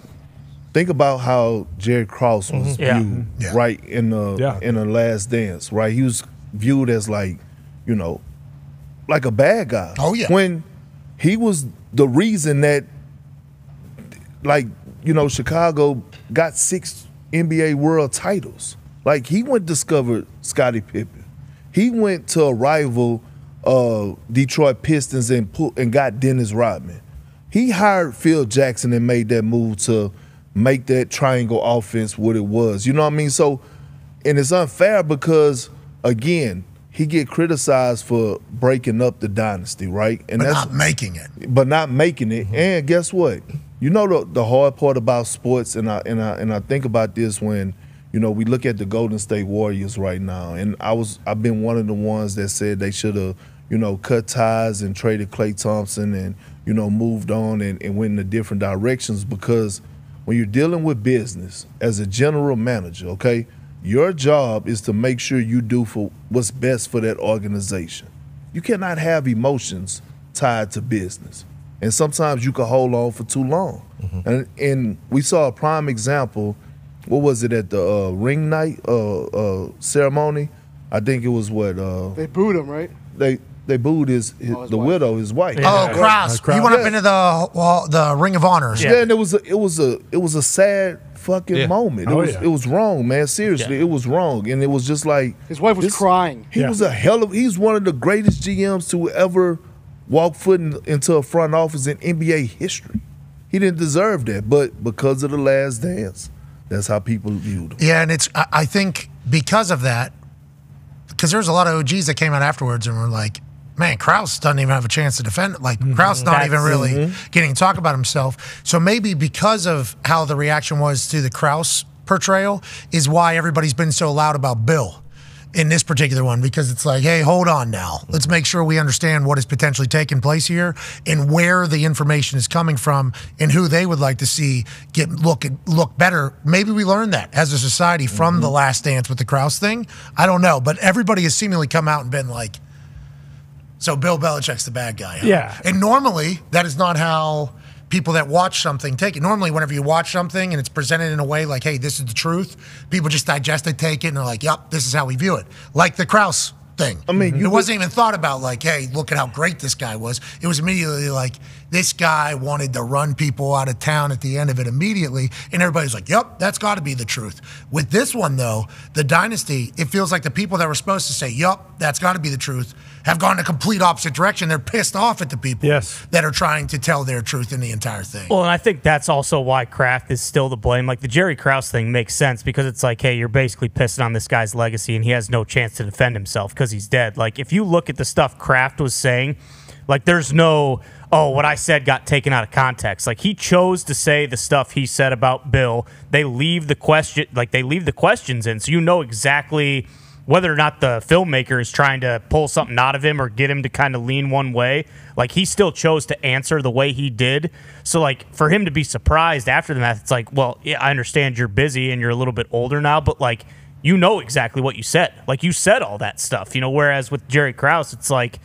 think about how Jerry Krause was
Mhm.
Viewed,
Yeah.
right in the
Yeah.
in the Last Dance, right? He was viewed as like, you know, like a bad guy.
Oh, yeah.
When he was the reason that, like, you know, Chicago got six NBA World titles. Like he went discovered Scottie Pippen. He went to a rival uh, Detroit Pistons and put and got Dennis Rodman. He hired Phil Jackson and made that move to make that triangle offense what it was. You know what I mean? So, and it's unfair because again, he get criticized for breaking up the dynasty, right? And
But not making it.
But not making it. Mm-hmm. And guess what? You know the the hard part about sports, and I and I and I think about this when you know we look at the Golden State Warriors right now, and I was I've been one of the ones that said they should have you know, cut ties and traded Klay Thompson and, you know, moved on and, and went in the different directions because when you're dealing with business as a general manager, okay, your job is to make sure you do for what's best for that organization. You cannot have emotions tied to business. And sometimes you can hold on for too long. And, and we saw a prime example. What was it at the uh, ring night uh, uh, ceremony? I think it was what uh,
They booed him, right?
they they booed his, oh, his the widow, his wife.
Oh, Krause. He went up into the well, the Ring of Honor.
Yeah, and it was a, it was a it was a sad fucking
Yeah.
moment. It
Oh,
was
yeah.
it was wrong, man. Seriously, it was wrong, and it was just like
His wife was crying.
He
Yeah.
was a hell of. He's one of the greatest GMs to ever walk foot in, into a front office in NBA history. He didn't deserve that, but because of the Last Dance, that's how people viewed him.
Yeah, and it's I, I think because of that, because there's a lot of OGs that came out afterwards and were like, "Man, Krause doesn't even have a chance to defend. Like Krause not even
That's-
really
Mhm.
getting to talk about himself." So maybe because of how the reaction was to the Krause portrayal is why everybody's been so loud about Bill in this particular one because it's like, hey, hold on now. Let's make sure we understand what is potentially taking place here and where the information is coming from and who they would like to see get look look better. Maybe we learned that as a society from the last dance with the Krause thing. I don't know, but everybody has seemingly come out and been like, so Bill Belichick's the bad guy. huh?
Yeah.
And normally that is not how people that watch something take it. Normally, whenever you watch something and it's presented in a way like, hey, this is the truth, people just digest it, take it, and they're like, yep, this is how we view it. Like the Krause thing. I
mean,
it wasn't even thought about like, hey, look at how great this guy was. It was immediately like, this guy wanted to run people out of town at the end of it immediately. And everybody's like, yep, that's got to be the truth. With this one, though, the dynasty, it feels like the people that were supposed to say, yep, that's got to be the truth, have gone a complete opposite direction. They're pissed off at the people that are trying to tell their truth in the entire thing.
Well, and I think that's also why Kraft is still to blame. Like the Jerry Krause thing makes sense because it's like, hey, you're basically pissing on this guy's legacy and he has no chance to defend himself because he's dead. Like if you look at the stuff Kraft was saying, like there's no, oh, what I said got taken out of context. Like he chose to say the stuff he said about Bill. They leave the question, like they leave the questions in, so you know exactly whether or not the filmmaker is trying to pull something out of him or get him to kind of lean one way, like he still chose to answer the way he did. So like for him to be surprised after the math, it's like, well, yeah, I understand you're busy and you're a little bit older now, but like you know exactly what you said. Like you said all that stuff, you know. Whereas with Jerry Krause, it's like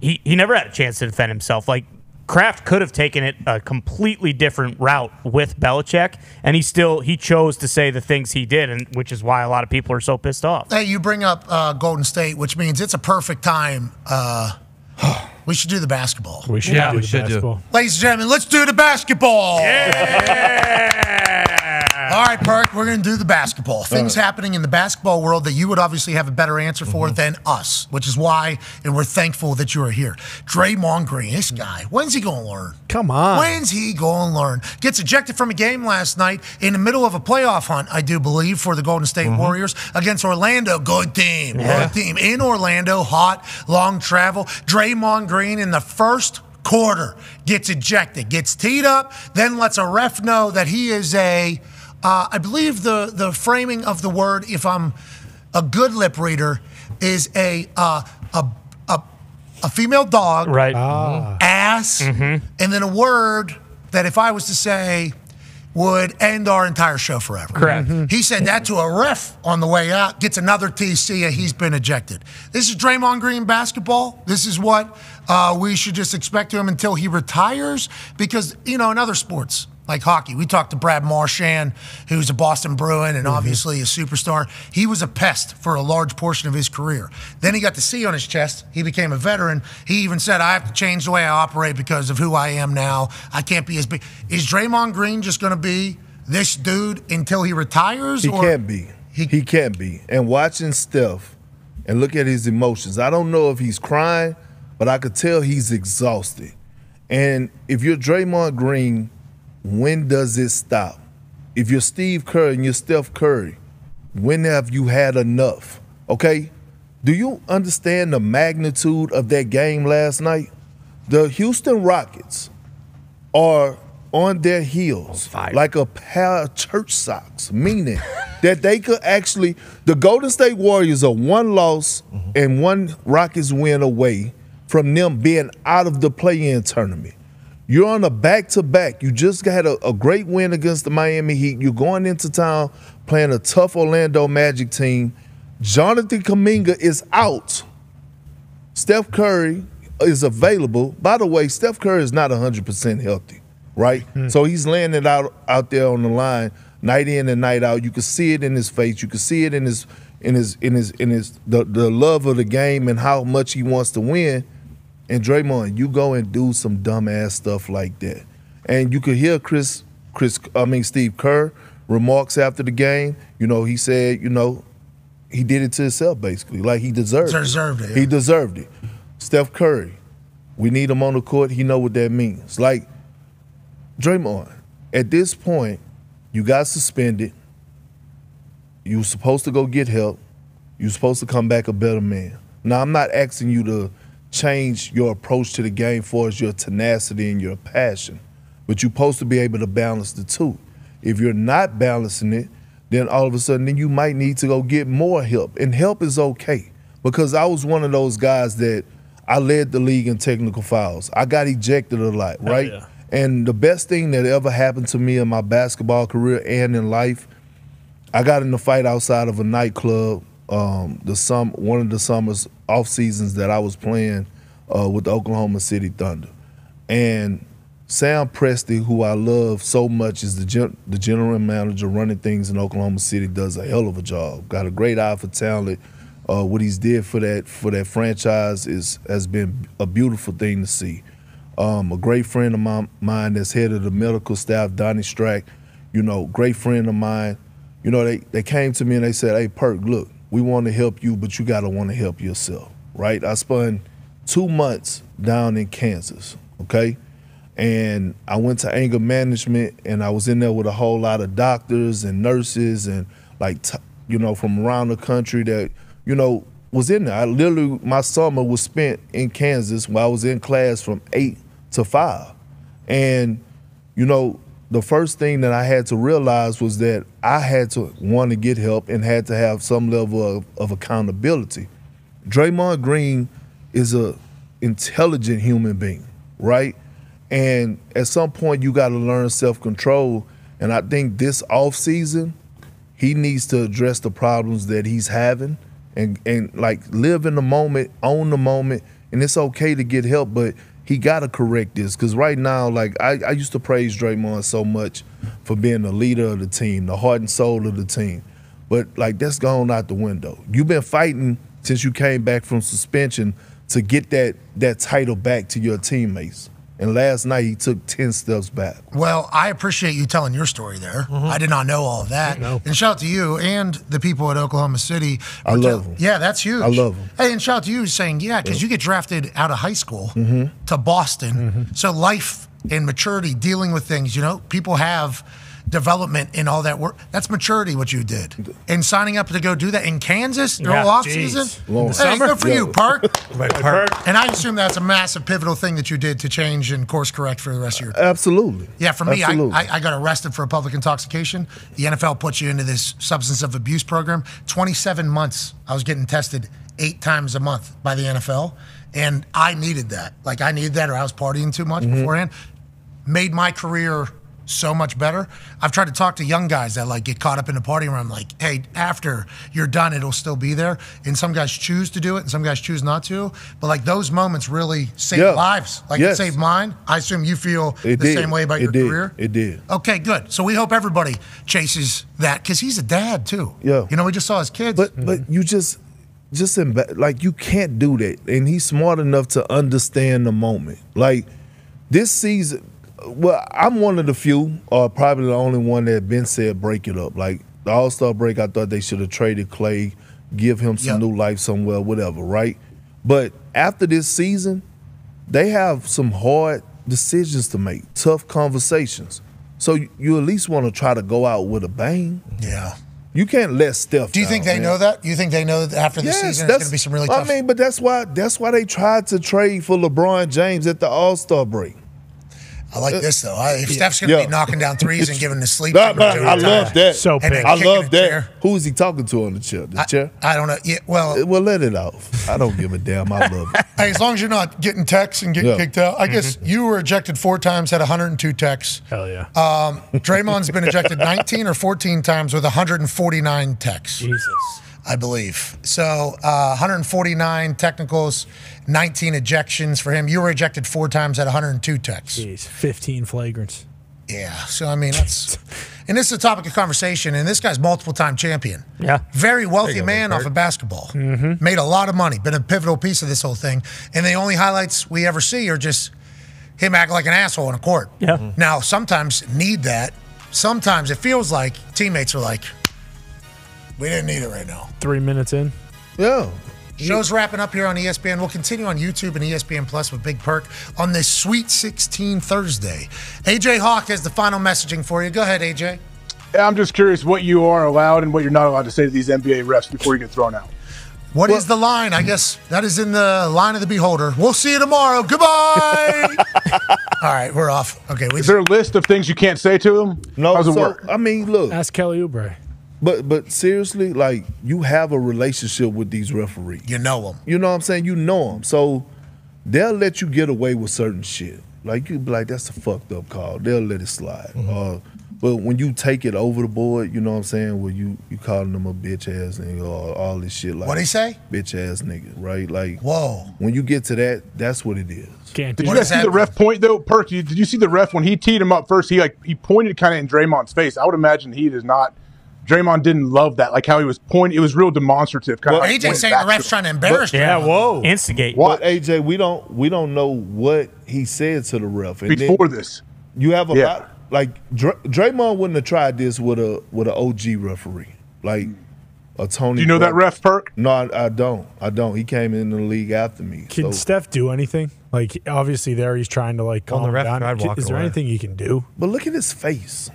he he never had a chance to defend himself. Like Kraft could have taken it a completely different route with Belichick, and he still he chose to say the things he did, and which is why a lot of people are so pissed off.
Hey, you bring up uh, Golden State, which means it's a perfect time. Uh, we should do the basketball.
We should
Yeah,
do
we
the
should do.
basketball.
Ladies and gentlemen, let's do the basketball. All right, Perk, we're going to do the basketball. Things happening in the basketball world that you would obviously have a better answer for mm-hmm. than us, which is why, and we're thankful that you are here. Draymond Green, this guy, when's he going to learn?
Come on.
When's he going to learn? Gets ejected from a game last night in the middle of a playoff hunt, I do believe, for the Golden State mm-hmm. Warriors against Orlando. Good team.
Yeah.
Good team. In Orlando, hot, long travel. Draymond Green in the first quarter gets ejected, gets teed up, then lets a ref know that he is a, uh, I believe the, the framing of the word, if I'm a good lip reader, is a, uh, a, a, a female dog
Right.
ass, and then a word that if I was to say would end our entire show forever.
Correct. Mhm.
He said that to a ref on the way out, gets another TC, and he's been ejected. This is Draymond Green basketball. This is what uh, we should just expect to him until he retires, because you know in other sports. Like hockey, we talked to Brad Marchand, who's a Boston Bruin and mm-hmm. obviously a superstar. He was a pest for a large portion of his career. Then he got the C on his chest. He became a veteran. He even said, I have to change the way I operate because of who I am now. I can't be as big. Is Draymond Green just going to be this dude until he retires?
He
or-
can't be. He, He, can't be. And watching Steph and look at his emotions, I don't know if he's crying, but I could tell he's exhausted. And if you're Draymond Green, when does it stop? If you're Steve Kerr and you're Steph Curry, when have you had enough? Okay? Do you understand the magnitude of that game last night? The Houston Rockets are on their heels like a pair of church socks, meaning that they could actually. The Golden State Warriors are one loss mm-hmm. and one Rockets win away from them being out of the play-in tournament. You're on a back-to-back. You just got a, a great win against the Miami Heat. You're going into town playing a tough Orlando Magic team. Jonathan Kuminga is out. Steph Curry is available. By the way, Steph Curry is not 100% healthy, right? Hmm. So he's laying it out out there on the line night in and night out. You can see it in his face. You can see it in his in his in his in his the, the love of the game and how much he wants to win. And Draymond, you go and do some dumbass stuff like that. And you could hear Chris Chris I mean Steve Kerr remarks after the game. You know, he said, you know, he did it to himself basically. Like he deserved it.
Deserved it, yeah.
He deserved it. Steph Curry, we need him on the court. He know what that means. Like Draymond, at this point, you got suspended. You were supposed to go get help. You were supposed to come back a better man. Now, I'm not asking you to change your approach to the game for as your tenacity and your passion, but you're supposed to be able to balance the two. If you're not balancing it, then all of a sudden, then you might need to go get more help. And help is okay because I was one of those guys that I led the league in technical fouls. I got ejected a lot, right? And the best thing that ever happened to me in my basketball career and in life, I got in a fight outside of a nightclub. Um, the sum one of the summers off seasons that I was playing uh, with the Oklahoma City Thunder, and Sam Presti, who I love so much, is the gen- the general manager running things in Oklahoma City. Does a hell of a job. Got a great eye for talent. Uh, what he's did for that for that franchise is has been a beautiful thing to see. Um, a great friend of my, mine that's head of the medical staff, Donnie Strack, you know, great friend of mine. You know, they, they came to me and they said, Hey, Perk, look, we want to help you, but you got to want to help yourself, right? I spent two months down in Kansas, okay? And I went to anger management and I was in there with a whole lot of doctors and nurses and like, t- you know, from around the country that, you know, was in there. I literally, my summer was spent in Kansas while I was in class from eight to five. And, you know, the first thing that I had to realize was that I had to want to get help and had to have some level of, of accountability. Draymond Green is a intelligent human being, right? And at some point you got to learn self-control. And I think this off-season, he needs to address the problems that he's having and and like live in the moment, own the moment, and it's okay to get help, but he got to correct this because right now, like I, I used to praise Draymond so much for being the leader of the team, the heart and soul of the team, but like that's gone out the window. You've been fighting since you came back from suspension to get that that title back to your teammates. And last night he took ten steps back.
Well, I appreciate you telling your story there. I did not know all of that. And shout out to you and the people at Oklahoma City.
I love them.
Yeah, that's huge.
I love them.
Hey, and shout out to you saying, yeah, because you get drafted out of high school
Mhm.
to Boston. So life and maturity, dealing with things, you know, people have development in all that work. That's maturity what you did. And signing up to go do that in Kansas your
Yeah,
whole off season. Hey, good for
Yeah.
you,
Perk.
And I assume that's a massive pivotal thing that you did to change and course correct for the rest of your
Absolutely.
yeah, for me, I,
Absolutely.
I, I got arrested for a public intoxication. The NFL puts you into this substance of abuse program. 27 months. I was getting tested eight times a month by the NFL. And I needed that. Like, I needed that, or I was partying too much
Mhm.
beforehand. Made my career so much better. I've tried to talk to young guys that like get caught up in the party where I'm like, hey, after you're done, it'll still be there. And some guys choose to do it and some guys choose not to. But like those moments really save
Yeah.
lives. Like
Yes.
it saved mine. I assume you feel
It
the
did.
same way about
it
your
did.
career.
It did.
Okay, good. So we hope everybody chases that because he's a dad too.
Yeah.
You know, we just saw his kids.
But but you just just in, like you can't do that, and he's smart enough to understand the moment. Like this season, well, I'm one of the few, or probably the only one that been said break it up. Like the All Star break, I thought they should have traded Klay, give him some
Yep.
new life somewhere, whatever, right? But after this season, they have some hard decisions to make, tough conversations. So you- you at least want to try to go out with a bang.
Yeah.
You can't let Steph.
Do you think they
man.
know that? You think they know that after the
Yes,
season it's
that's-
going to be some really
I mean, but that's why that's why they tried to trade for LeBron James at the All Star break.
I like uh, this though. I, if Steph's gonna
Yeah.
be knocking down threes and giving the sleep,
Nah,
finger
nah,
to
I
it,
love that.
and then
I love that. Who is he talking to on the chair? The chair?
I don't know. Yeah, well, uh,
well, let it off. I don't give a damn. I love it.
Hey, as long as you're not getting texts and getting
Yeah.
kicked out. I guess mm-hmm. you were ejected four times, had 102 texts.
Hell yeah.
Um, Draymond's been ejected 19 or 14 times with 149 texts.
Jesus.
I believe. So uh, 149 technicals, 19 ejections for him. You were ejected four times at 102 techs.
Jeez, 15 flagrants.
Yeah. So, I mean, that's. And this is a topic of conversation, and this guy's multiple time champion.
Yeah.
Very wealthy
go,
man off
Bird.
of basketball.
Mm-hmm.
Made a lot of money, been a pivotal piece of this whole thing. And the only highlights we ever see are just him acting like an asshole in a court.
Yeah.
Now, sometimes need that. Sometimes it feels like teammates are like, we didn't need it right now.
Three minutes in.
Yeah.
Show's wrapping up here on E ESPN. We'll continue on YouTube and ESPN Plus with Big Perk on this Sweet 16 Thursday. AJ Hawk has the final messaging for you. Go ahead, AJ.
I'm just curious what you are allowed and what you're not allowed to say to these NBA refs before you get thrown out.
What is the line? I guess that is in the line of the beholder. We'll see you tomorrow. Goodbye. All right, we're off. Okay, we
Is there a list of things you can't say to them?
No,
How's it
so,
work?
I mean, look.
Ask Kelly Oubre.
But but seriously, like you have a relationship with these referees.
You know them.
You know what I'm saying? You know them, so they'll let you get away with certain shit. Like you be like, that's a fucked up call. They'll let it slide. Uh, but when you take it over the board, you know what I'm saying? Where you you calling them a bitch ass nigga or all this shit like
What'd he say?
Bitch ass nigga, right? Like
whoa.
When you get to that, that's what it is.
Can't
Did you guys see the ref point though? Perk, you- did you see the ref when he teed him up first? He like he pointed kind of in Draymond's face. I would imagine he does not. Draymond didn't love that, like how he was pointing. It was real demonstrative. Kind
Well,
of
AJ saying the ref's trying to embarrass
But-
whoa.
Instigate.
But AJ, we don't we don't know what he said to the ref And
Before this.
You have a
Yeah.
lot like Dr- Draymond wouldn't have tried this with a with an OG referee like a Tony.
Do you know that ref, Perk?
No, I, I don't. I don't. He came in the league after me.
Can
so-
Steph do anything? Like, obviously, there he's trying to like calm
On the
him
ref,
down.
I'd walk
Is there
away.
anything he can do?
But look at his face.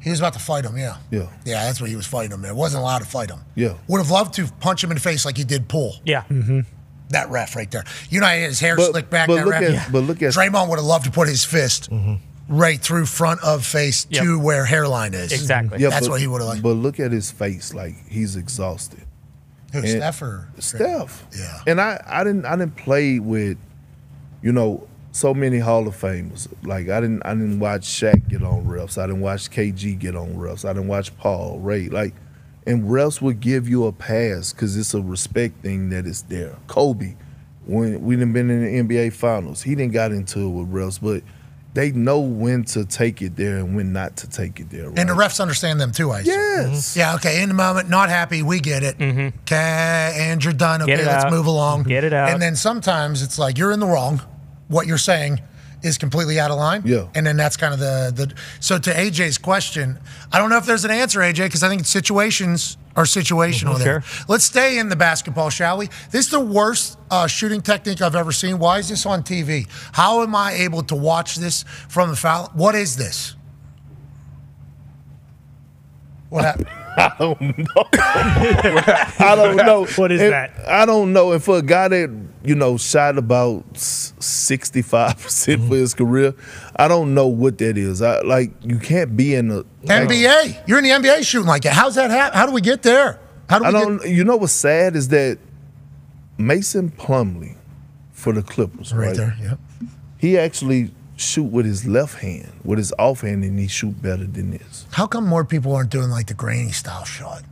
He was about to fight him, yeah.
Yeah.
Yeah, that's what he was fighting him. It wasn't allowed to fight him.
Yeah.
Would have loved to punch him in the face like he did Poole.
Yeah.
Mm-hmm.
That ref right there. You know, how he had his hair
But-
slicked back.
but
that
look
ref.
at- Yeah. but look at-
Draymond would have loved to put his fist right through front of face
Yep.
to where hairline is.
Yeah,
That's
but-
what he would have liked.
But look at his face, like he's exhausted.
Who,
And-
Steph or
Steph.
Yeah.
And I, I didn't I didn't play with, you know, so many Hall of Famers. Like I didn't I didn't watch Shaq get on refs. I didn't watch KG get on refs. I didn't watch Paul Ray. Like, and refs would give you a pass because it's a respect thing that is there. Kobe, when we done been in the NBA Finals, he didn't got into it with refs, but they know when to take it there and when not to take it there.
And the refs understand them too, I assume.
Yes. Mm-hmm.
Yeah, okay. In the moment, not happy. We get it. Mm-hmm. Okay, and you're done. Okay, let's
out.
move along.
Get it out.
And then sometimes it's like you're in the wrong. What you're saying is completely out of line.
Yeah.
And then that's kind of the the. So to AJ's question, I don't know if there's an answer, AJ, because I think situations are situational
Mhm,
there.
sure.
Let's stay in the basketball, shall we? This is the worst uh, shooting technique I've ever seen. Why is this on TV? How am I able to watch this from the foul? What is this? What happened?
I don't know. I don't know.
What is
And
that?
I don't know. And for a guy that you know shot about sixty five percent mm-hmm. for his career, I don't know what that is. I like you can't be in the
NBA. You're in the NBA shooting like that. How's that happen? How do we get there? How do we
I don't. You know what's sad is that Mason Plumlee for the Clippers,
Right
right,
there, yep.
He actually shoot with his left hand, with his offhand, and he shoot better than this.
How come more people aren't doing like the granny style shot?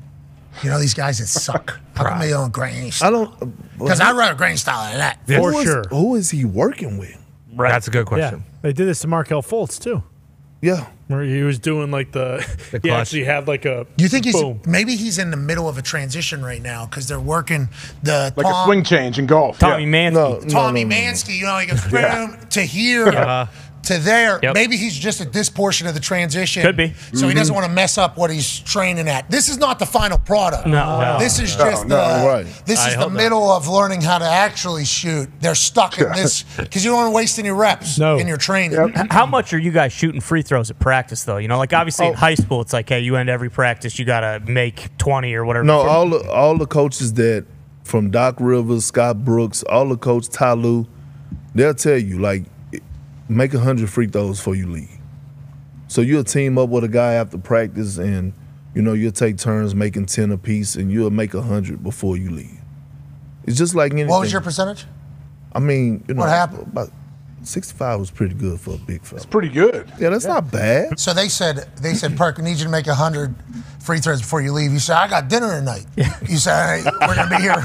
You know these guys that suck. How come they don't granny
I don't.
Because I run rather granny style than that.
for Who is- who is he working with?
Right.
That's a good question.
Yeah, they did this to Markelle Fultz too.
Yeah,
where he was doing like the. he
clutch.
actually had like a.
You think he's
boom.
maybe he's in the middle of a transition right now because they're working the
Like a swing change in golf.
Tommy
yeah.
Mansky.
Tommy Mansky, you know, he goes boom to here. To there.
Yep.
Maybe he's just at this portion of the transition.
Could be.
So he doesn't
Mm-hmm.
want to mess up what he's training at. This is not the final product.
No. No.
This is
No,
just
no,
the
right.
this
I
is the
hope not.
middle of learning how to actually shoot. They're stuck in this because you don't want to waste any reps
No.
in your training.
H- How much are you guys shooting free throws at practice, though? You know, like obviously
Oh.
in high school, it's like, hey, you end every practice, you got to make 20 or whatever.
No, all the all the coaches that from Doc Rivers, Scott Brooks, all the coach Ty Lue, they'll tell you like make a hundred free throws before you leave. So you'll team up with a guy after practice, and you know you'll take turns making ten apiece, and you'll make a hundred before you leave. It's just like anything.
What was your percentage?
I mean, you know,
What happened?
About sixty-five was pretty good for a big fella. That's
pretty good.
Yeah, that's not bad.
So they said, they said, Perk, we need you to make hundred free throws before you leave. You said, I got dinner tonight. You said, hey, we're gonna be here.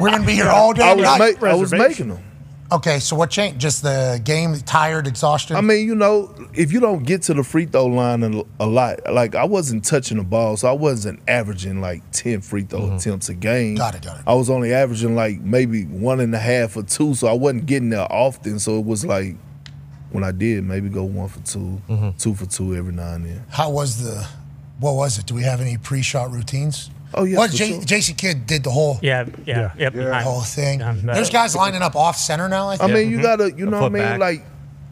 We're gonna be here all day.
I was,
night.
ma- I was making them.
Okay, so what changed? Just the game, tired, exhaustion.
I mean, you know, if you don't get to the free throw line a, a lot, like I wasn't touching the ball, so I wasn't averaging like ten free throw attempts a game.
Mm-hmm. Got it, got it.
I was only averaging like maybe one and a half or two, so I wasn't getting there often. So it was like when I did, maybe go one for 2 two for two every now and then.
How was the? What was it? Do we have any pre-shot routines?
Oh yeah,
Well,
for
J-
sure.
JC Kidd did the whole.
Yeah, yeah, yep.
The whole thing.
behind
There's guys lining up off center now. I
I mean, you gotta, you know what I mean? Like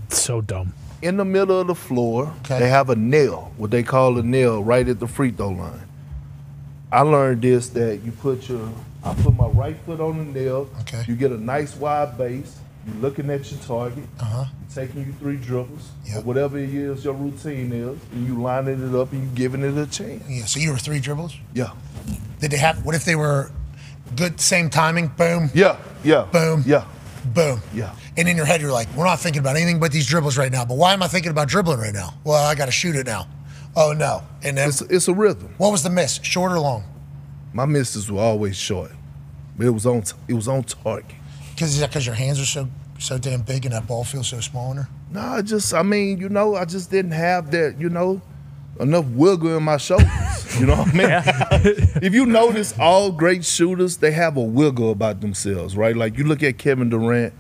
so dumb.
in the middle of the floor, they have a nail, what they call a nail, right at the free throw line. I learned this that you put your, I put my right foot on the nail.
Okay.
You get a nice wide base. You're looking at your target.
Uh-huh.
Taking you three dribbles, or whatever it is your routine is, and you lining it up and you giving it a chance.
Yeah. So you were three dribbles.
Yeah.
Did they have? What if they were good, same timing? Boom.
Yeah. Yeah.
Boom.
Yeah.
Boom.
Yeah.
And in your head, you're like, we're not thinking about anything but these dribbles right now. But why am I thinking about dribbling right now? Well, I got to shoot it now. Oh no. And then
It's, it's a rhythm.
what was the miss? Short or long?
My misses were always short, but it was on, t- it was on target.
Because is that because your hands are so so damn big and that ball feels so small in there?
No, I just, I mean, you know, I just didn't have that, you know, enough wiggle in my shoulders. You know what I mean? if you notice, all great shooters, they have a wiggle about themselves, right? Like you look at Kevin Durant,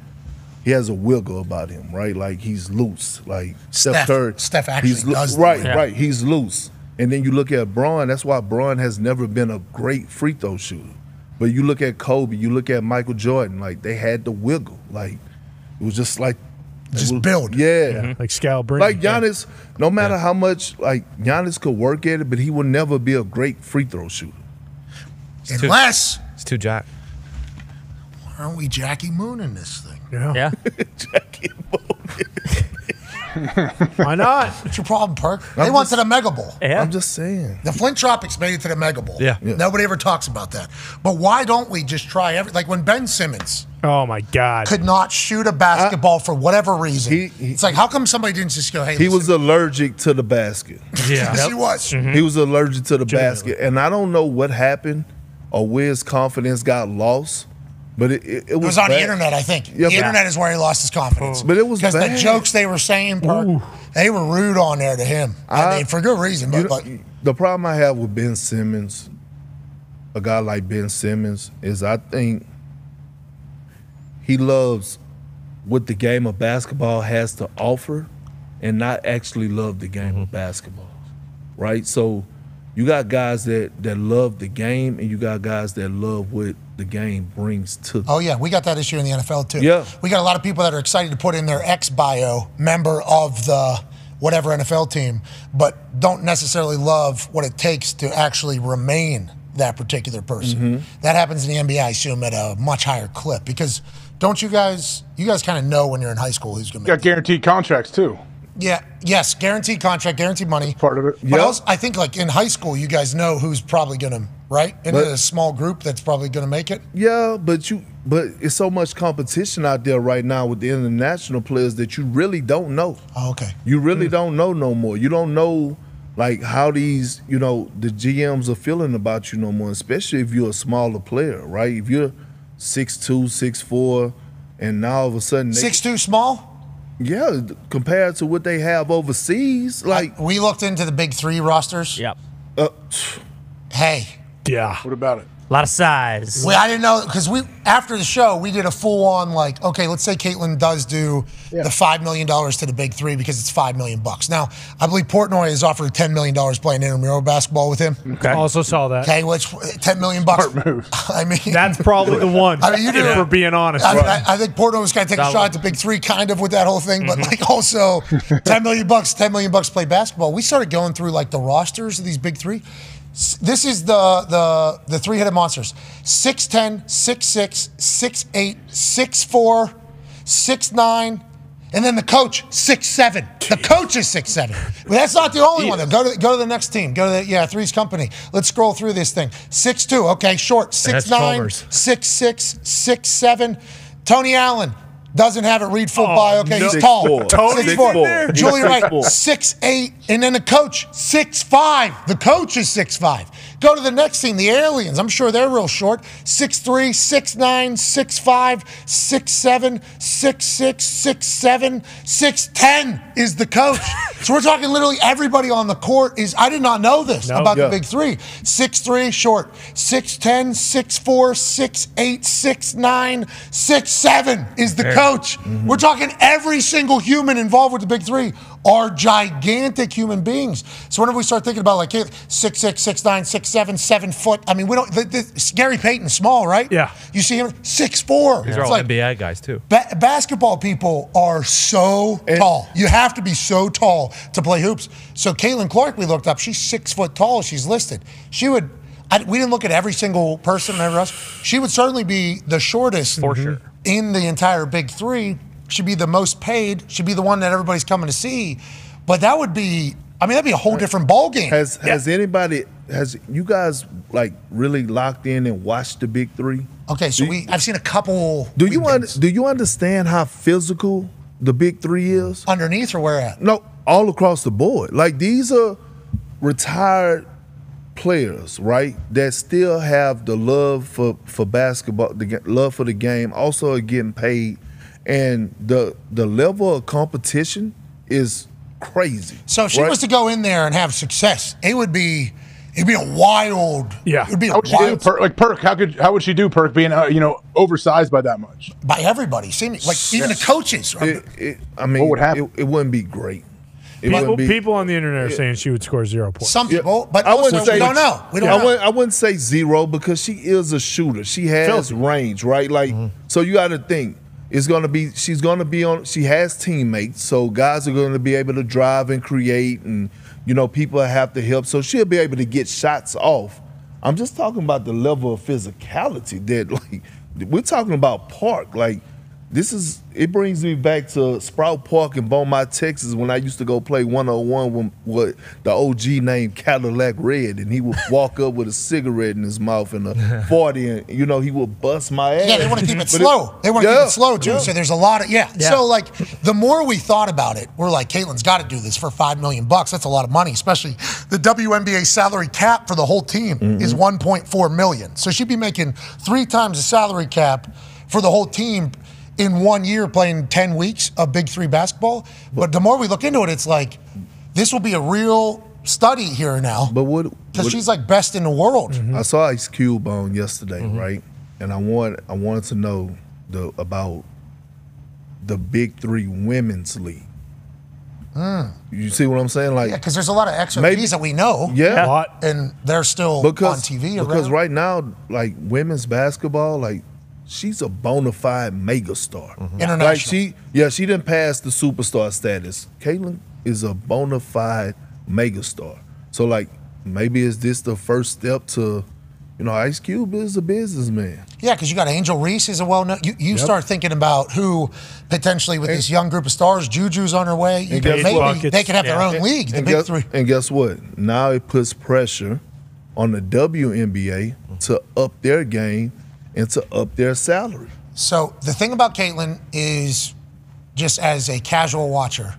he has a wiggle about him, right? Like he's loose. Like Steph,
Steph-
Curry,
Steph actually
he's loo-
does that.
right,
Yeah.
right. He's loose. And then you look at Bron. That's why Bron has never been a great free throw shooter. But you look at Kobe, you look at Michael Jordan. Like they had the wiggle. Like it was just like
just build.
Yeah, mm-hmm.
like Scalabrini.
Like Giannis, no matter how much like Giannis could work at it, but he will never be a great free throw shooter.
It's Unless
it's too jack.
Why aren't we Jackie Moon in this thing?
Yeah.
Yeah.
Why not?
What's your problem, Perk?
I'm
they went
just-
to the Mega Bowl.
Yeah.
I'm just saying.
The Flint Tropics made it to the Mega Bowl.
Yeah. Yeah.
Nobody ever talks about that. But why don't we just try every like when Ben Simmons
Oh my God.
could not shoot a basketball for whatever reason? He. it's like how come somebody didn't just go, hey,
He
listen,
was allergic to the basket.
Yes, he was. Mm-hmm.
He was allergic to the basket, and I don't know what happened or where his confidence got lost. But it, it, it
It
was,
was on the internet, I think.
Yeah,
the
but-
internet is where he lost his confidence.
But it was
because the jokes they were saying, Perk, they were rude on there to him. I,
I-
mean, for good reason. But, but
the problem I have with Ben Simmons, a guy like Ben Simmons, is I think he loves what the game of basketball has to offer and not actually love the game of mm-hmm. basketball. Right? So you got guys that, that love the game and you got guys that love what the game brings to.
Oh yeah, we got that issue in the NFL too.
Yeah.
we got a lot of people that are excited to put in their ex bio member of the whatever NFL team, but don't necessarily love what it takes to actually remain that particular person.
Mhm.
That happens in the NBA, I assume, at a much higher clip because don't you guys? You guys kind of know when you're in high school who's going to
Got guaranteed contracts too.
Yeah, yes, guaranteed contract, guaranteed money.
Part of it.
But also, I think like in high school, you guys know who's probably going to right in
But-
a small group that's probably going to make it.
Yeah, but you but it's so much competition out there right now with the international players that you really don't know.
Oh, okay.
You really hmm. don't know no more. You don't know like how these, you know, the GMs are feeling about you no more, especially if you're a smaller player, right? If you're six two, six four, and now all of a sudden they,
Six two small.
Yeah, compared to what they have overseas, like
we looked into the big three rosters.
Yep.
Uh,
hey.
Yeah.
What about it?
A lot of size.
We, I didn't know because we after the show we did a full on like okay let's say Caitlin does do the five million dollars to the big three because it's five million bucks. Now I believe Portnoy has offered ten million dollars playing intramural basketball with him.
Okay. Also saw that.
Okay, which ten million bucks. I mean,
That's probably the one.
I mean, you do.
if we're being honest.
I, I, I think Portnoy was going to take a shot
one.
at the big three, kind of with that whole thing, but
Mhm.
like also ten million bucks, ten million bucks play basketball. We started going through like the rosters of these big three. This is the the the three headed monsters: 6'10", 6'6", 6'8", 6'4", 6'9", And then the coach, six seven. The coach is six seven. But that's not the only one. Though. Go to go to the next team. Go to the yeah threes company. Let's scroll through this thing. Six two. Okay, short. Six
That's
nine.
Chalmers.
Six six. Six seven. Tony Allen doesn't have it. Read full
Oh,
bio. Okay,
no.
he's
Six
tall.
four. Tony
Six four.
in there?
Julie
He's
Wright,
six
eight, and then the coach six five. The coach is six five. Go to the next team, the aliens. I'm sure they're real short. Six three, six nine, six five, six seven, six six, six seven, six ten is the coach. so we're talking literally everybody on the court is. I did not know this
No.
about
Yeah.
the big three. Six three short, six ten, six four, six eight, six nine, six seven is the coach.
Mhm.
We're talking every single human involved with the big three are gigantic human beings. So whenever we start thinking about like six six, six nine, six seven, seven foot, I mean we don't. The, the, Gary Payton's small, right?
Yeah.
You see him six four.
These are
It's
all
like
NBA guys too.
ba- basketball people are so tall. You have to be so tall to play hoops. So Caitlin Clark, we looked up. She's six foot tall. She's listed. She would. I, we didn't look at every single person and everyone else. She would certainly be the shortest
For sure.
in the entire big three. She'd be the most paid. She'd be the one that everybody's coming to see. But that would be. I mean, that'd be a whole different ball game.
Has has anybody has you guys like really locked in and watched the big three?
Okay, so we I've seen a couple.
Do you un, do you understand how physical the big three is?
Underneath or where at?
No, all across the board. Like these are retired players, right? That still have the love for for basketball, the love for the game. Also are getting paid, and the the level of competition is crazy.
So if she
right?
was to go in there and have success, it would be it'd be a wild.
Yeah.
It would be a
How would she do?
wild
Perk, like Perk, how could how would she do Perk being uh, you know oversized by that much?
by everybody. Seeming like even the coaches. Are,
It, it, I mean, what
would happen?
It, it wouldn't be great.
People,
be.
people on the internet are saying she would score zero points.
Some people, but
I wouldn't say
we don't know. We don't
I
know.
Wouldn't, I wouldn't say zero because she is a shooter. She has range, right? Like, so you got to think it's going to be. She's going to be on. She has teammates, so guys are going to be able to drive and create, and you know people have to help. So she'll be able to get shots off. I'm just talking about the level of physicality that, like, we're talking about Park, like. This is it brings me back to Sprout Park in Beaumont, Texas, when I used to go play 101 with what the OG named Cadillac Red, and he would walk up with a cigarette in his mouth and a 40, and you know he would bust my ass.
Yeah, they want to keep it
But
slow. they want to
yeah,
keep it slow too.
yeah.
So there's a lot of yeah.
Yeah.
So like the more we thought about it, we're like, Caitlin's got to do this for five million bucks. That's a lot of money, especially the WNBA salary cap for the whole team
Mm-hmm.
is 1.4 million. So she'd be making three times the salary cap for the whole team in one year playing 10 weeks of Big Three basketball. But the more we look into it, it's like this will be a real study here now.
But what?
Because she's like best in the world.
I saw Ice Cube on yesterday, right? And I want I wanted to know the about the Big Three Women's League.
Mm.
You see what I'm saying? Like,
Yeah, because there's a lot of XOPs
Maybe-
that we know.
Yeah.
And they're still
because
on TV.
because
around.
right now, like women's basketball, like she's a bona fide megastar.
Mm-hmm. International.
Like she, yeah, she didn't pass the superstar status. Caitlyn is a bona fide megastar. So like, maybe is this the first step to, you know, Ice Cube is a businessman.
Yeah, because you got Angel Reese is a well known. You, you
Yep.
start thinking about who potentially with this young group of stars, Juju's on her way. You
And
maybe they could have their own
And-
league, the
and
big
guess,
three.
And guess what? Now it puts pressure on the WNBA to up their game and to up their salary.
So the thing about Caitlyn is, just as a casual watcher,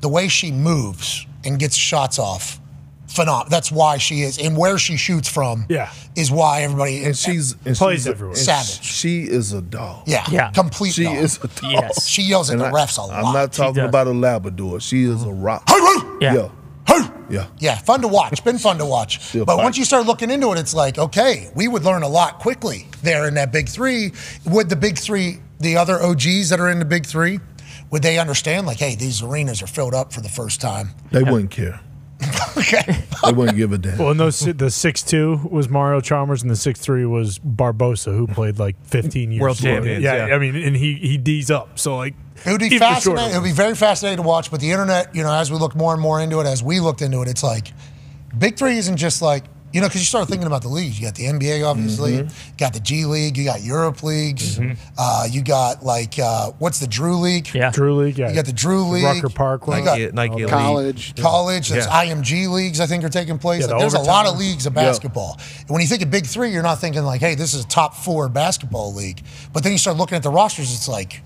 the way she moves and gets shots off, phenom. That's why she is, and where she shoots from,
Yeah.
is why everybody
and she's and
Plays
she's a-
everywhere.
and
Savage.
She is a dog.
Yeah, Yeah. complete
She
dog.
is a dog.
Yes. She yells at
And
the
I-
refs a lot.
I'm not talking about a Labrador. She is a rock.
Yeah.
yeah. Yeah.
Yeah, fun to watch. Been fun to watch.
Still
but
fight.
once you start looking into it, it's like, okay, we would learn a lot quickly there in that big three. Would the big three, the other OGs that are in the big three, would they understand, like, hey, these arenas are filled up for the first time?
They wouldn't care.
okay.
They wouldn't give a damn.
Well, and those the six two was Mario Chalmers, and the six three was Barbosa, who played like fifteen years.
World champions,
Yeah,
yeah.
I mean, and he he D's up, so like
It would be
even the shorter
fascinating. It would be very fascinating to watch. But the internet, you know, as we look more and more into it, as we looked into it, it's like Big Three isn't just like You know, because you start thinking about the leagues. You got the NBA, obviously. You got the G League. You got Europe leagues. Uh, you got like uh, what's the Drew League?
Yeah,
Drew League. Yeah,
You got the Drew League.
Rucker Park
You
one.
got
Nike, Nike Elite.
College.
college. There's
Yeah.
IMG leagues. I think are taking place.
Yeah,
Like,
the
there's a lot of leagues of
Yeah.
basketball. And when you think of Big Three, you're not thinking like, hey, this is a top four basketball league. But then you start looking at the rosters. It's like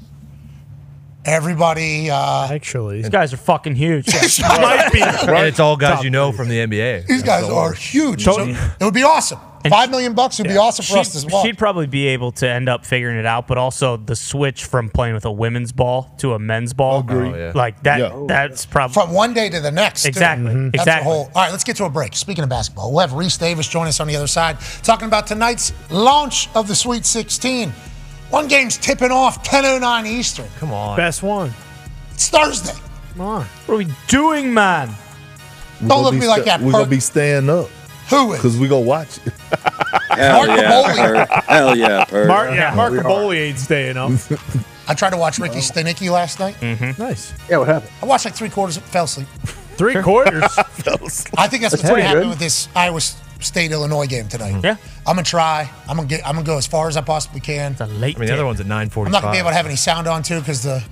everybody. Uh,
Actually,
These guys are fucking huge.
might be.
And it's all guys you know from the NBA.
These guys are huge. So it would be awesome. Five million bucks would be awesome for us
She'd,
as well.
she'd probably be able to end up figuring it out, but also the switch from playing with a women's ball to a men's ball,
Agree.
Oh, yeah.
like that.
Yeah.
That's probably
From one day to the next. too.
Exactly. Mhm.
That's
Exactly.
a whole. All right, let's get to a break. Speaking of basketball, we'll have Rece Davis join us on the other side, talking about tonight's launch of the Sweet 16. One game's tipping off 10:09 Eastern.
Come on.
best one.
It's Thursday.
Come on.
What are we doing, man?
We
Don't
gonna
look at me like that,
We're gonna be staying up
Who is?
because we gonna watch it.
Hell
Mark
yeah,
Kaboly.
Perk. Hell yeah, Perk.
Mark, yeah, Mark
we are.
Kaboly ain't staying up.
I tried to watch Ricky Stanicky last night. Mm-hmm.
nice.
Yeah, what happened?
I watched like three quarters, fell asleep.
Three quarters.
I think that's, what's
pretty
going to happen with this Iowa State Illinois game tonight. Mm-hmm.
Yeah.
I'm gonna try. I'm gonna get. I'm gonna go as far as I possibly can.
It's a late.
I mean, the other one's at 9:45.
I'm not gonna be able to have any sound on too because the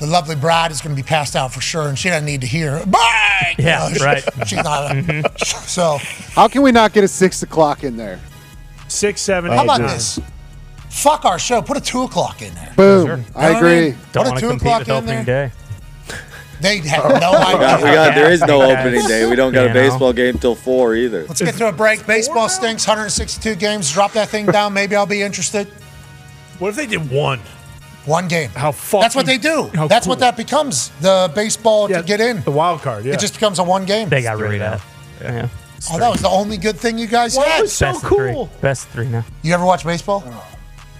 the lovely bride is gonna be passed out for sure, and she doesn't need to hear. Bang! You
Yeah,
know,
right.
She's not. Mm-hmm. So
How can we not get a six o'clock in there?
Six, seven,
how
eight,
about
nine.
this? Fuck our show. Put a two o'clock in there.
Boom.
You know
I agree.
Don't
Put a
want to
two
compete
o'clock
with
in
opening
there.
day.
They have oh, no
We got, we
idea.
there is no opening day. We don't got
You
a
know.
baseball game till four either.
Let's get to a break. Baseball stinks. 162 games. Drop that thing down. Maybe I'll be interested.
What if they did one?
One game.
How fucking?
That's what they do.
how
That's what that becomes. The baseball
Yeah,
to get in.
The wild card. Yeah.
It just becomes a one game.
They got rid of that.
now.
Yeah.
Oh, that was the only good thing you guys
Well,
had.
it was so
Best of three.
cool.
Best three now.
You ever watch baseball?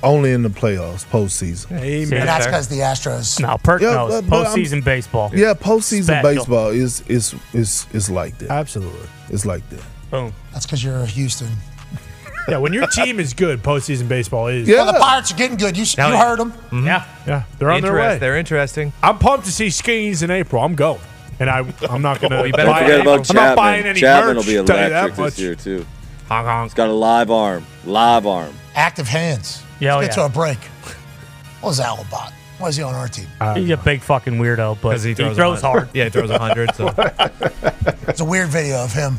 Only in the playoffs, postseason.
Amen.
And that's because the Astros.
No, Perk
Yeah,
knows.
but- but I'm-
Postseason baseball.
Yeah, postseason
Special.
baseball is is is is like that.
Absolutely.
It's like that.
Boom.
That's because you're a Houston.
Yeah, when your team is good, postseason baseball is.
Yeah.
Well, the Pirates are getting good. You, you
Hell yeah.
heard them. Mm-hmm.
Yeah.
Yeah, they're on their way.
They're interesting.
I'm pumped to see Skenes in April. I'm going, and I I'm not gonna.
You better
buy
forget
any-
about
I'm
Chapman.
not buying any
Chapman
merch.
will be electric this year too.
Honk honk.
He's got a live arm. Live arm.
Active hands.
Yeah, oh,
Let's get
yeah.
to a break. What was Al about? Why is he on our team?
Uh, he's a big fucking weirdo, but
Because
he
he
throws,
throws, a hun-
hard.
Yeah, he throws a hundred. So
It's a weird video of him.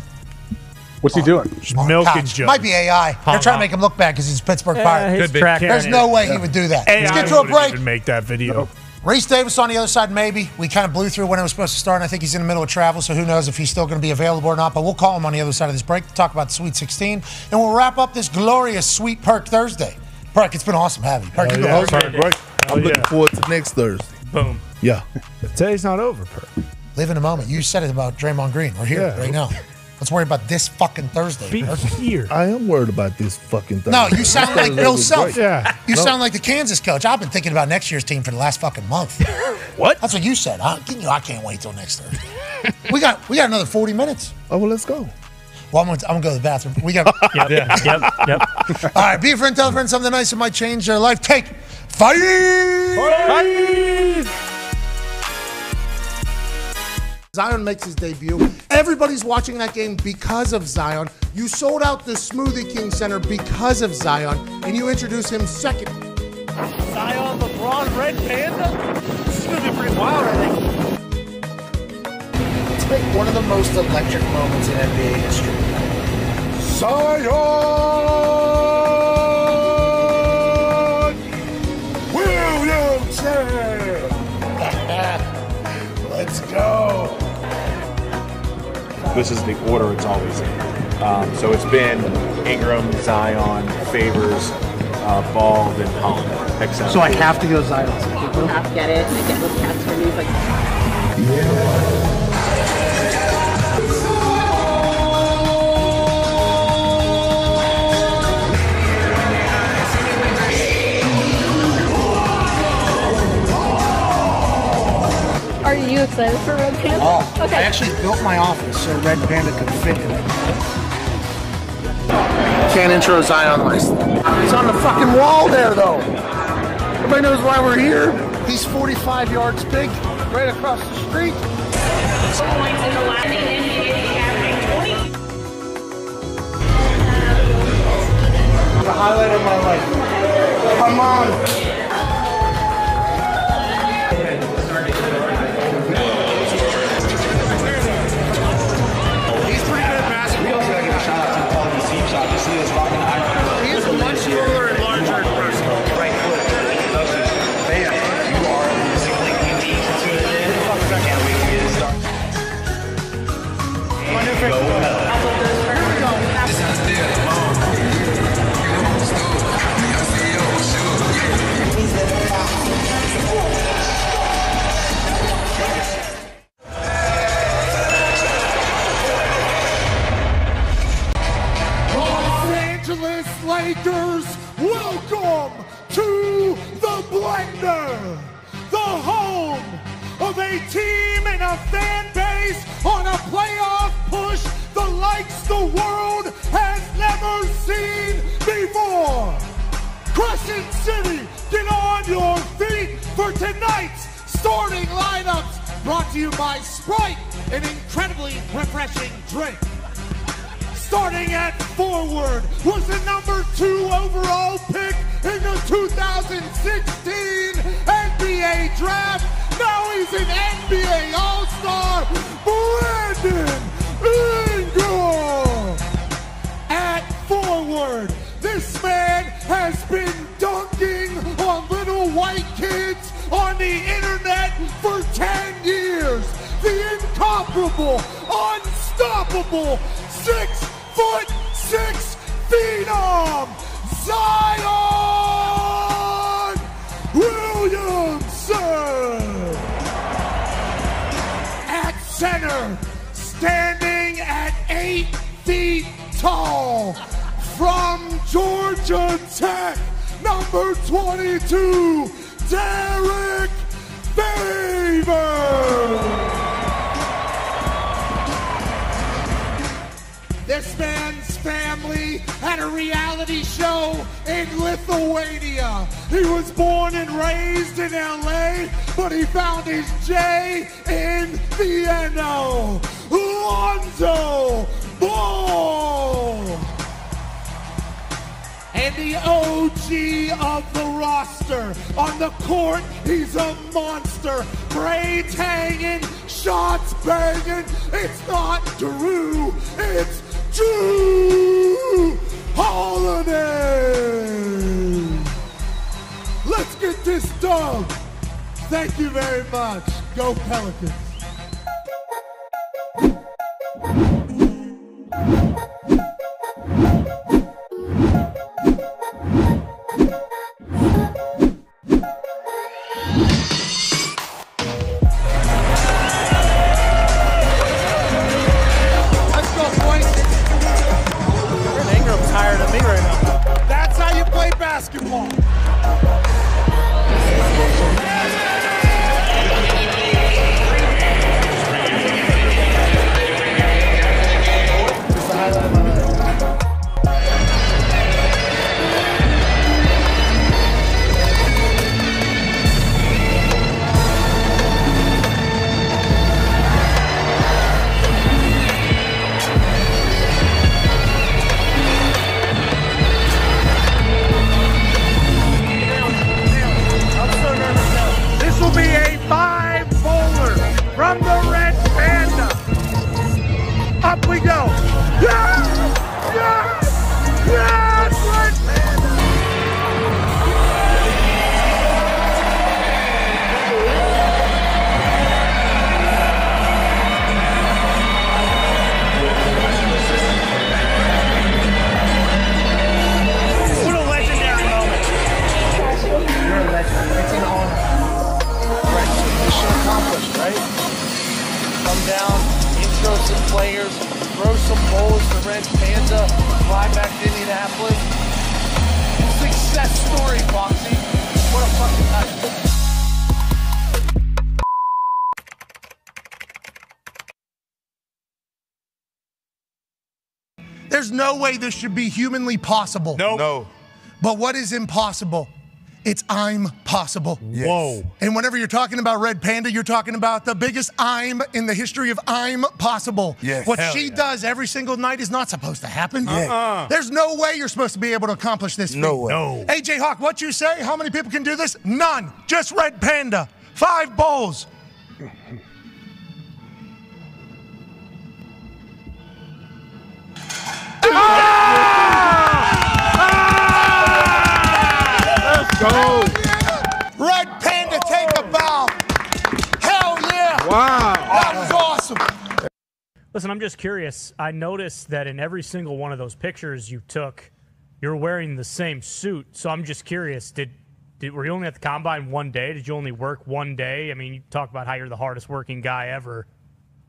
What's he doing?
Just
on
milking
couch.
Joe.
Might be AI. They're
Honk,
trying to make him look bad because he's a Pittsburgh
Yeah,
Pirate.
his
Could be.
track
There's no way he would do that. Let's
AI
get to a
wouldn't
break.
even make that video.
Rece Davis on the other side, maybe. We kind of blew through when it was supposed to start, and I think he's in the middle of travel, so who knows if he's still going to be available or not. But we'll call him on the other side of this break to talk about the Sweet 16, and we'll wrap up this glorious Sweet Perk Thursday. Perk, it's been awesome having you. Perk, oh, you've been
yeah.
hosting.
Perk,
Great. I'm looking
yeah.
forward to next Thursday.
Boom.
Yeah.
Today's not over, Perk.
Live in the moment. You said it about Draymond Green. We're here
Yeah.
right now. Let's worry about this fucking Thursday.
Be
Perk.
here.
I am worried about this fucking thing.
No, you sound like Bill Self.
Yeah.
You
No.
sound like the Kansas coach. I've been thinking about next year's team for the last fucking month.
What?
That's what you said. I, you know, I can't wait till next Thursday. we got we got another 40 minutes.
Oh well, let's go.
Well, I'm gonna, I'm gonna go to the bathroom. We got.
Yep. Yep. Yep.
All right, be a friend, tell a friend something nice that might change their life. Take five. Zion makes his debut. Everybody's watching that game because of Zion. You sold out the Smoothie King Center because of Zion, and you introduce him second.
Zion, LeBron, Red Panda. This is gonna be pretty wild, I think.
It's like one of the most electric moments in NBA history. Zion Williamson. Let's go.
this is the order it's always in. Um, so it's been Ingram, Zion, Favors, uh, Ball, then Holland, etc.
So I have to go Zion.
You have to get it. I get with cats for news like
Are you excited for Red Panda?
Oh,
okay.
I actually built my office so Red Panda could fit in it. Can't intro Zion list. He's on the fucking wall there, though. Everybody knows why we're here. He's 45 yards big, right across the street.
Points in the last The highlight of my life.
Come on. Lakers, welcome to the Blender, the home of a team and a fan base on a playoff push the likes the world has never seen before. Crescent City, get on your feet for tonight's starting lineups brought to you by Sprite, an incredibly refreshing drink. Starting at forward was the number two overall pick in the 2016 NBA draft. Now he's an NBA All-Star, Brandon Ingram. At forward, this man has been dunking on little white kids on the internet for 10 years. The incomparable, unstoppable, six foot six phenom, Zion Williamson. At center, standing at eight feet tall, from Georgia Tech, number 22, Derrick Favors. This man's family had a reality show in Lithuania. He was born and raised in LA, but he found his J in NO. Lonzo Ball! And the OG of the roster. On the court, he's a monster. Braids hanging, shots banging. It's not Drew, it's Jrue Holiday. Let's get this done. Thank you very much. Go Pelicans. Basketball.
Players, throw some bowls to Red Panda, fly back to Indianapolis. Success story, Foxy. What a fucking night.
There's no way this should be humanly possible.
No no.
But what is impossible
It's I'm possible.
Whoa.
And whenever you're talking about Red Panda, you're talking about the biggest I'm in the history of I'm possible.
Yes.
What
Hell
she
yeah.
does every single night is not supposed to happen.
Yeah. Uh-uh.
There's no way you're supposed to be able to accomplish this.
No
feat.
way. No.
AJ Hawk, what you say? How many people can do this? None. Just Red Panda. Five bowls.
Let's
Listen, I'm just curious. I noticed that in every single one of those pictures you took, you're wearing the same suit. So I'm just curious. Did, did were you only at the combine one day? Did you only work one day? I mean, you talk about how you're the hardest working guy ever.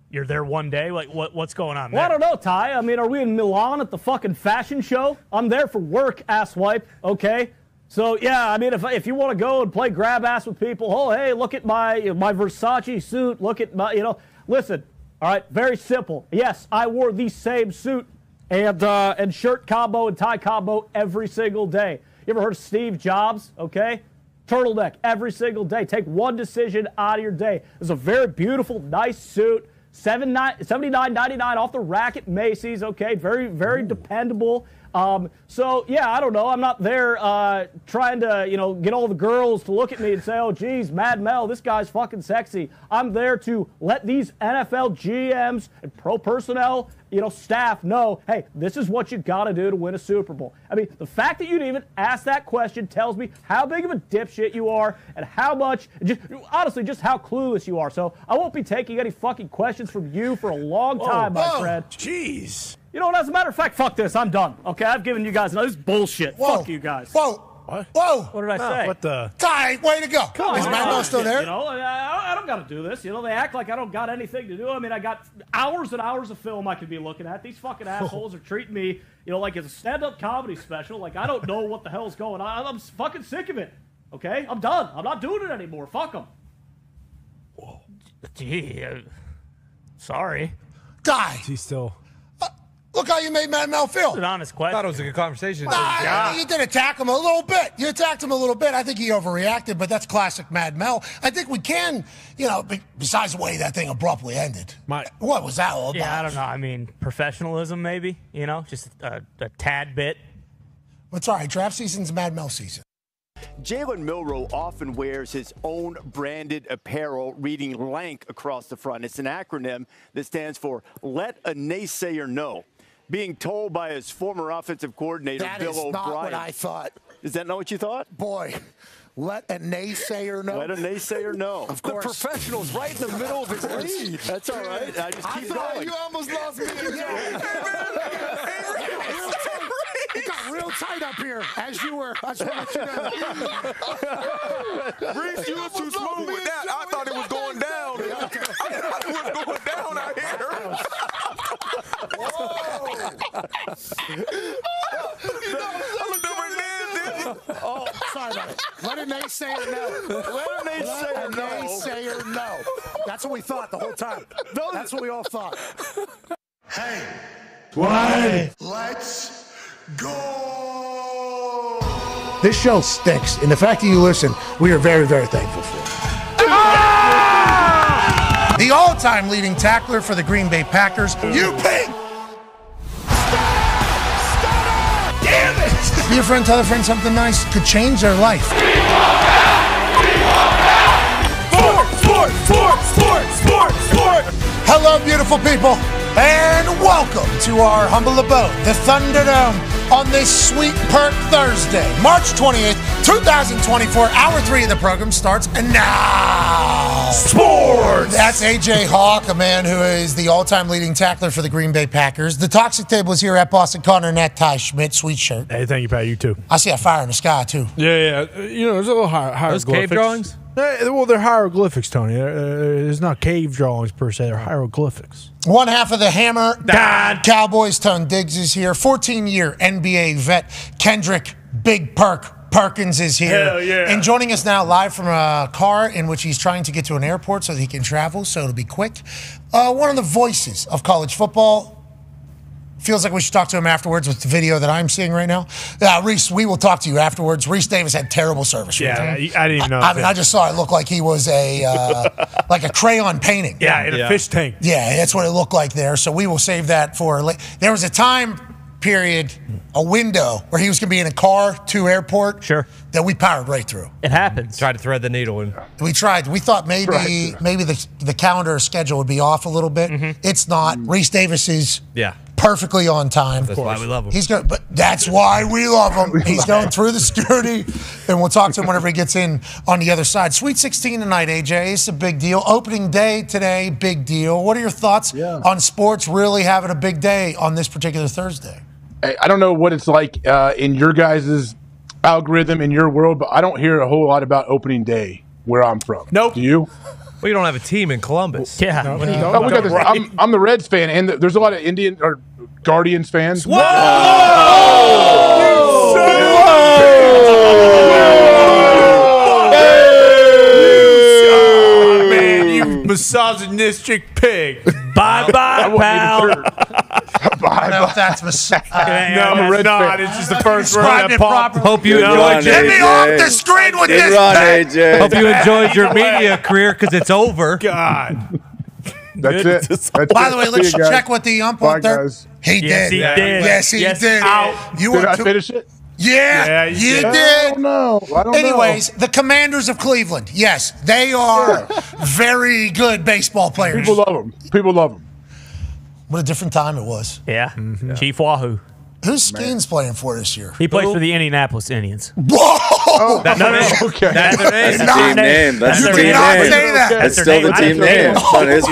You're there one day. Like, what what's going on
Well, I don't know, Ty. I mean, are we in Milan at the fucking fashion show? I'm there for work, asswipe. Okay. So yeah, I mean, if if you want to go and play grab ass with people, oh hey, look at my my Versace suit. Look at my, you know, listen. All right, very simple. Yes, I wore the same suit and uh, and shirt combo and tie combo every single day. You ever heard of Steve Jobs? Okay. Turtleneck every single day. Take one decision out of your day. It's a very beautiful, nice suit. Seven nine, $79.99 off the rack at Macy's. Okay, very, very dependable. Um, so yeah, I don't know. I'm not there uh, trying to, you know, get all the girls to look at me and say, "Oh, geez, Mad Mel, this guy's fucking sexy." I'm there to let these NFL GMs and pro personnel, you know, staff know, hey, this is what you got to do to win a Super Bowl. I mean, the fact that you'd even ask that question tells me how big of a dipshit you are and how much, just honestly, just how clueless you are. So I won't be taking any fucking questions from you for a long time, my
whoa,
friend.
Jeez.
You know what? As a matter of fact, fuck this. I'm done. Okay, I've given you guys enough. This is bullshit.
Whoa.
Fuck you guys.
Whoa.
What?
Whoa.
What did I say?
What the?
Ty, way to go.
Come
Is
on,
Mad still there?
You know, I, I don't got to do this. You know, they act like I don't got anything to do. I mean, I got hours and hours of film I could be looking at. These fucking assholes are treating me, you know, like it's a stand-up comedy special. Like I don't know what the hell's going on. I'm fucking sick of it. Okay, I'm done. I'm not doing it anymore. Fuck them. Whoa.
Gee, uh, sorry.
Die.
He's still.
Look how you made Mad Mel feel.
It's an honest question.
I thought it was a good conversation.
Nah, you did attack him a little bit. You attacked him a little bit. I think he overreacted, but that's classic Mad Mel. I think we can, you know, be, besides the way that thing abruptly ended.
My,
what was that all about?
Yeah, I don't know. I mean, professionalism, maybe. You know, just a, a tad bit.
It's all right. Draft season's Mad Mel season.
Jalen Milroe often wears his own branded apparel reading LANK across the front. It's an acronym that stands for Let a Naysayer Know. Being told by his former offensive coordinator,
That
Bill
is
O'Brien.
not what I thought.
Is that not what you thought?
Boy, let a naysayer know.
Let a naysayer know.
Of course.
The professional's right in the middle of his lead. That's all right. I just keep
I
keep
thought
going.
you almost lost me again. It got real tight up here as you were. I just want to let you know.
Rece, you were too smooth with that. I thought it was going down. I thought it was going down out here.
Oh, sorry about it. Let a naysayer know.
Let a naysayer
Let a
know.
naysayer know. That's what we thought the whole time. That's what we all thought.
Hey,
Why?
let's go.
This show sticks, and the fact that you listen, we are very, very thankful for. Ah! The all-time leading tackler for the Green Bay Packers, you pig! Damn it! Be a friend, tell a friend something nice could change their life. Sport, sport, sport, sport, sport, sport. Hello, beautiful people, and welcome to our humble abode, the Thunderdome, on this sweet perk Thursday, March 28th, 2024. Hour three of the program starts and now. Sports. That's AJ Hawk, a man who is the all-time leading tackler for the Green Bay Packers. The toxic table is here at Boston Connor, Nat Ty Schmit, sweet shirt.
Hey, thank you, Pat. You too.
I see a fire in the sky too.
Yeah, yeah. You know, there's a little hier- hieroglyphics.
Those cave drawings?
Well, they're hieroglyphics, Tony. Uh, it's not cave drawings per se. They're hieroglyphics.
One half of the Hammer Dahn Cowboys. Tone Digz is here. 14 year NBA vet Kendrick Big Perk Perkins is here.
Hell yeah.
And joining us now live from a car in which he's trying to get to an airport so that he can travel, so it'll be quick. Uh, one of the voices of college football, feels like we should talk to him afterwards with the video that I'm seeing right now. Uh, Rece, we will talk to you afterwards. Rece Davis had terrible service.
Yeah,
with.
I didn't even know
I, I mean. I just saw it look like he was a uh, like a crayon painting.
Yeah, in a fish tank.
Yeah, that's what it looked like there. So we will save that for. la- There was a time period, a window where he was going to be in a car to airport. Sure. That we powered right through.
It happens.
Tried to thread the needle in.
We tried. We thought maybe
Right.
maybe the the calendar schedule would be off a little bit. It's not. Rece Davis is
Yeah.
Perfectly on time.
That's why we love him.
He's going, but that's why we love him. He's going through the security, and we'll talk to him whenever he gets in on the other side. Sweet 16 tonight, AJ. It's a big deal. Opening day today, big deal. What are your thoughts on sports really having a big day on this particular Thursday?
I I don't know what it's like uh, in your guys' algorithm in your world, but I don't hear a whole lot about opening day where I'm from. Nope. Do you?
Well, you don't have a team in Columbus.
Yeah.
Oh, we got this. I'm, I'm the Reds fan, and there's a lot of Indian or Guardians fans.
Oh, man, you misogynistic pig.
Bye bye, pal.
I don't know if that's mis- uh,
no, it's not. It's just the first word that popped.
Hope you enjoyed your
Get me off the screen with
Good
this
run,
thing.
AJ.
Hope you enjoyed your media career because it's over.
God.
That's it. That's
By
it.
the way, let's check what the ump
Bye,
on third.
guys.
He
Yes,
did.
he did.
Yes, he
Yes,
did.
out.
You
Did
were
I
too-
finish it?
Yeah,
Yeah, you
you
did.
I
did.
don't know. I don't
Anyways, the Commanders of Cleveland. Yes, they are very good baseball players.
People love them. People love them.
What a different time it was.
Yeah. Mm-hmm. Chief Wahoo.
Who's Skenes playing for this year?
He plays for the Indianapolis Indians.
Whoa!
That's
No,
their
no,
name.
Okay.
That's their name.
That's the name. That's
You
the
did
name.
say that.
That's
their
still the team
That's
name. It's not his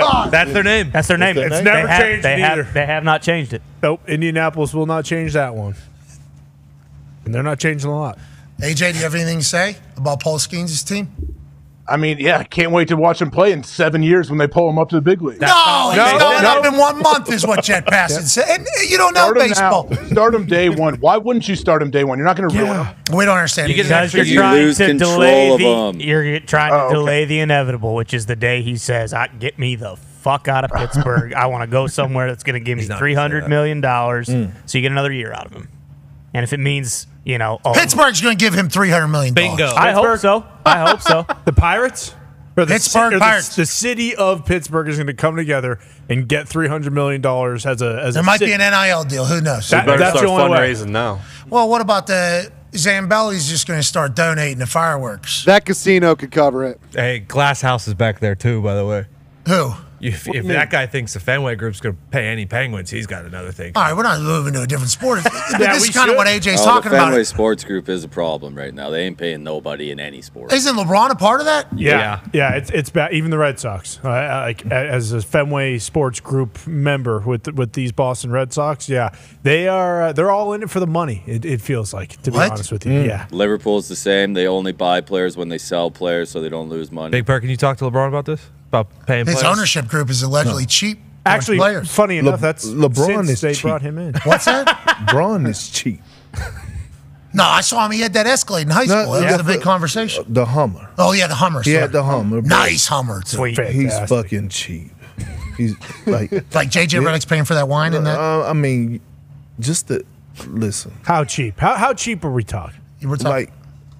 fault.
That's their name.
That's their name.
It's
They
never
have-
changed
They
either.
have, they have not changed it.
Nope. Indianapolis will not change that one. And they're not changing a lot.
AJ, do you have anything to say about Paul Skenes' team?
I mean, yeah, I can't wait to watch him play in seven years when they pull him up to the big league.
no, he's
no,
going
no.
up in one month, is what Jeff Passan said. And you don't know
Start 'em
baseball.
now. Start him day one. Why wouldn't you start him day one? You're not going to ruin them.
We don't understand.
You get
it.
an
Because
extra
you're trying to delay
of
the
'em.
you're trying
Oh,
to
okay.
delay the inevitable, which is the day he says, "I get me the fuck out of Pittsburgh. I want to go somewhere that's going to give me
He's not gonna
three
say
hundred
that.
million dollars." Hmm. So you get another year out of him. And if it means you know, oh,
Pittsburgh's going to give him $300 million.
Bingo.
I hope so. I hope so.
The Pirates? Or the,
Pittsburgh
ci- or the-
Pirates.
The, city of Pittsburgh is going to come together and get $300 million as a. As
There
a
might
city.
be an NIL deal. Who knows?
That-
Better
that's
start
the only way.
fundraising now.
well, what about the Zambelli's just going to start donating to fireworks?
That casino could cover it.
Hey, Glass House is back there too, by the way.
Who?
If, if that guy thinks the Fenway Group's going to pay any Penguins, he's got another thing.
All right, we're not moving to a different sport. But
Yeah,
this
we
is kind of what AJ's
Oh,
talking
the Fenway
about.
Sports Group is a problem right now. They ain't paying nobody in any sport.
Isn't LeBron a part of that?
Yeah, yeah, it's it's bad. Even the Red Sox, uh, like as a Fenway Sports Group member with with these Boston Red Sox, yeah, they are uh, they're all in it for the money. It, it feels like, to be honest with you,
Mm.
yeah.
Liverpool's the same. They only buy players when they sell players, so they don't lose money.
Big Perk, can you talk to LeBron about this? About paying
His
players?
ownership group is allegedly cheap. on
Actually,
players.
funny enough, that's
LeBron
since
is
they
cheap.
brought him in.
What's that?
Bron is cheap.
No, I saw him. He had that Escalade in high
No,
school. That was
yeah,
a big conversation.
The Hummer.
Oh yeah, the Hummer.
He
sorry.
had the Hummer. but
Nice Hummer. Too.
Sweet.
He's
Fantastic.
fucking cheap. He's like
Like JJ Redick's paying for that wine and that.
Uh, I mean, just to listen.
How cheap? How how cheap are we talking?
You were talking.
Like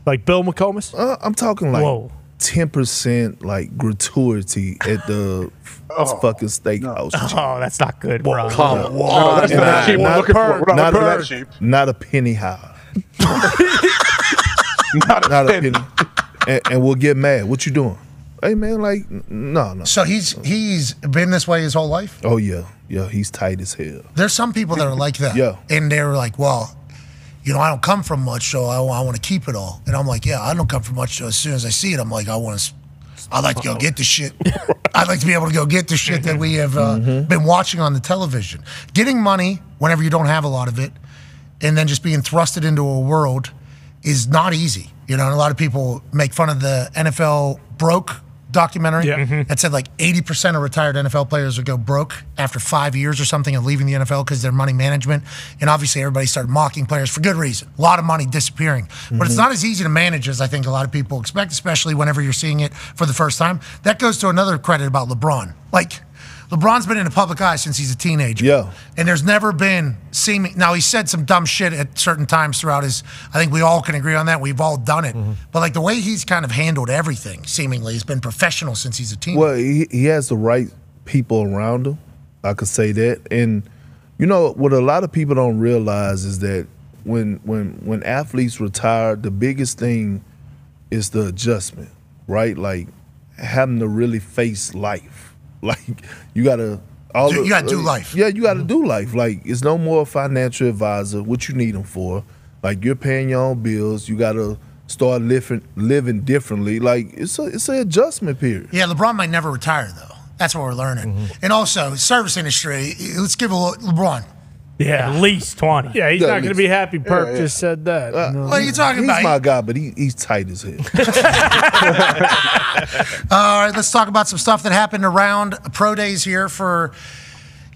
Like Bill McComas?
uh, I'm talking like
Whoa.
Ten percent like gratuity at the oh, fucking steakhouse.
Oh, that's not good, bro.
Come on.
Oh, that's
Nah,
not cheap. We're
not
looking for. We're not,
not,
looking
not,
cheap.
not a penny high.
Not a
Not a
penny.
penny. And, and we'll get mad. What you doing? Hey man, like no, no.
So he's he's been this way his whole life.
Oh yeah, yeah. He's tight as hell.
There's some people that are like that.
Yeah.
And they're like, well, you know, I don't come from much, so I, want to keep it all. And I'm like, yeah, I don't come from much. So as soon as I see it, I'm like, I want to. I'd like to go get the shit. I'd like to be able to go get the shit that we have uh, been watching on the television. Getting money whenever you don't have a lot of it, and then just being thrusted into a world is not easy. You know, and a lot of people make fun of the NFL broke documentary mm-hmm. that said like 80% of retired NFL players would go broke after five years or something of leaving the NFL because their money management. And obviously, everybody started mocking players for good reason. A lot of money disappearing. But it's mm-hmm. not as easy to manage as I think a lot of people expect, especially whenever you're seeing it for the first time. That goes to another credit about LeBron. Like, LeBron's been in the public eye since he's a teenager.
Yeah.
And there's never been seeming. Now, he said some dumb shit at certain times throughout his. I think we all can agree on that. We've all done it. Mm-hmm. But like the way he's kind of handled everything, seemingly, has been professional since he's a teenager.
Well, he, he has the right people around him. I could say that. And you know what a lot of people don't realize is that when when when athletes retire, the biggest thing is the adjustment, right? Like having to really face life. Like you gotta all
You-
the-
you gotta do uh, life.
Yeah, you gotta mm-hmm. do life. Like it's no more financial advisor, what you need them for. Like you're paying your own bills. You gotta start living living differently. Like it's a it's an adjustment period.
Yeah, LeBron might never retire though. That's what we're learning. Mm-hmm. And also, service industry. Let's give a LeBron.
Yeah,
at least twenty.
Yeah, he's
Yeah,
not going to be happy. Perk
Yeah, yeah.
just said that.
Uh,
you know?
What are you talking
he's
about?
my guy, but he, he's tight as hell.
All right, let's talk about some stuff that happened around pro days here for,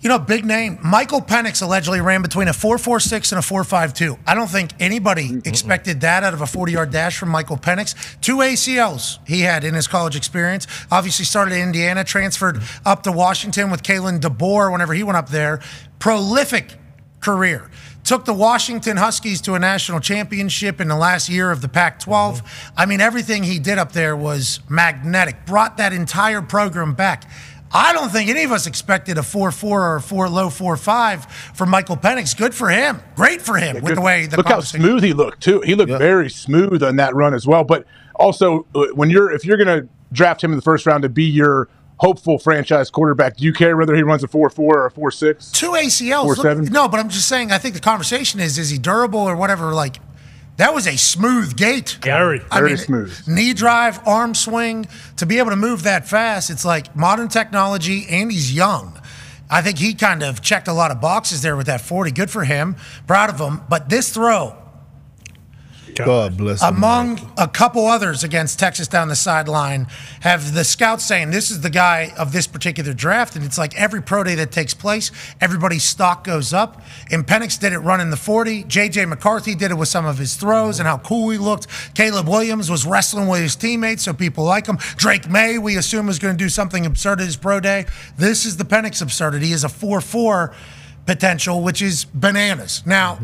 you know, big name. Michael Penix allegedly ran between a 4.46 and a 4.52. I don't think anybody expected that out of a 40 yard dash from Michael Penix. Two ACLs he had in his college experience. Obviously, started in Indiana, transferred up to Washington with Kalen DeBoer whenever he went up there. Prolific career. Took the Washington Huskies to a national championship in the last year of the Pac 12. I mean, everything he did up there was magnetic, brought that entire program back. I don't think any of us expected a 4 4 or a 4 low 4 5 for Michael Penix. Good for him. Great for him with the way the
look how smooth he looked too. He looked very smooth on that run as well. But also, uh, when you're if you're going to draft him in the first round to be your hopeful franchise quarterback, do you care whether he runs a four four or a four six?
Two ACLs.
Four seven.
no, but I'm just saying, I think the conversation is is he durable or whatever? Like, that was a smooth gait.
Very,
I
very
mean,
smooth.
Knee drive, arm swing. To be able to move that fast, it's like modern technology, and he's young. I think he kind of checked a lot of boxes there with that 40. Good for him. Proud of him. But this throw,
God bless
among a couple others against Texas down the sideline, have the scouts saying this is the guy of this particular draft. And it's like every pro day that takes place, everybody's stock goes up. And Penix did it running in the 40. JJ McCarthy did it with some of his throws and how cool he looked. Caleb Williams was wrestling with his teammates, so people like him. Drake Maye, we assume, is going to do something absurd at his pro day. This is the Penix absurdity. He is a 4 4 potential, which is bananas. Now,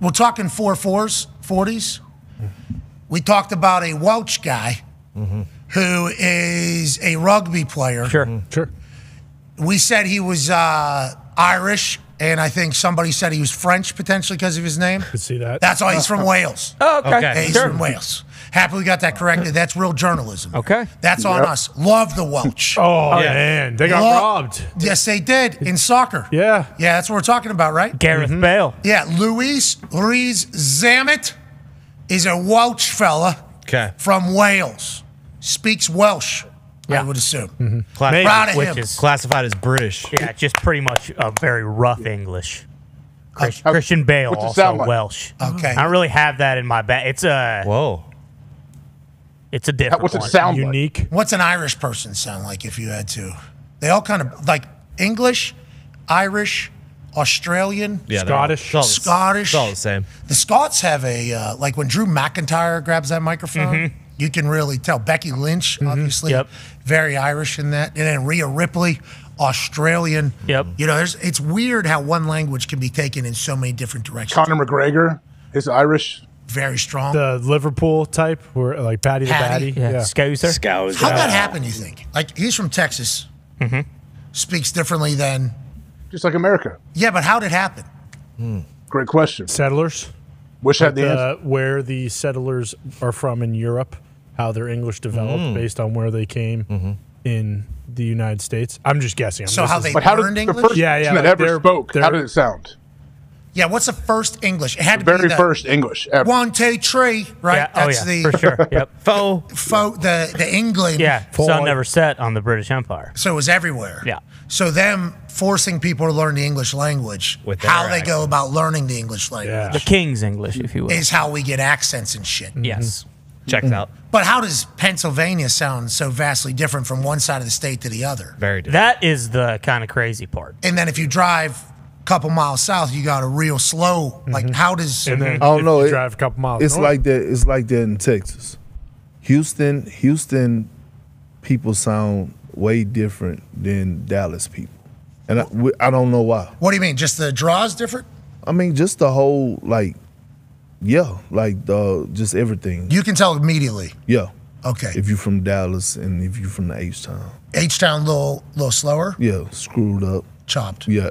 we're talking 4 4s, 40s. We talked about a Welch guy who is a rugby player.
Sure.
Sure.
We said he was uh, Irish, and I think somebody said he was French potentially because of his name.
Could see that.
That's why he's from Wales.
Oh, okay.
Hey, he's
Sure.
from Wales. Happy we got that corrected. That's real journalism.
Okay.
That's on
Yep.
us. Love the Welch.
Oh, yeah. man. They got
Lo-
robbed.
Yes, they did in soccer.
Yeah.
Yeah, that's what we're talking about, right?
Gareth Bale.
Yeah, Luis Ruiz Zammit is a Welsh fella
Okay.
from Wales. Speaks Welsh, Yeah. I would assume. Mm-hmm.
Classified,
Proud of
Which
him.
is
classified as British.
yeah, just pretty much a very rough English. Uh, Chris,
How-
Christian Bale also
like?
Welsh.
Okay.
I don't really have that in my bag. It's a
Whoa.
it's a different
What's it
one.
sound like?
Unique.
What's an Irish person sound like if you had to? They all kind of like English, Irish, Australian,
Yeah.
Scottish.
All, the-
Scottish.
It's all the same.
The Scots have a uh, like when Drew McIntyre grabs that microphone,
Mm-hmm.
you can really tell. Becky Lynch, obviously,
Yep.
very Irish in that, and then Rhea Ripley, Australian.
Yep.
You know, there's it's weird how one language can be taken in so many different directions.
Conor McGregor is Irish.
very strong.
The Liverpool type, where like Patty the
Patty.
Batty.
Yeah.
Yeah.
Scouser.
Scout.
How'd that happen? You think? Like he's from Texas,
Mm-hmm.
speaks differently than.
Just like America.
Yeah, but how did it happen?
Great question.
Settlers.
Wish I had the answer.
uh, where the settlers are from in Europe, how their English developed based on where they came in the United States. I'm just guessing. I'm
So
this
how
is-
they
But how did
learned
the
English?
first
Yeah, yeah,
person that
like
ever
they're-
spoke? How
they're-
did it sound?
Yeah, what's the first English? It had
The
to
very
be the
first English ever.
one, two, three, right?
Yeah. Oh
That's
yeah.
the
For sure. Yep.
Faux.
fo- the the England.
Yeah.
Four.
Sun never set on the British Empire.
So it was everywhere.
Yeah.
So them forcing people to learn the English language,
With their
how they go about learning the English language,
Yeah.
The King's English, if you will.
is how we get accents and shit.
yes. Mm-hmm.
Checks mm-hmm. out.
But how does Pennsylvania sound so vastly different from one side of the state to the other?
Very different.
That is the kind of crazy part.
And then if you drive a couple miles south, you got a real slow. Mm-hmm. Like how does?
and then
I don't know, it-
drive a couple miles.
It's
north.
like that. It's like that in Texas. Houston, Houston people sound way different than Dallas people. and I, we- I don't know why.
What do you mean? Just the draws different?
I mean, just the whole like, yeah, like the just everything.
You can tell immediately.
Yeah.
Okay.
If you're from Dallas and if you're from the H town,
H Town a little, little slower.
yeah, screwed up,
chopped.
Yeah.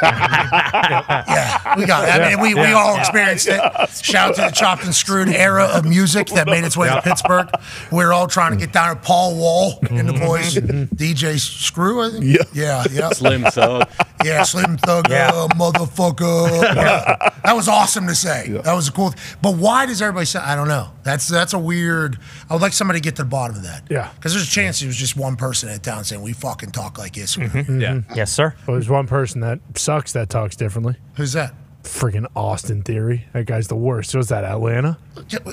Yeah, we got it. I mean, we, we all experienced it. Shout out to the chopped and screwed era of music that made its way
Yeah.
to Pittsburgh. We are all trying to get down to Paul Wall and the mm-hmm. boys. Mm-hmm. DJ Screw, I think.
Yeah.
Yeah, yeah.
Slim Thug.
Yeah, Slim Thug,
Yeah.
uh, motherfucker. Yeah. That was awesome to say. That was a cool. But why does everybody say? I don't know. That's that's a weird. I would like somebody to get to the bottom of that.
Yeah.
Because there's a chance it was just one person in town saying we fucking talk like this. Mm-hmm.
Yeah.
Yes, sir.
Well, there's one person that sucks that talks differently.
Who's that?
Freaking Austin Theory. That guy's the worst. So is that Atlanta?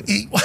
He-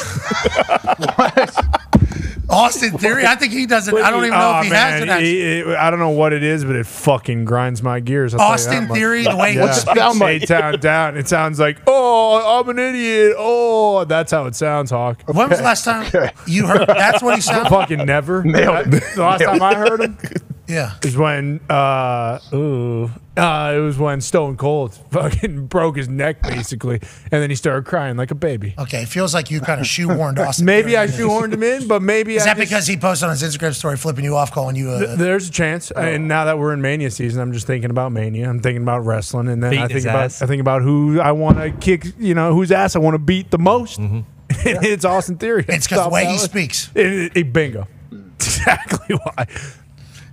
Austin Theory. I think he doesn't. I don't even know
Oh,
if he
man,
has it. Actually.
he- he- I don't know what it is, but it fucking grinds my gears. I'll
Austin. Theory, the way he
yeah.
speaks. Sound like-
Eight-Town down. It sounds like, oh, I'm an idiot. Oh, that's how it sounds, Hawk.
When was the last time you heard? That's what he sounded.
Fucking never.
Nailed it.
The last
Nailed
time I heard him
Yeah.
is when uh ooh uh it was when Stone Cold fucking broke his neck basically, and then he started crying like a baby.
Okay, it feels like you kind of shoehorned Austin.
Maybe I
Theory.
shoehorned him in, but maybe
Is
I
that
just-
because he posted on his Instagram story flipping you off, calling you
Th-
a?
There's a chance, and now that we're in Mania season, I'm just thinking about Mania. I'm thinking about wrestling, and then
Beating
I think about
ass.
I think about who I want to kick. You know, whose ass I want to beat the most.
Mm-hmm.
it's Austin Theory.
It's 'cause the
Top
way he speaks.
It- it- it- bingo. Exactly why.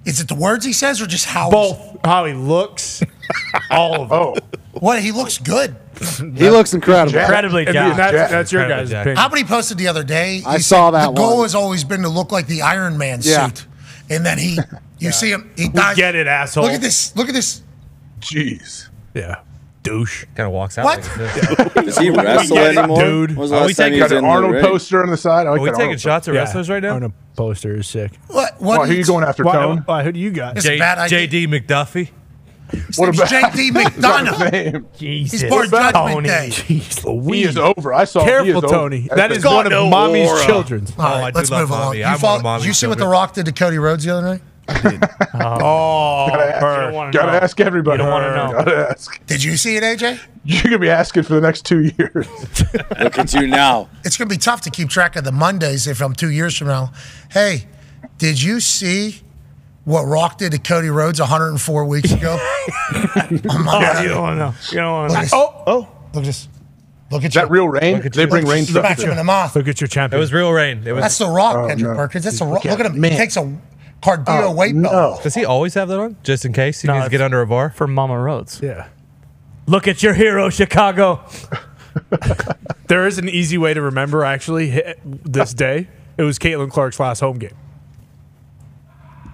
Is it the words he says or just how?
Both how he looks, all of
Oh,
it.
What he looks good.
He looks incredible.
Incredibly
And
jacked.
that's, that's your
Incredibly
guys'
jacked.
opinion.
How about he posted the other day?
I
he
saw that
The goal
one.
has always been to look like the Iron Man
Yeah.
suit, and then he, you see him, he
We
dies.
get it, asshole.
Look at this. Look at this.
jeez.
Yeah, douche.
Kind of walks out.
What?
Like this.
Does he wrestle
get
anymore?
dude.
When was the
Are we
time he
taking
was
Got
in
an
the
Arnold ring? poster on the side. I like
Are we
that
taking
Arnold
shots at
Yeah.
wrestlers right now?
Arnold poster is sick.
What?
poster.
What?
Why, who are you going after,
Why,
Tone?
why, who do you got?
It's a
J-
bad idea.
JD McDuffie.
What about
JD McDonough?
name?
He's
Jesus.
part Judgment
Tony.
Day.
Jeez
He
Louise.
is over. I saw. he is
Careful,
over.
Tony.
That's
That is
been-
one of
no
mommy's
aura.
children's.
All
Oh, I do
let's
love
move on.
Mommy.
You,
I'm one
follow-
of Mommy's
you see what The
children.
Rock did to Cody Rhodes the other night?
Oh, oh,
Gotta ask,
Burr.
wanna
gotta
know.
ask everybody.
You don't wanna know.
Gotta ask.
Did you see it, AJ?
You're gonna be asking for the next two years.
Look at you now.
It's going to be tough to keep track of the Mondays if I'm two years from now. Hey, did you see what Rock did to Cody Rhodes 104 weeks ago? On Monday?
You don't want to know. You don't want to know.
oh, oh.
Look at this. Look at
Is that
you.
real rain? They bring rain trucks.
Smack him in the mouth.
Look at your champion.
It was real rain. It was.
That's the Rock,
Oh,
Kendrick
no.
Perkins. That's the Rock. Look at him.
man.
He takes a Cardio
Oh,
weight belt.
no.
Does he always have that on? Just in case he
No,
needs to get under a bar?
For Mama Rhodes.
yeah.
Look at your hero, Chicago.
There is an easy way to remember actually this day. It was Caitlin Clark's last home game.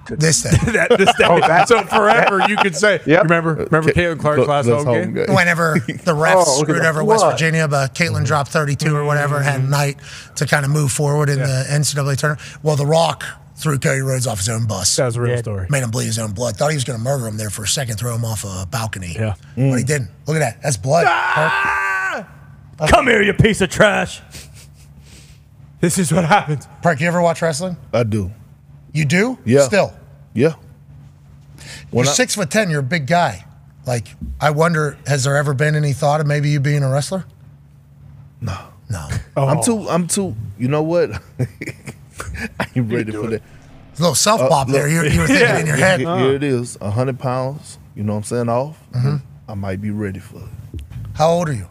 This thing.
that, this day.
Oh, that-
so forever you could say.
Yep.
Remember, remember Caitlin Clark's last
That's
home, game?
Whenever the refs
Oh,
screwed
that
over West. Virginia, but Caitlin mm-hmm. dropped 32 or whatever and had a night to kind of move forward in the NCAA tournament. Well, The Rock threw Cody Rhodes off his own bus.
That was a real
Yeah.
story.
Made him bleed his own blood. Thought he was going to murder him there for a second, throw him off a balcony.
Yeah.
But he didn't. Look at that. That's blood. Ah! Perk.
Come here, you piece of trash.
This is what happens.
Perk, you ever watch wrestling?
I do.
You do?
Yeah.
Still.
Yeah.
You're
I-
six foot ten. You're a big guy. Like, I wonder, has there ever been any thought of maybe you being a wrestler?
No.
No. Oh.
I'm too. I'm too. You know what? I ain't ready for that.
A little self
Uh,
pop there. You, you were thinking in your head.
Here, here it is. hundred pounds. You know what I'm saying? Off.
Mm-hmm.
I might be ready for it.
How old are you?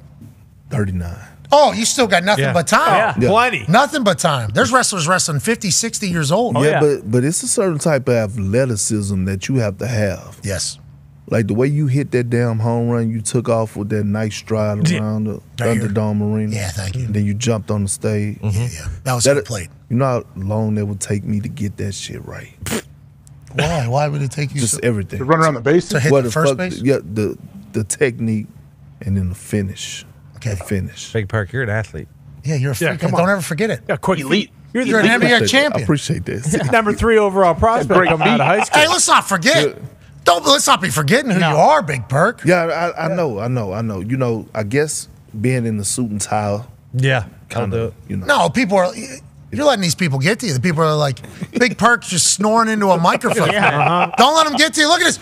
Thirty nine.
Oh, you still got nothing
Yeah.
but time.
Yeah. Plenty.
Nothing but time. There's wrestlers wrestling 50, 60 years old.
yeah,
yeah.
but but it's a certain type of athleticism that you have to have.
Yes.
Like the way you hit that damn home run, you took off with that nice stride around the
Right here.
Thunderdome Arena.
Yeah, thank you.
And then you jumped on the stage.
Yeah, yeah. That was
That-
good played.
You know how long that would take me to get that shit right.
Why? Why would it take you
Just
so
everything.
To run around the base.
to hit
What
the first
fuck-
base?
Yeah, the the technique and then the finish.
Okay.
The finish.
Big Perk, you're an athlete.
Yeah, you're a
Yeah,
freak.
come
Don't
on.
ever forget it.
Yeah, quick elite. You're,
You're an
the
NBA
I
champion.
appreciate this.
number three overall prospect
Great
coming out of high school.
Hey, let's not forget. Don't let's not be forgetting who you are, Big Perk.
Yeah, I, I know, I know, I know. You know, I guess being in the suit and tie
Yeah.
kind of. you know.
No, people are. You're letting these people get to you. The people are like, Big Perk's just snoring into a microphone.
Yeah. Uh-huh.
Don't let them get to you. Look at this.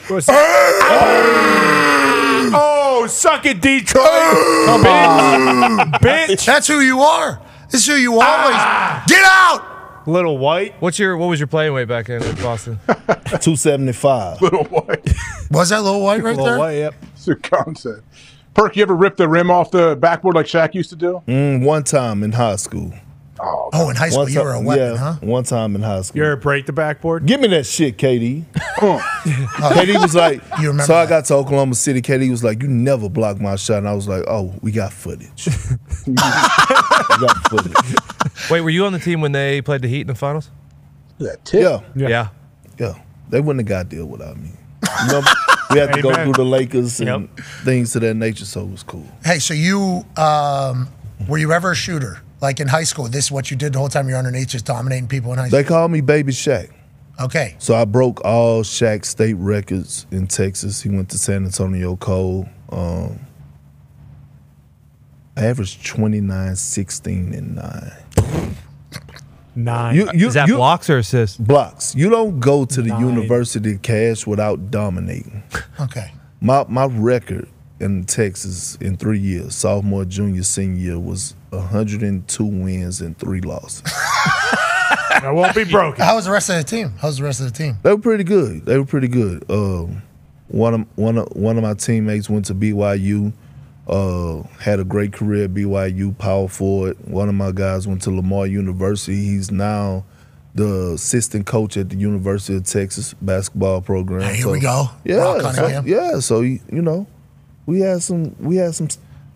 Oh, suck it, Detroit.
Come
on.
Bitch. That's who you are. This is who you always. Get out.
Little white.
What's your what was your playing weight back in Boston?
275.
Little white.
Was that little white right there? Little White.
Yep. It's a concept. Perk, you ever rip the rim off the backboard like Shaq used to do?
Mm, one time in high school.
Oh,
Oh, in high school,
One
you were a weapon,
yeah,
huh?
One time in high school.
You ever break the backboard?
Give me that shit, KD. KD was like,
You remember
so I got to Oklahoma City. KD was like, you never block my shot. And I was like, oh, we got footage. we got footage.
Wait, were you on the team when they played the Heat in the finals?
That
Yeah.
Yeah.
Yeah. They wouldn't have got there without me. You know, we had to go through the Lakers and things of that nature, so it was cool.
Hey, so you um, were you ever a shooter? Like in high school, this is what you did the whole time you're underneath, just dominating people in high school.
They called me Baby Shaq.
Okay.
So I broke all Shaq state records in Texas. He went to San Antonio Cole. Um, I averaged 29, 16, and 9.
Nine.
You, you,
Is that
you-
blocks or assists?
Blocks. You don't go to the
Nine.
University of Cash without dominating.
Okay.
My my record in Texas in three years, sophomore, junior, senior year, was 102 wins and three losses.
I won't be broken.
How was the rest of the team? How was the rest of the team?
They were pretty good. They were pretty good. Um, one of one of one of my teammates went to BYU. Uh, had a great career at BYU, power forward. One of my guys went to Lamar University. He's now the assistant coach at the University of Texas basketball program.
Here we go.
Yeah, so, yeah. So you you know, we had some we had some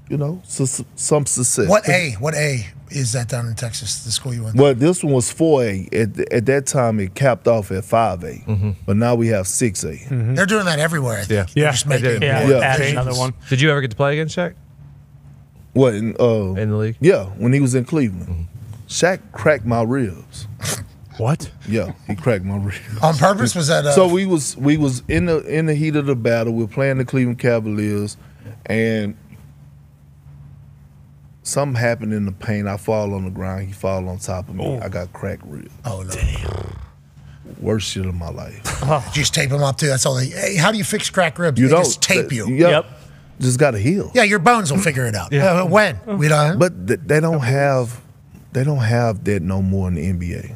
you know su- some success.
What A? What A is that down in Texas? The school you went? to?
Well, this one was 4A. At, at that time, it capped off at 5A.
Mm-hmm.
But now we have 6A.
They're doing that everywhere. I think.
Yeah.
They're just making
Yeah.
more
Yeah.
divisions.
Did you ever get to play against Shaq?
What in, uh,
in the league?
Yeah, when he was in Cleveland, Shaq cracked my ribs.
What?
Yeah, he cracked my ribs
On purpose? Was that, uh,
so we was we was in the in the heat of the battle. We are playing the Cleveland Cavaliers, and something happened in the paint. I fall on the ground. He fall on top of me. I got cracked ribs.
Oh no!
Worst shit of my life.
Just tape them up too. That's all. They, hey, how do you fix crack ribs?
You
They
don't
just tape you.
Yep. Just got to heal.
Yeah, your bones will figure it out. Uh, when we don't.
But th- they don't have they don't have that no more in the NBA.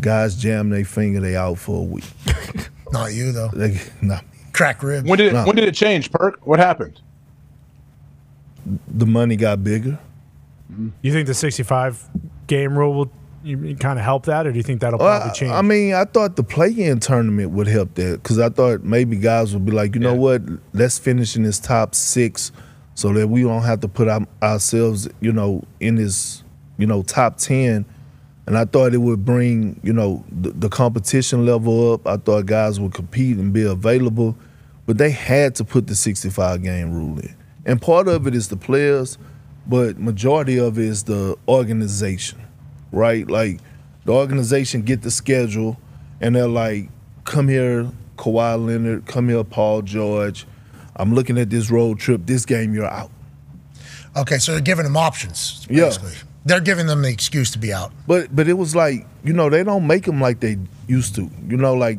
Guys jam their finger, they out for a week.
Not you though.
They, not
Crack ribs.
When did it,
No.
when did it change, Perk? What happened?
The money got bigger. Mm-hmm.
You think the 65 game rule will kind of help that, or do you think that'll
Well,
probably
I-
change?
I mean, I thought the play-in tournament would help that because I thought maybe guys would be like, you know what, let's finish in this top six so that we don't have to put our, ourselves, you know, in this, you know, top ten. And I thought it would bring, you know, the, the competition level up. I thought guys would compete and be available, but they had to put the 65 game rule in. And part of it is the players, but majority of it is the organization, right? Like the organization get the schedule, and they're like, "Come here, Kawhi Leonard. Come here, Paul George. I'm looking at this road trip. This game, you're out."
Okay, so they're giving them options.
Yeah.
They're giving them the excuse to be out.
But but it was like you know they don't make them like they used to. You know like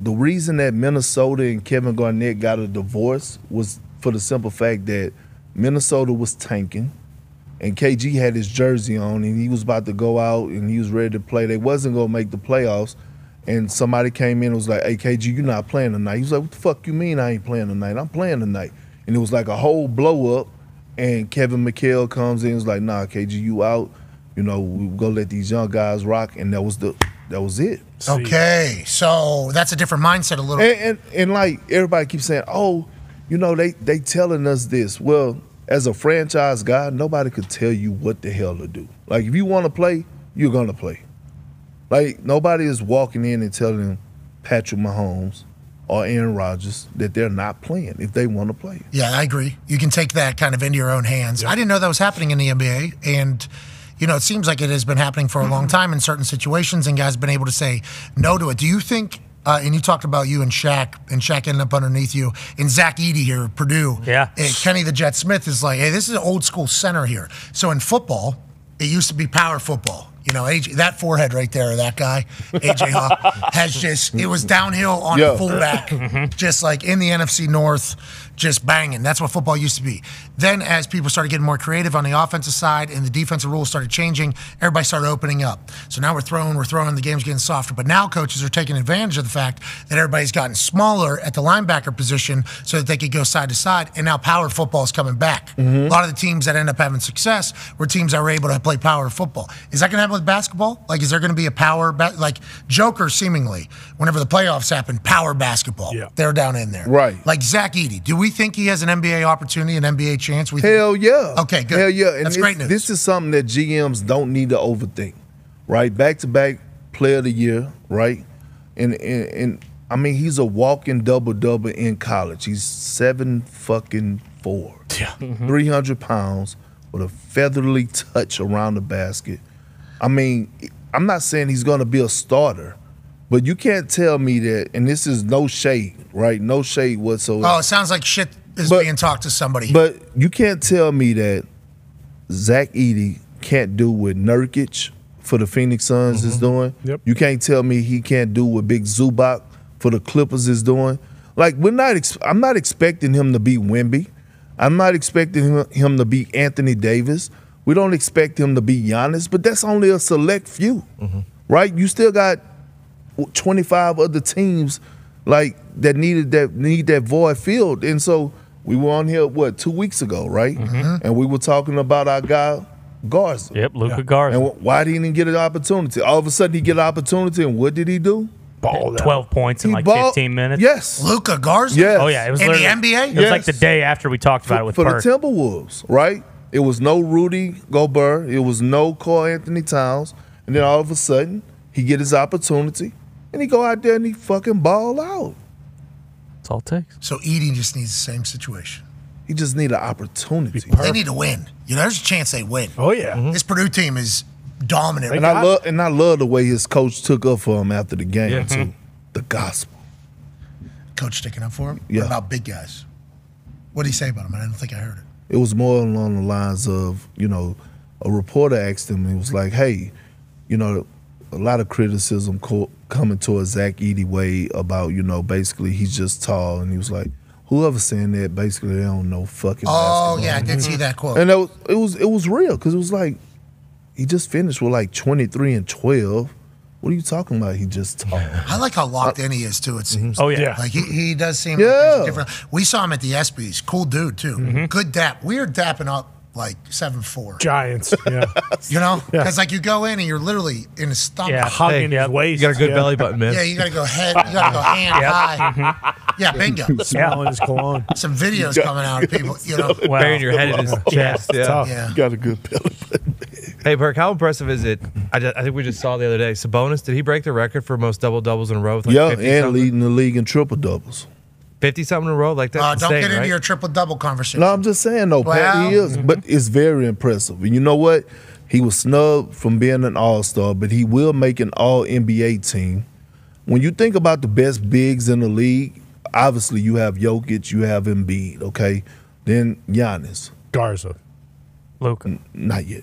the reason that Minnesota and Kevin Garnett got a divorce was for the simple fact that Minnesota was tanking, and KG had his jersey on and he was about to go out and he was ready to play. They wasn't gonna make the playoffs, and somebody came in and was like, "Hey KG, you're not playing tonight." He was like, "What the fuck you mean I ain't playing tonight? I'm playing tonight." And it was like a whole blow up. And Kevin McHale comes in and was like, "Nah, KG, you out. You know, we gonna let these young guys rock." And that was the that was it.
Okay, so that's a different mindset a little.
And, and and like everybody keeps saying, oh, you know, they they telling us this. Well, as a franchise guy, nobody could tell you what the hell to do. Like if you want to play, you're gonna play. Like nobody is walking in and telling Patrick Mahomes or Aaron Rodgers that they're not playing if they want to play.
Yeah, I agree. You can take that kind of into your own hands. I didn't know that was happening in the NBA, and you know, it seems like it has been happening for a long time in certain situations, and guys have been able to say no to it. Do you think? Uh, and you talked about you and Shaq, and Shaq ended up underneath you, and Zach Edey here, Purdue.
Yeah.
And Kenny the Jet Smith is like, hey, this is an old school center here. So in football, it used to be power football. You know, AJ, that forehead right there, that guy, AJ Hawk, has just, it was downhill on
Yo.
a fullback, just like in the NFC North, just banging. That's what football used to be. Then, as people started getting more creative on the offensive side and the defensive rules started changing, everybody started opening up. So now we're throwing, we're throwing, the game's getting softer. But now coaches are taking advantage of the fact that everybody's gotten smaller at the linebacker position so that they could go side to side. And now power football is coming back. Mm-hmm. A lot of the teams that end up having success were teams that were able to play power football. Is that going to happen with basketball? Like, is there going to be a power, ba- like Joker seemingly, whenever the playoffs happen, power basketball?
Yeah.
They're down in there.
Right.
Like Zach Edey. Do we think he has an NBA opportunity, an NBA chance? We
Hell yeah.
Okay, good.
Hell yeah. And
That's
this,
great news.
This is something that GMs don't need to overthink, right? Back to back player of the year, right? And, and and I mean he's a walking double double in college. He's seven fucking four.
Yeah. Mm-hmm.
Three hundred pounds with a featherly touch around the basket. I mean, I'm not saying he's gonna be a starter, but you can't tell me that and this is no shade, right? No shade whatsoever.
Oh, it sounds like shit is being talked to somebody.
But you can't tell me that Zach Edey can't do what Nurkic for the Phoenix Suns is mm-hmm. doing.
Yep.
You can't tell me he can't do what Big Zubac for the Clippers is doing. Like we're not. Ex- I'm not expecting him to be Wemby. I'm not expecting him, him to be Anthony Davis. We don't expect him to be Giannis, but that's only a select few, mm-hmm. right? You still got 25 other teams like that needed that need that void filled, and so we were on here what two weeks ago, right? Mm-hmm. And we were talking about our guy Garza.
Yep, Luka Garza.
And why didn't he get an opportunity? All of a sudden he get an opportunity, and what did he do?
Ball
12 points in
He
like
balled-
15 minutes.
Yes.
Luka Garza.
Yes.
Oh, yeah. It was
In the NBA?
It was like the day after we talked about it with
for
Perk.
the Timberwolves, right? It was no Rudy Gobert. It was no Karl-Anthony Towns. And then all of a sudden, he get his opportunity, and he go out there and he fucking ball out.
That's all it takes.
So Edey just needs the same situation.
He just need an opportunity.
They need to win. You know, there's a chance they win.
Oh yeah. Mm-hmm.
This Purdue team is dominant.
And I love and I love the way his coach took up for him after the game
Yeah.
too. Mm-hmm. The gospel.
Coach sticking up for him.
Yeah.
What about big guys? What did he say about him? I don't think I heard it.
It was more along the lines of, you know, a reporter asked him, he was like, hey, you know, a lot of criticism co- coming towards Zach Edey way about, you know, basically he's just tall. And he was like, whoever's saying that, basically they don't know fucking
Oh,
basketball.
yeah, I did see that quote.
And it was, it was, it was real because it was like, he just finished with like 23 and 12. What are you talking about? He just tall.
I like how locked in he is too. It seems.
Oh, yeah.
like he, he does seem.
Yeah.
Like a different. We saw him at the ESPYS. Cool dude too.
Mm-hmm.
Good dap. We are dapping up like seven four.
Giants. Yeah.
You know,
Yeah.
because like you go in and you're literally in a stomach.
Yeah, hugging his waist.
You got a good
yeah.
belly button, man.
Yeah, you got to go head. You got to go hand
Yep.
high. Mm-hmm. Yeah, bingo.
Smelling his cologne.
Some videos coming out of people. You know,
Wow.
Burying your head in his chest. Yeah.
tough.
yeah.
Got a good belly. Button.
Hey, Perk, how impressive is it? I, just, I think we just saw the other day. Sabonis, did he break the record for most double doubles in a row? With like
yeah,
50
and
something?
leading the league in triple doubles.
50 something in a row? Like that.
Uh, don't
insane,
get into
right?
your triple double conversation.
No, I'm just saying though, Pat, he
Well,
is, but it's very impressive. And you know what? He was snubbed from being an All Star, but he will make an All NBA team. When you think about the best bigs in the league, obviously you have Jokic, you have Embiid, okay, then Giannis.
Garza.
Luka.
Not yet.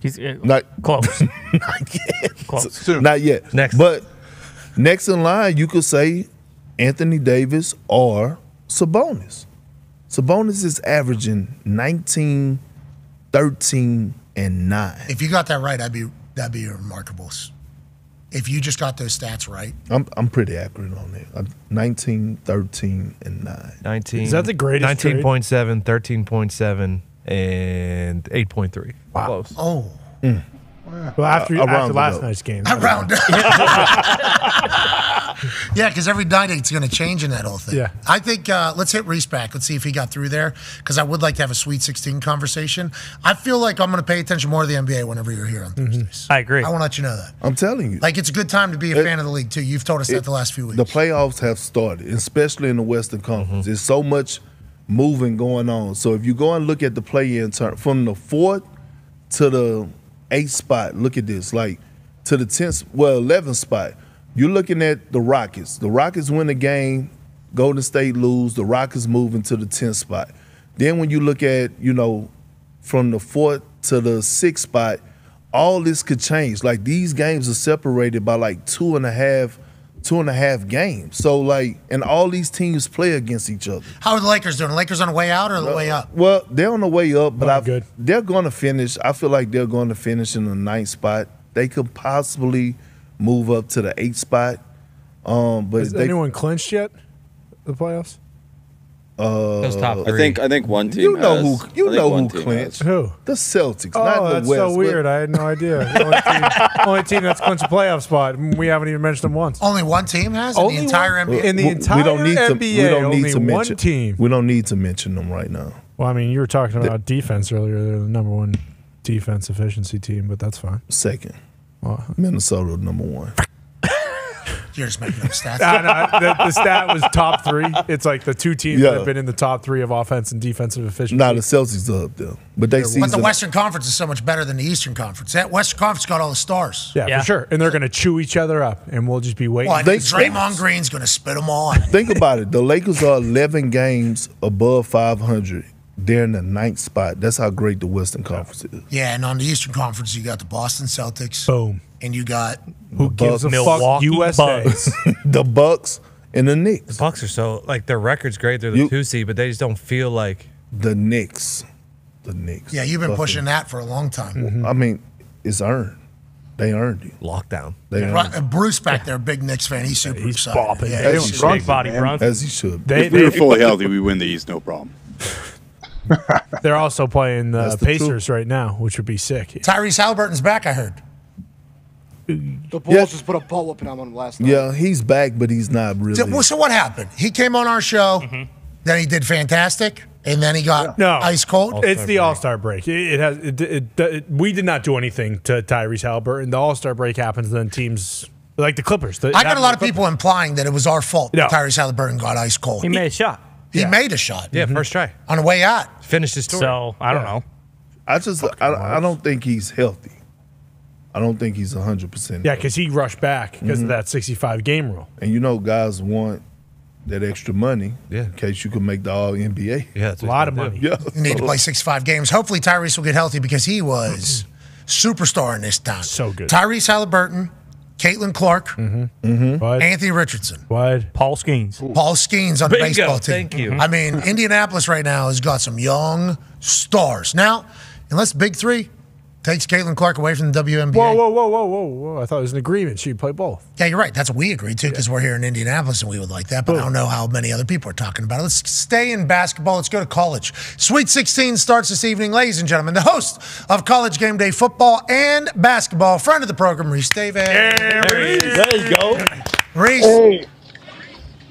He's uh,
Not
close.
not yet.
Close.
Not yet.
Next.
But next in line, you could say Anthony Davis or Sabonis. Sabonis is averaging 19, 13, and 9.
If you got that right, that'd be that'd be remarkable. If you just got those stats right,
I'm I'm pretty accurate on that. I'm 19, 13, and 9.
19,
Is that the greatest trade?
19.7, 13.7, and 8.3.
Wow.
Close.
oh, mm.
Well, after,
I- I
after last night's game.
I round up. yeah, because every night it's going to change in that whole thing.
Yeah.
I think uh, let's hit Rece back. Let's see if he got through there because I would like to have a Sweet 16 conversation. I feel like I'm going to pay attention more to the NBA whenever you're here on Thursdays.
I agree.
I want to let you know that.
I'm telling you.
Like it's a good time to be a
It-
fan of the league too. You've told us that the last few weeks.
The playoffs have started, especially in the Western Conference. There's so much moving going on. So if you go and look at the play-in turn from the fourth to the eighth spot, look at this. Like to the tenth, well, eleventh spot. You're looking at the Rockets. The Rockets win the game. Golden State lose. The Rockets move into the tenth spot. Then when you look at you know from the fourth to the sixth spot, all this could change. Like these games are separated by like two and a half, two and a half games. So like, and all these teams play against each other.
How are the Lakers doing? The Lakers on the way out or the way up?
Well, they're on the way up, but oh, I they're going to finish. I feel like they're going to finish in the ninth spot. They could possibly move up to the eighth spot. Um, but
Has
they,
anyone clinched yet? The playoffs?
Uh,
I think I think one team.
You know
has.
who you know who clinched?
has.
Who?
The Celtics,
Oh,
not the
that's
West.
so weird. I had no idea. The only, team, only team that's clinched a playoff spot. We haven't even mentioned them once.
Only one team has in
Only
the entire
one-
NBA.
in the
We-
entire
we don't need to.
NBA,
we don't
only
need to
one team.
We don't need to mention them right now.
Well, I mean, you were talking about defense earlier. They're the number one defense efficiency team, but that's fine.
Second,
Well,
Minnesota number one.
You're just making up stats.
I know, the, the stat was top three. It's like the two teams
Yeah.
that have been in the top three of offense and defensive efficiency.
Now the Celtics are up there, but they
But the Western Conference is so much better than the Eastern Conference. That Western Conference got all the stars.
yeah, for sure. And they're going to chew each other up, and we'll just be waiting.
Well, I think Draymond Green's going to spit them on.
Think about it. The Lakers are 11 games above 500. They're in the ninth spot. That's how great the Western Conference is.
Yeah, and on the Eastern Conference, you got the Boston Celtics.
Boom.
And you got
Who gives a fuck?
Milwaukee
USA.
Bucks.
the Bucks and the Knicks.
The Bucks are so like their record's great. They're the
You-
two seed, but they just don't feel like
The Knicks. The Knicks.
Yeah, you've been
Fucking-
pushing that for a long time. Mm-hmm.
I mean, it's earned. They earned it.
lockdown.
They
Bru-
earned
Bruce back there, big Knicks fan. He's super
he's
excited.
bopping.
Yeah, he's super-
should.
Big body
man.
Brunson.
As he should.
They,
if we were
they,
fully healthy, we win the East, no problem.
they're also playing uh,
the the
Pacers right now, which would be sick.
Tyrese Halliburton's back, I heard.
The Bulls
Yeah.
just put a butt whooping on him last night.
Yeah, he's back, but he's not really.
So, well, so what happened? He came on our show, mm-hmm. then he did fantastic, and then he got
No,
ice cold.
It's the All Star break. It, it has. It, it, it- we did not do anything to Tyrese Halliburton. The All Star break happens, then teams like the Clippers. the-
I got a lot of
the
people implying that it was our fault
No.
that Tyrese Halliburton got ice cold.
He made a shot.
He made a shot
Yeah, first try.
on the way out.
Finished his story.
So I don't know.
I just, I, I don't think he's healthy. I don't think he's 100%.
Yeah, because he rushed back because
Mm-hmm.
of that 65 game rule.
And you know, guys want that extra money
Yeah.
in case you can make the All NBA.
yeah, that's
A lot of
gonna
money.
Yeah.
You need to play 65 games. Hopefully, Tyrese will get healthy because he was superstar in this town.
So good.
Tyrese Halliburton, Caitlin Clark,
Mm-hmm. What?
Anthony Richardson,
What?
Paul Skenes.
Paul Skenes on the
Bingo,
baseball team.
thank you.
I mean, Indianapolis right now has got some young stars. Now, unless Big Three takes Caitlin Clark away from the WNBA.
Whoa, whoa, whoa, whoa, whoa, whoa! I thought it was an agreement. She'd play both.
Yeah, you're right. That's what we agreed to because we're here in Indianapolis and we would like that. But I don't know how many other people are talking about it. Let's stay in basketball. Let's go to college. Sweet 16 starts this evening, ladies and gentlemen. The host of College Game Day Football and Basketball, friend of the program, Rece Davis.
There you go.
Rece.
Hey,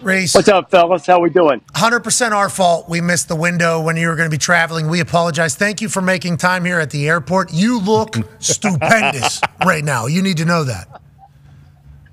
Rece.
what's up, fellas? How we doing?
100% our fault. We missed the window when you were going to be traveling. We apologize. Thank you for making time here at the airport. You look stupendous right now. You need to know that.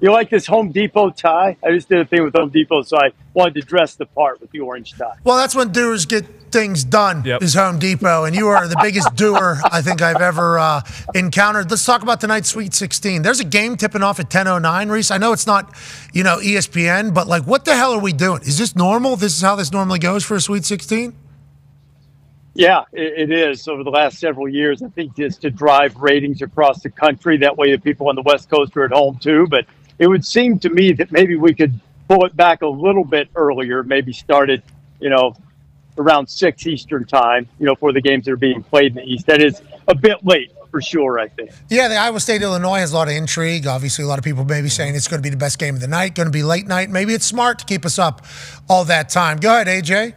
You like this Home Depot tie? I just did a thing with Home Depot, so I wanted to dress the part with the orange tie.
Well, that's when doers get things done.
Yep.
Is Home Depot, and you are the biggest doer I think I've ever uh, encountered. Let's talk about tonight's Sweet 16. There's a game tipping off at 10:09. Rece, I know it's not, you know, E ESPN, but like, what the hell are we doing? Is this normal? This is how this normally goes for a Sweet 16?
Yeah, it, it is. Over the last several years, I think just to drive ratings across the country. That way, the people on the West Coast are at home too. But it would seem to me that maybe we could pull it back a little bit earlier. Maybe start it, you know, around six Eastern time. You know, for the games that are being played in the East. That is a bit late for sure. I think.
Yeah, the Iowa State Illinois has a lot of intrigue. Obviously, a lot of people maybe mm-hmm. saying it's going to be the best game of the night, going to be late night. Maybe it's smart to keep us up all that time. Go ahead, AJ.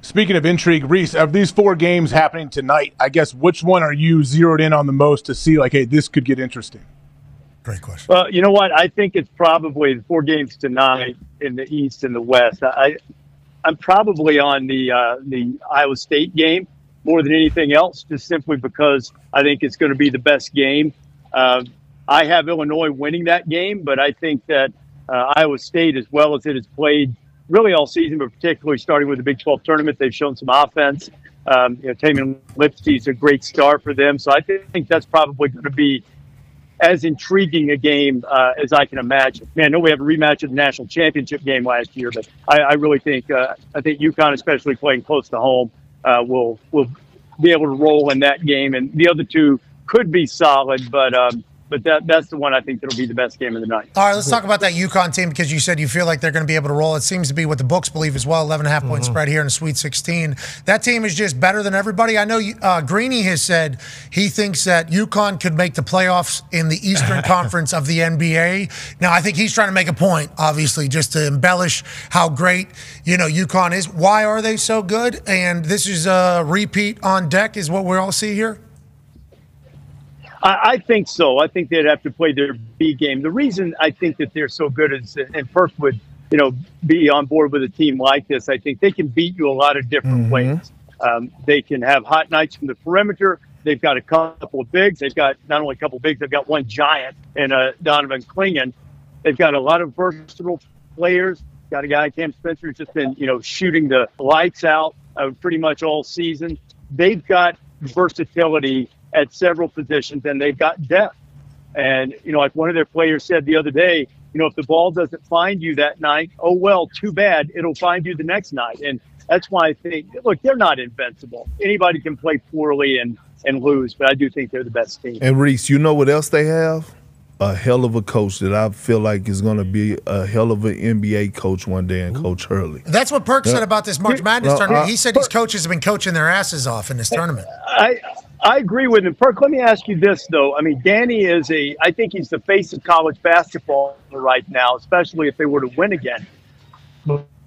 Speaking of intrigue, Rece, of these four games happening tonight, I guess which one are you zeroed in on the most to see like, hey, this could get interesting?
Great question.
Well, you know what? I think it's probably the four games tonight in the East and the West. I, I'm probably on the uh, the Iowa State game more than anything else, just simply because I think it's going to be the best game. Uh, I have Illinois winning that game, but I think that uh, Iowa State, as well as it has played really all season, but particularly starting with the Big 12 tournament, they've shown some offense. Um, you know, Tamin Lipsey is a great star for them, so I think that's probably going to be as intriguing a game uh, as I can imagine. Man, I know we have a rematch of the national championship game last year, but I, I really think uh, I think UConn, especially playing close to home, uh, will will be able to roll in that game, and the other two could be solid, but um, but that that's the one I think that'll be the best game of the night.
All right, let's talk about that UConn team because you said you feel like they're going to be able to roll. It seems to be what the books believe as well. 11 and a half point spread here in the Sweet 16. That team is just better than everybody. I know uh, Greeny has said he thinks that UConn could make the playoffs in the Eastern Conference of the NBA. Now, I think he's trying to make a point, obviously, just to embellish how great you know UConn is. Why are they so good? And this is a repeat on deck, is what we all see here.
I, I think so. I think they'd have to play their B game. The reason I think that they're so good is, and Perk would, you know, be on board with a team like this. I think they can beat you a lot of different ways. Um, they can have hot nights from the perimeter. They've got a couple of bigs. They've got not only a couple of bigs, they've got one giant and uh, Donovan Clingan. They've got a lot of versatile players. Got a guy, Cam Spencer, who's just been, you know, shooting the lights out uh, pretty much all season. They've got versatility at several positions, and they've got depth. And you know, like one of their players said the other day, you know, if the ball doesn't find you that night, oh well, too bad. It'll find you the next night, and that's why I think, look, they're not invincible. Anybody can play poorly and and lose, but I do think they're the best team.
And Rece, you know what else they have? A hell of a coach that I feel like is going to be a hell of an NBA coach one day, and Coach Hurley.
That's what Perk
Yeah.
said about this March Madness
No,
tournament.
I-
he said his coaches have been coaching their asses off in this tournament.
I I agree with him. Perk, let me ask you this though. I mean, Danny is a I think he's the face of college basketball right now, especially if they were to win again.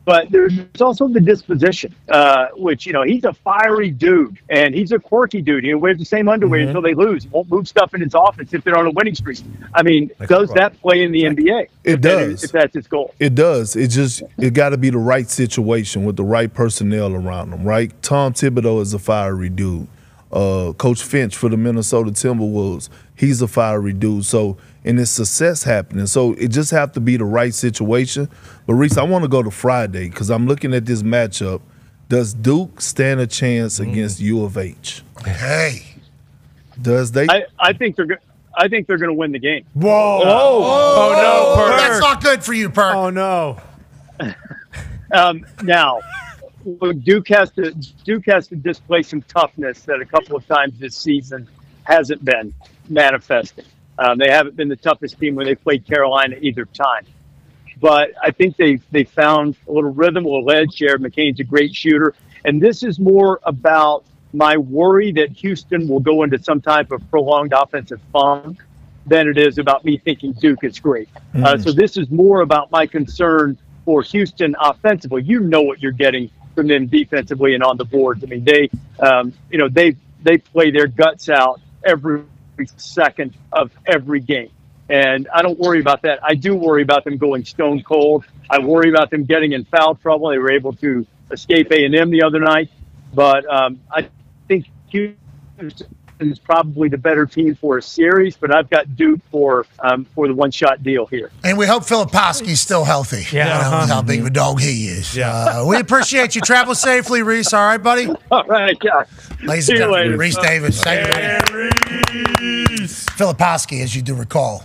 But there's also the disposition, uh, which you know he's a fiery dude and he's a quirky dude. He wears the same underwear
Mm-hmm.
until they lose. He won't move stuff in his office if they're on a winning streak. I mean, does that play in the NBA?
It does.
If that's his goal.
It does. It just it got to be the right situation with the right personnel around them, right? Tom Thibodeau is a fiery dude. Uh, Coach Finch for the Minnesota Timberwolves, he's a fiery dude. So and it's success happening. So it just have to be the right situation. But Rece, I want to go to Friday because I'm looking at this matchup. Does Duke stand a chance against U of H?
Hey,
does they?
I, I think they're go- I think they're going to win the game.
Whoa.
Oh, no, Perk.
That's not good for you, Perk.
Oh, no.
Um, now, look, Duke has to Duke has to display some toughness that a couple of times this season hasn't been manifesting. Um, they haven't been the toughest team when they played Carolina either time. But I think they they found a little rhythm, a little edge. Jared McCain's a great shooter, and this is more about my worry that Houston will go into some type of prolonged offensive funk than it is about me thinking Duke is great. Uh,
Mm.
so this is more about my concern for Houston offensively. You know what you're getting from them defensively and on the boards. I mean, they, um, you know, they they play their guts out every second of every game, and I don't worry about that. I do worry about them going stone cold. I worry about them getting in foul trouble. They were able to escape A and M the other night, but um, I think Houston is probably the better team for a series. But I've got Duke for um, for the one shot deal here.
And we hope Filipowski's still healthy.
Yeah.
You know,
Uh-huh.
how big of a dog he is. Yeah. Uh, we appreciate you. Travel safely, Rece. All right, buddy?
All right, yeah.
Ladies
See
and
you
gentlemen. Rece Davis. Thank you. Filipowski, as you do recall,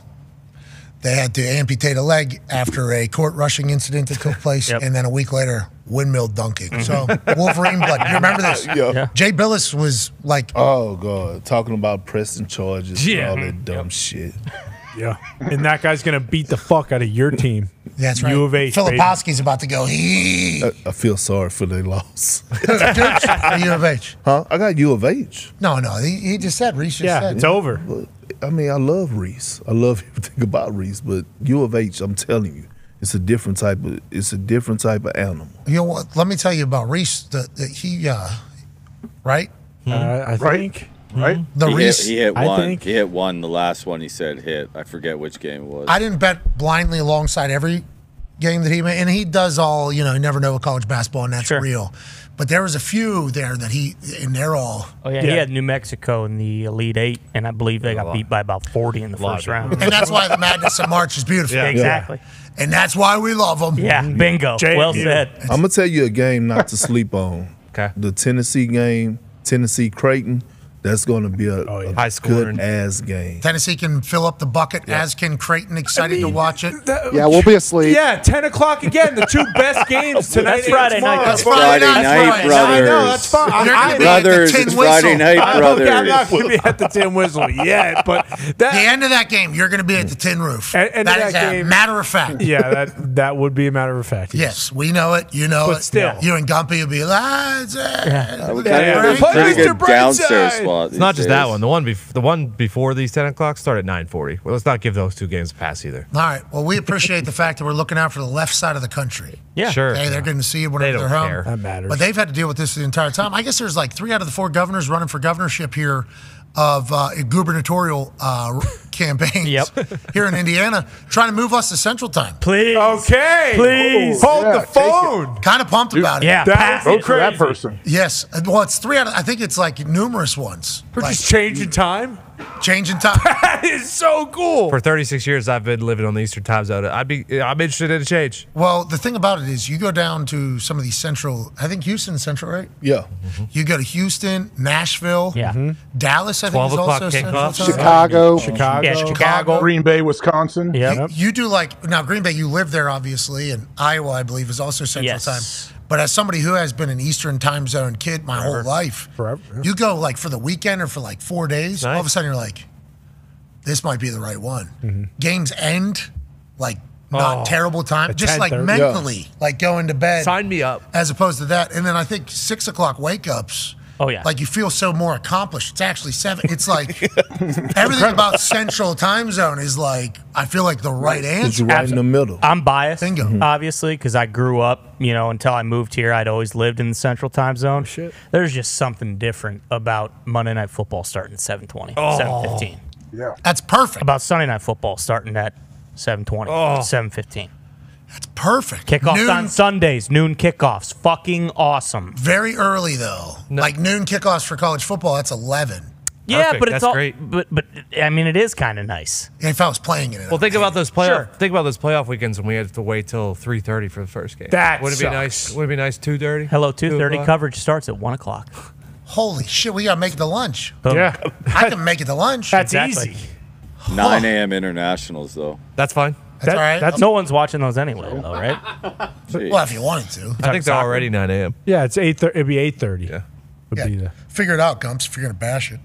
they had to amputate a leg after a court rushing incident that took place, and then a week later, windmill dunking. So Wolverine blood. You remember this?
Yeah.
Jay Bilas was like,
oh god, talking about pressing charges
Yeah.
and all that mm-hmm. dumb shit.
Yeah. And that guy's going to beat the fuck out of your team.
That's right.
U of H. baby.
Filipowski's about to go. He.
I, I feel sorry for their loss.
Or U of H.
Huh? I got U of H.
No, no. He, he just said. Rece just said. It's over.
But, I mean, I love Rece. I love everything about Rece, but U of H, I'm telling you, it's a different type of it's a different type of animal.
You know what? Let me tell you about Rece. The, the, he, uh, right?
Uh, I think.
Right?
The
he, hit,
Rece.
he hit
I
one.
think-
He hit one. The last one he said hit. I forget which game it was.
I didn't bet blindly alongside every game that he made, and he does all. You know, you never know with college basketball, and that's real. But there was a few there that he, and they're all.
Oh yeah, he had New Mexico in the Elite Eight, and I believe they got beat by about forty in the first round.
and that's why the madness of March is beautiful.
Yeah, exactly.
And that's why we love them.
Yeah, bingo. well said.
I'm gonna tell you a game not to sleep on.
Okay.
The Tennessee game, Tennessee Creighton. That's going to be a, a
High scoring.
good ass game.
Tennessee can fill up the bucket, as can Creighton. Excited to watch it.
Yeah, we'll be asleep.
Yeah, 10 o'clock again. The two best games tonight.
That's Friday
and
night.
That's Friday night,
night,
brothers.
I know, that's fine. I'm,
You're
I'm,
be at the
Brothers,
Tin
it's Friday night, brothers.
I'm not going to be at the Tin Whistle yet, but
The end of that game, you're going to be at the Tin Roof.
And- and
that is
that
a matter of fact.
Yeah, that that would be a matter of fact.
Yes, we know it. You know
But
it.
still.
you and Gumpy will be like, ah, it's, uh,
I would
yeah,
kind of
right?
have a pretty
Mr.
downstairs
Brightside.
Spot.
It's not just that one. The one, bef- the one before these ten o'clock start at nine forty. Well, let's not give those two games a pass either.
All right. Well, we appreciate the fact that we're looking out for the left side of the country.
Yeah.
Sure.
Hey, they're going to see you
They
whenever
don't
they're home.
care.
That matters.
But they've had to deal with this the entire time. I guess there's like three out of the four governors running for governorship here of uh, gubernatorial uh, campaign
Yep.
here in Indiana, trying to move us to Central Time.
Please.
Okay.
Please.
Hold
Yeah,
the phone.
Kind of pumped about it.
Yeah.
That
pass it.
be
Vote for that person.
Yes. Well, it's three out of, I think it's like numerous ones.
We're
Like
just changing time.
Changing time.
That is so cool.
For thirty six years, I've been living on the Eastern Time Zone. I'd be, I'm interested in a change.
Well, the thing about it is, you go down to some of these central. I think Houston's central, right?
Yeah. Mm-hmm.
You go to Houston, Nashville,
Yeah. Mm-hmm.
Dallas. I think
12
is
o'clock
also central
kickoff.
time.
Chicago.
Chicago.
Yeah, Chicago.
Green Bay, Wisconsin.
Yep.
You do like now Green Bay. You live there, obviously, and Iowa, I believe, is also Central
Yes.
Time. But as somebody who has been an Eastern Time Zone kid my whole life,
Forever, yeah.
you go like for the weekend or for like four days. All of a sudden, you're like, this might be the right one.
Mm-hmm.
Games end like not
Oh,
terrible time, just like
10:30.
mentally, like going to bed.
Sign me up.
as opposed to that. And then I think six o'clock wake ups.
Oh, yeah.
Like you feel so more accomplished. It's actually seven. It's like everything about Central Time Zone is like I feel like the right answer.
It's
answer.
right in the middle.
I'm biased,
Bingo.
Mm-hmm.
obviously, because I grew up, you know, until I moved here, I'd always lived in the Central Time Zone.
shit.
There's just something different about Monday Night Football starting at 7:20,
Oh.
7:15.
Yeah.
That's perfect.
About Sunday Night Football starting at 7:20,
Oh.
7:15.
That's perfect.
Kickoffs
Noon,
on Sundays, noon kickoffs, fucking awesome.
very early though. Like noon kickoffs for college football. That's eleven.
Yeah,
Perfect,
but it's
that's
all.
great.
But but I mean, it is kind of nice.
If I was playing it.
Well, think about those playoff.
Sure.
Think about those playoff weekends when we had to wait till three thirty for the first game.
That
would it be nice? Would it be nice two thirty?
Hello, 2:30 coverage starts at one o'clock.
Holy shit, we gotta make it to lunch.
Boom.
Yeah.
I can make it to lunch.
That's
Exactly.
easy.
9 a.m. internationals though.
That's fine.
That's
That-
all right.
that's- um,
No one's watching those anyway, though, right?
Well, if you wanted to.
I think they're
soccer.
already nine a.m.
Yeah, it's eight. It'd be eight thirty.
Yeah.
Would
Yeah.
be the.
Figure it out, Gumps, if you're gonna bash it.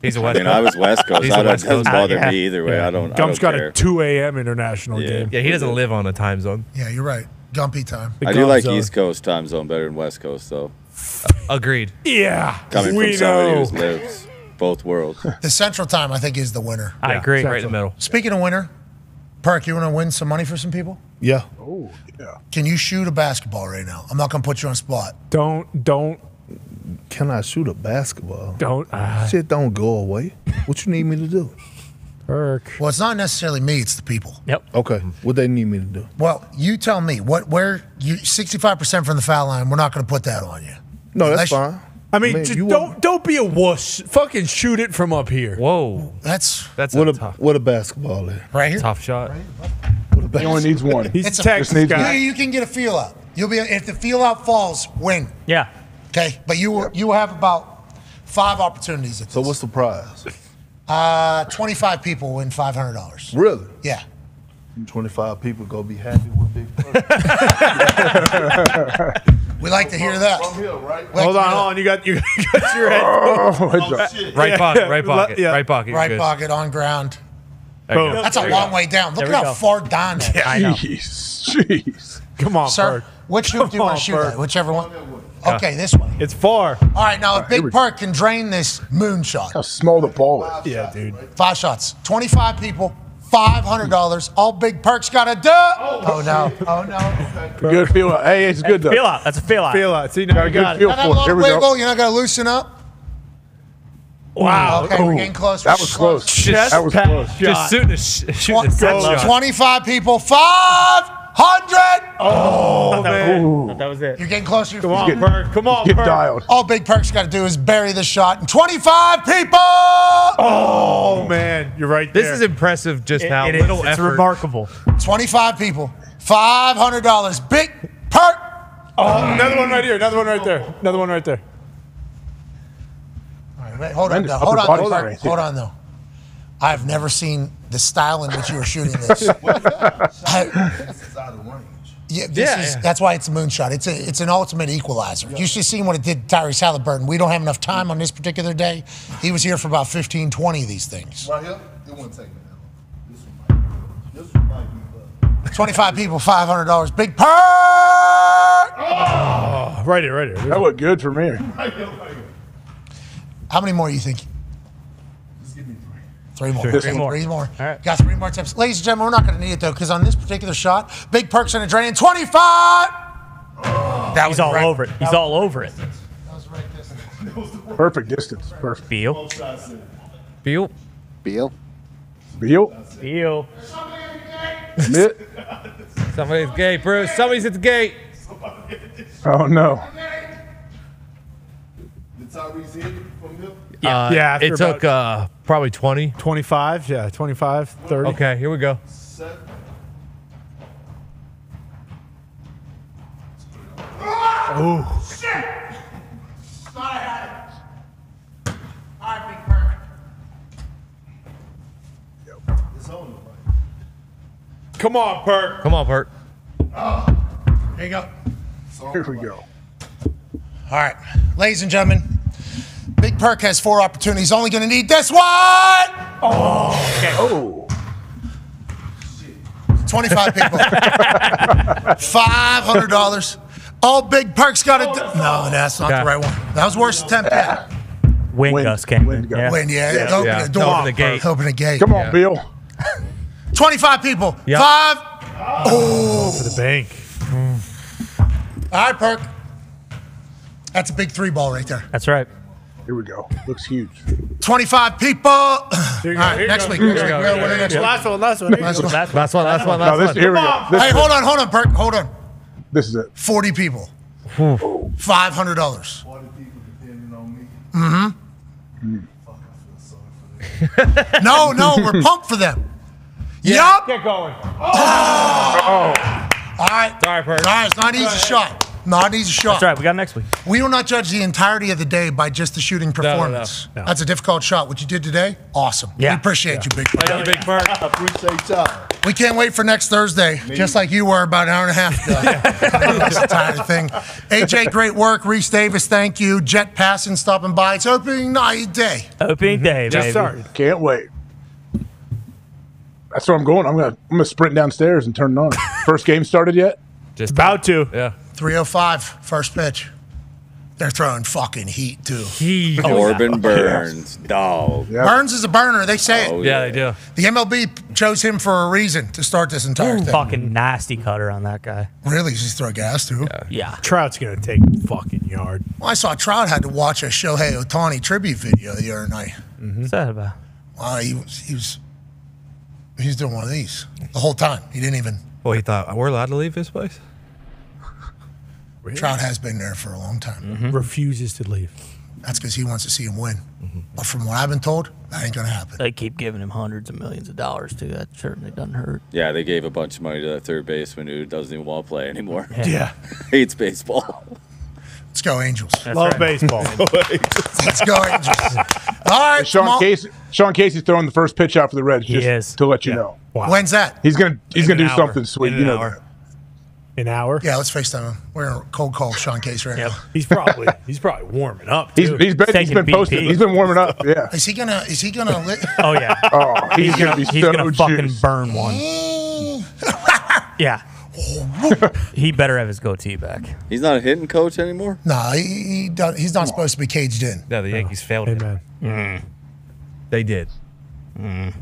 He's a
I
West.
mean, I was West Coast.
He's
I
a
don't,
West
doesn't
Coast.
bother
Yeah.
me either way. I don't.
Gump's
I
got
don't care.
a two a.m. international game.
Yeah, he doesn't live on a time zone.
Yeah, you're right. Gumpy time.
The
I do
Gump
like
zone.
East Coast time zone better than West Coast though.
Uh, agreed.
Yeah,
Coming
we
from somebody
know.
who's lived both worlds.
The Central Time, I think, is the winner.
I agree.
Right in the middle.
Speaking of winner, Perk, you want to win some money for some people?
Yeah.
Oh, yeah.
Can you shoot a basketball right now? I'm not gonna put you on spot.
Don't don't
Can I shoot a basketball?
don't. Uh,
Shit don't go away. What you need me to do?
Perk.
Well, it's not necessarily me; it's the people.
Yep.
Okay. What they need me to do?
Well, you tell me what where you 65 percent from the foul line. We're not going to put that on you.
No, that's
Unless you-
fine.
I mean,
Man,
just
you
don't
want-
don't be a wuss. Fucking shoot it from up here.
Whoa,
That's
that's
What
a
a
tough,
what a basketball is.
right here.
tough shot.
What a
He only needs one.
He's
It's
a
a-
Texas
Just needs
guy.
You, you can get a feel out. You'll be if the feel out falls, win.
Yeah.
Okay, but you will you have about five opportunities. At
So
this.
what's the prize?
uh 25 people win 500 dollars.
Really?
Yeah.
25 people gonna be happy with Big Perk.
We like to hear that.
From here, right?
Hold on, hold on. You got you got your head.
Oh,
Right pocket. Right pocket.
Yeah.
Right pocket.
Right
good.
pocket on ground.
There
Boom.
That's a
There
long way down. Look at how
go.
far down that is.
I know.
Jeez. Jeez.
Come on,
Sir,
Perk.
which hoop do you
Come
want
on,
to shoot
Perk.
at? Whichever one. Okay, this one.
It's far.
All right, now if
here
Big
we-
Perk can drain this moonshot,
How small the ball is.
Yeah, dude.
five shots, 25 people, $500. All Big Perk's got to do. Oh, no. Oh, no.
Oh, good feel. out. Hey, it's good though.
Feel out. That's a feel out.
Feel out. See, now
Got a good
got
feel
it.
for it. Here we
wiggle.
go.
You're not going to loosen up?
Wow.
Okay, we're
Ooh,
getting close.
That was
getting
close.
Chest
That was close.
shot.
Just shooting a, sh- shooting a
Tw-
set shot.
25 people, 500.
Oh man.
Ooh.
That was it.
You're getting closer.
Come on,
Get-
Perk. Come on,
Get
Perk.
dialed.
All Big Perk's got to do is bury the shot. And 25 people.
Oh man, you're right
This is impressive. Just how
It is.
little
It's
effort.
remarkable.
25 people, $500. Big Perk.
oh, another one right here. Another one right there. Another one right there.
All right, Wait, hold on,
Tremendous
though.
upper
Hold on,
body
hold on,
strength,
hold on, though. I've never seen the style in which you were shooting this. I- yeah, this
Yeah,
is,
yeah.
that's why it's a moonshot. It's a, it's an ultimate equalizer. You should have seen what it did to Tyrese Halliburton. We don't have enough time on this particular day. He was here for about 15, 20 of these things.
Right here, it wouldn't take me that long. This one might, this one might be better.
25 people, $500. Big perk! Ah!
Oh, right here, right here.
That looked good for me.
How many more you think?
Just give me three.
Three more.
Three
Three
more.
Three more.
All right.
Got three more tips. Ladies and gentlemen, we're not going to need it though, because on this particular shot, Big Perks and Adrenaline, 25! That was
He's all
right.
over it. He's all over it.
That was right distance.
Perfect distance. Perfect.
Beal.
Beal.
Beal.
Beal.
Beal.
Mitt.
Somebody's at the gate, Bruce. Somebody's at the gate.
Oh no.
Did Tyrese hit from here?
Yeah,
Yeah,
It took uh, probably 20.
25, yeah, 25, 30.
Okay, here we go.
Set.
Ooh.
It's on
Come on, Perk.
Come on, Bert.
There you go.
Here we go.
All right. Ladies and gentlemen, Big Perk has four opportunities. Only going to need this one.
Oh.
25 people. $500. All Big Perk's got to do. No, that's not
Yeah.
the right one. That was worst attempt yet.
Wind,
Wind-
gust came.
wind.
Yeah.
When, yeah,
Yeah.
open
Yeah.
the door.
Open the gate.
Open the gate.
Come on,
Yeah.
Bill.
25 people.
Yep.
Five. Oh. Oh.
For the bank.
All right, Perk. That's a big three ball right there.
That's right.
Here we go. Looks huge.
25 people. All
Here you go,
right,
here you
next week.
Here
Next week.
go,
We'll
here
win
you
the
go.
next one.
Last one, last one.
Last one.
Last one, last one,
No, this
one.
here we go. This,
Hey, hold on, hold on, Perk. Hold on.
this is it.
40 people. $500.
Forty people depending on me.
Mm-hmm.
Fuck, I feel sorry for them.
No, no, we're pumped for them. Yup.
Get going. Oh.
All right.
Sorry, Perk.
All right, it's not an easy shot. Not an easy shot.
That's right. We got next week.
We will not judge the entirety of the day by just the shooting
no, no.
performance.
No.
That's a difficult shot. What you did today, awesome.
Yeah.
We appreciate you, Big Perk.
Thank you, Big Perk.
I appreciate y'all.
We can't wait for next Thursday, just like you were about an hour and a half ago. That's the entire thing. AJ, great work. Rece Davis, thank you. Jeff Passan stopping by. It's opening night day.
Opening mm-hmm. day,
Just
baby.
started.
Can't wait. That's where I'm going. I'm gonna I'm gonna sprint downstairs and turn it on. First game started yet?
Just
About to.
Yeah.
305, first pitch. They're throwing fucking heat, too.
He.
Corbin Burnes, dog.
Yeah.
Burnes is a burner. They say it.
Oh,
Yeah, they do.
The MLB chose him for a reason to start this entire thing.
Fucking nasty cutter on that guy.
Really? Just throw gas, too?
Yeah.
Trout's going to take fucking yard.
Well, I saw Trout had to watch a Shohei Ohtani tribute video the other night. Mm-hmm.
What's that about?
Wow, he was, he was, he was doing one of these the whole time. He didn't even.
Well, he thought we're allowed to leave this place.
Trout has been there for a long time.
Mm-hmm. Refuses to leave.
That's because he wants to see him win. But from what I've been told, that ain't gonna happen.
They keep giving him hundreds of millions of dollars too. That certainly doesn't hurt.
Yeah, they gave a bunch of money to that third baseman who doesn't even want to play anymore.
Yeah.
Hates baseball.
Let's go, Angels.
Love baseball.
Let's go, Angels. All right,
Sean
come.
Casey. Sean Casey's throwing the first pitch out for the Reds.
He
just
is.
to let you know.
Wow.
When's that?
He's gonna he's
In
gonna
an
do
hour.
something sweet.
In
You
an
know.
hour.
That.
An hour?
Yeah, let's FaceTime him. We're gonna cold call Sean Case right now.
He's probably he's probably warming up.
He's
too.
he's been he's
taking
been
BP.
posting. He's been warming up. Yeah.
Is he gonna? Is he gonna? Li-
Oh yeah.
Oh, he's,
he's
gonna,
gonna,
be
he's
so
gonna fucking
juiced.
burn one. Yeah. he better have his goatee back.
He's not a hitting coach anymore.
nah, he, he don't, he's not supposed to be caged in.
Yeah, the Yankees oh, failed him.
Amen. Mm.
They did. Mm.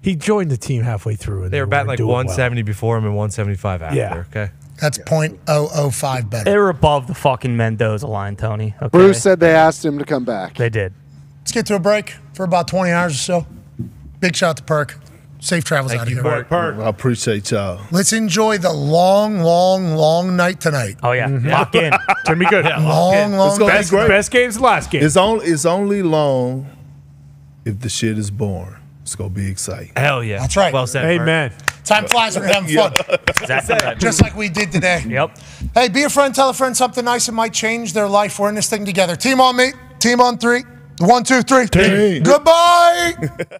He joined the team halfway through. And
They were
weren't
batting like
doing well.
170 before him and 175 after.
Yeah.
Okay.
That's .005 better.
They were above the fucking Mendoza line, Tony. Okay?
Bruce said they asked him to come back.
they did.
Let's get to a break for about 20 hours or so. Big shout out to Perk. Safe travels
Thank
out of
you,
here.
Perk.
I appreciate y'all.
Let's enjoy the long, long, long night tonight.
Oh yeah. Mm-hmm. Lock in.
It's gonna be good.
Long, long
It's gonna
night.
be great.
Best game's the last game.
It's only it's only long if the shit is boring. It's gonna be exciting.
Hell yeah.
That's right.
Well said. Perk.
Amen.
Time flies when you're having fun.
Exactly.
Just like we did today.
Yep.
Hey, be a friend, tell a friend something nice that might change their life. We're in this thing together. Team on me, team on three. One, two, three. Goodbye.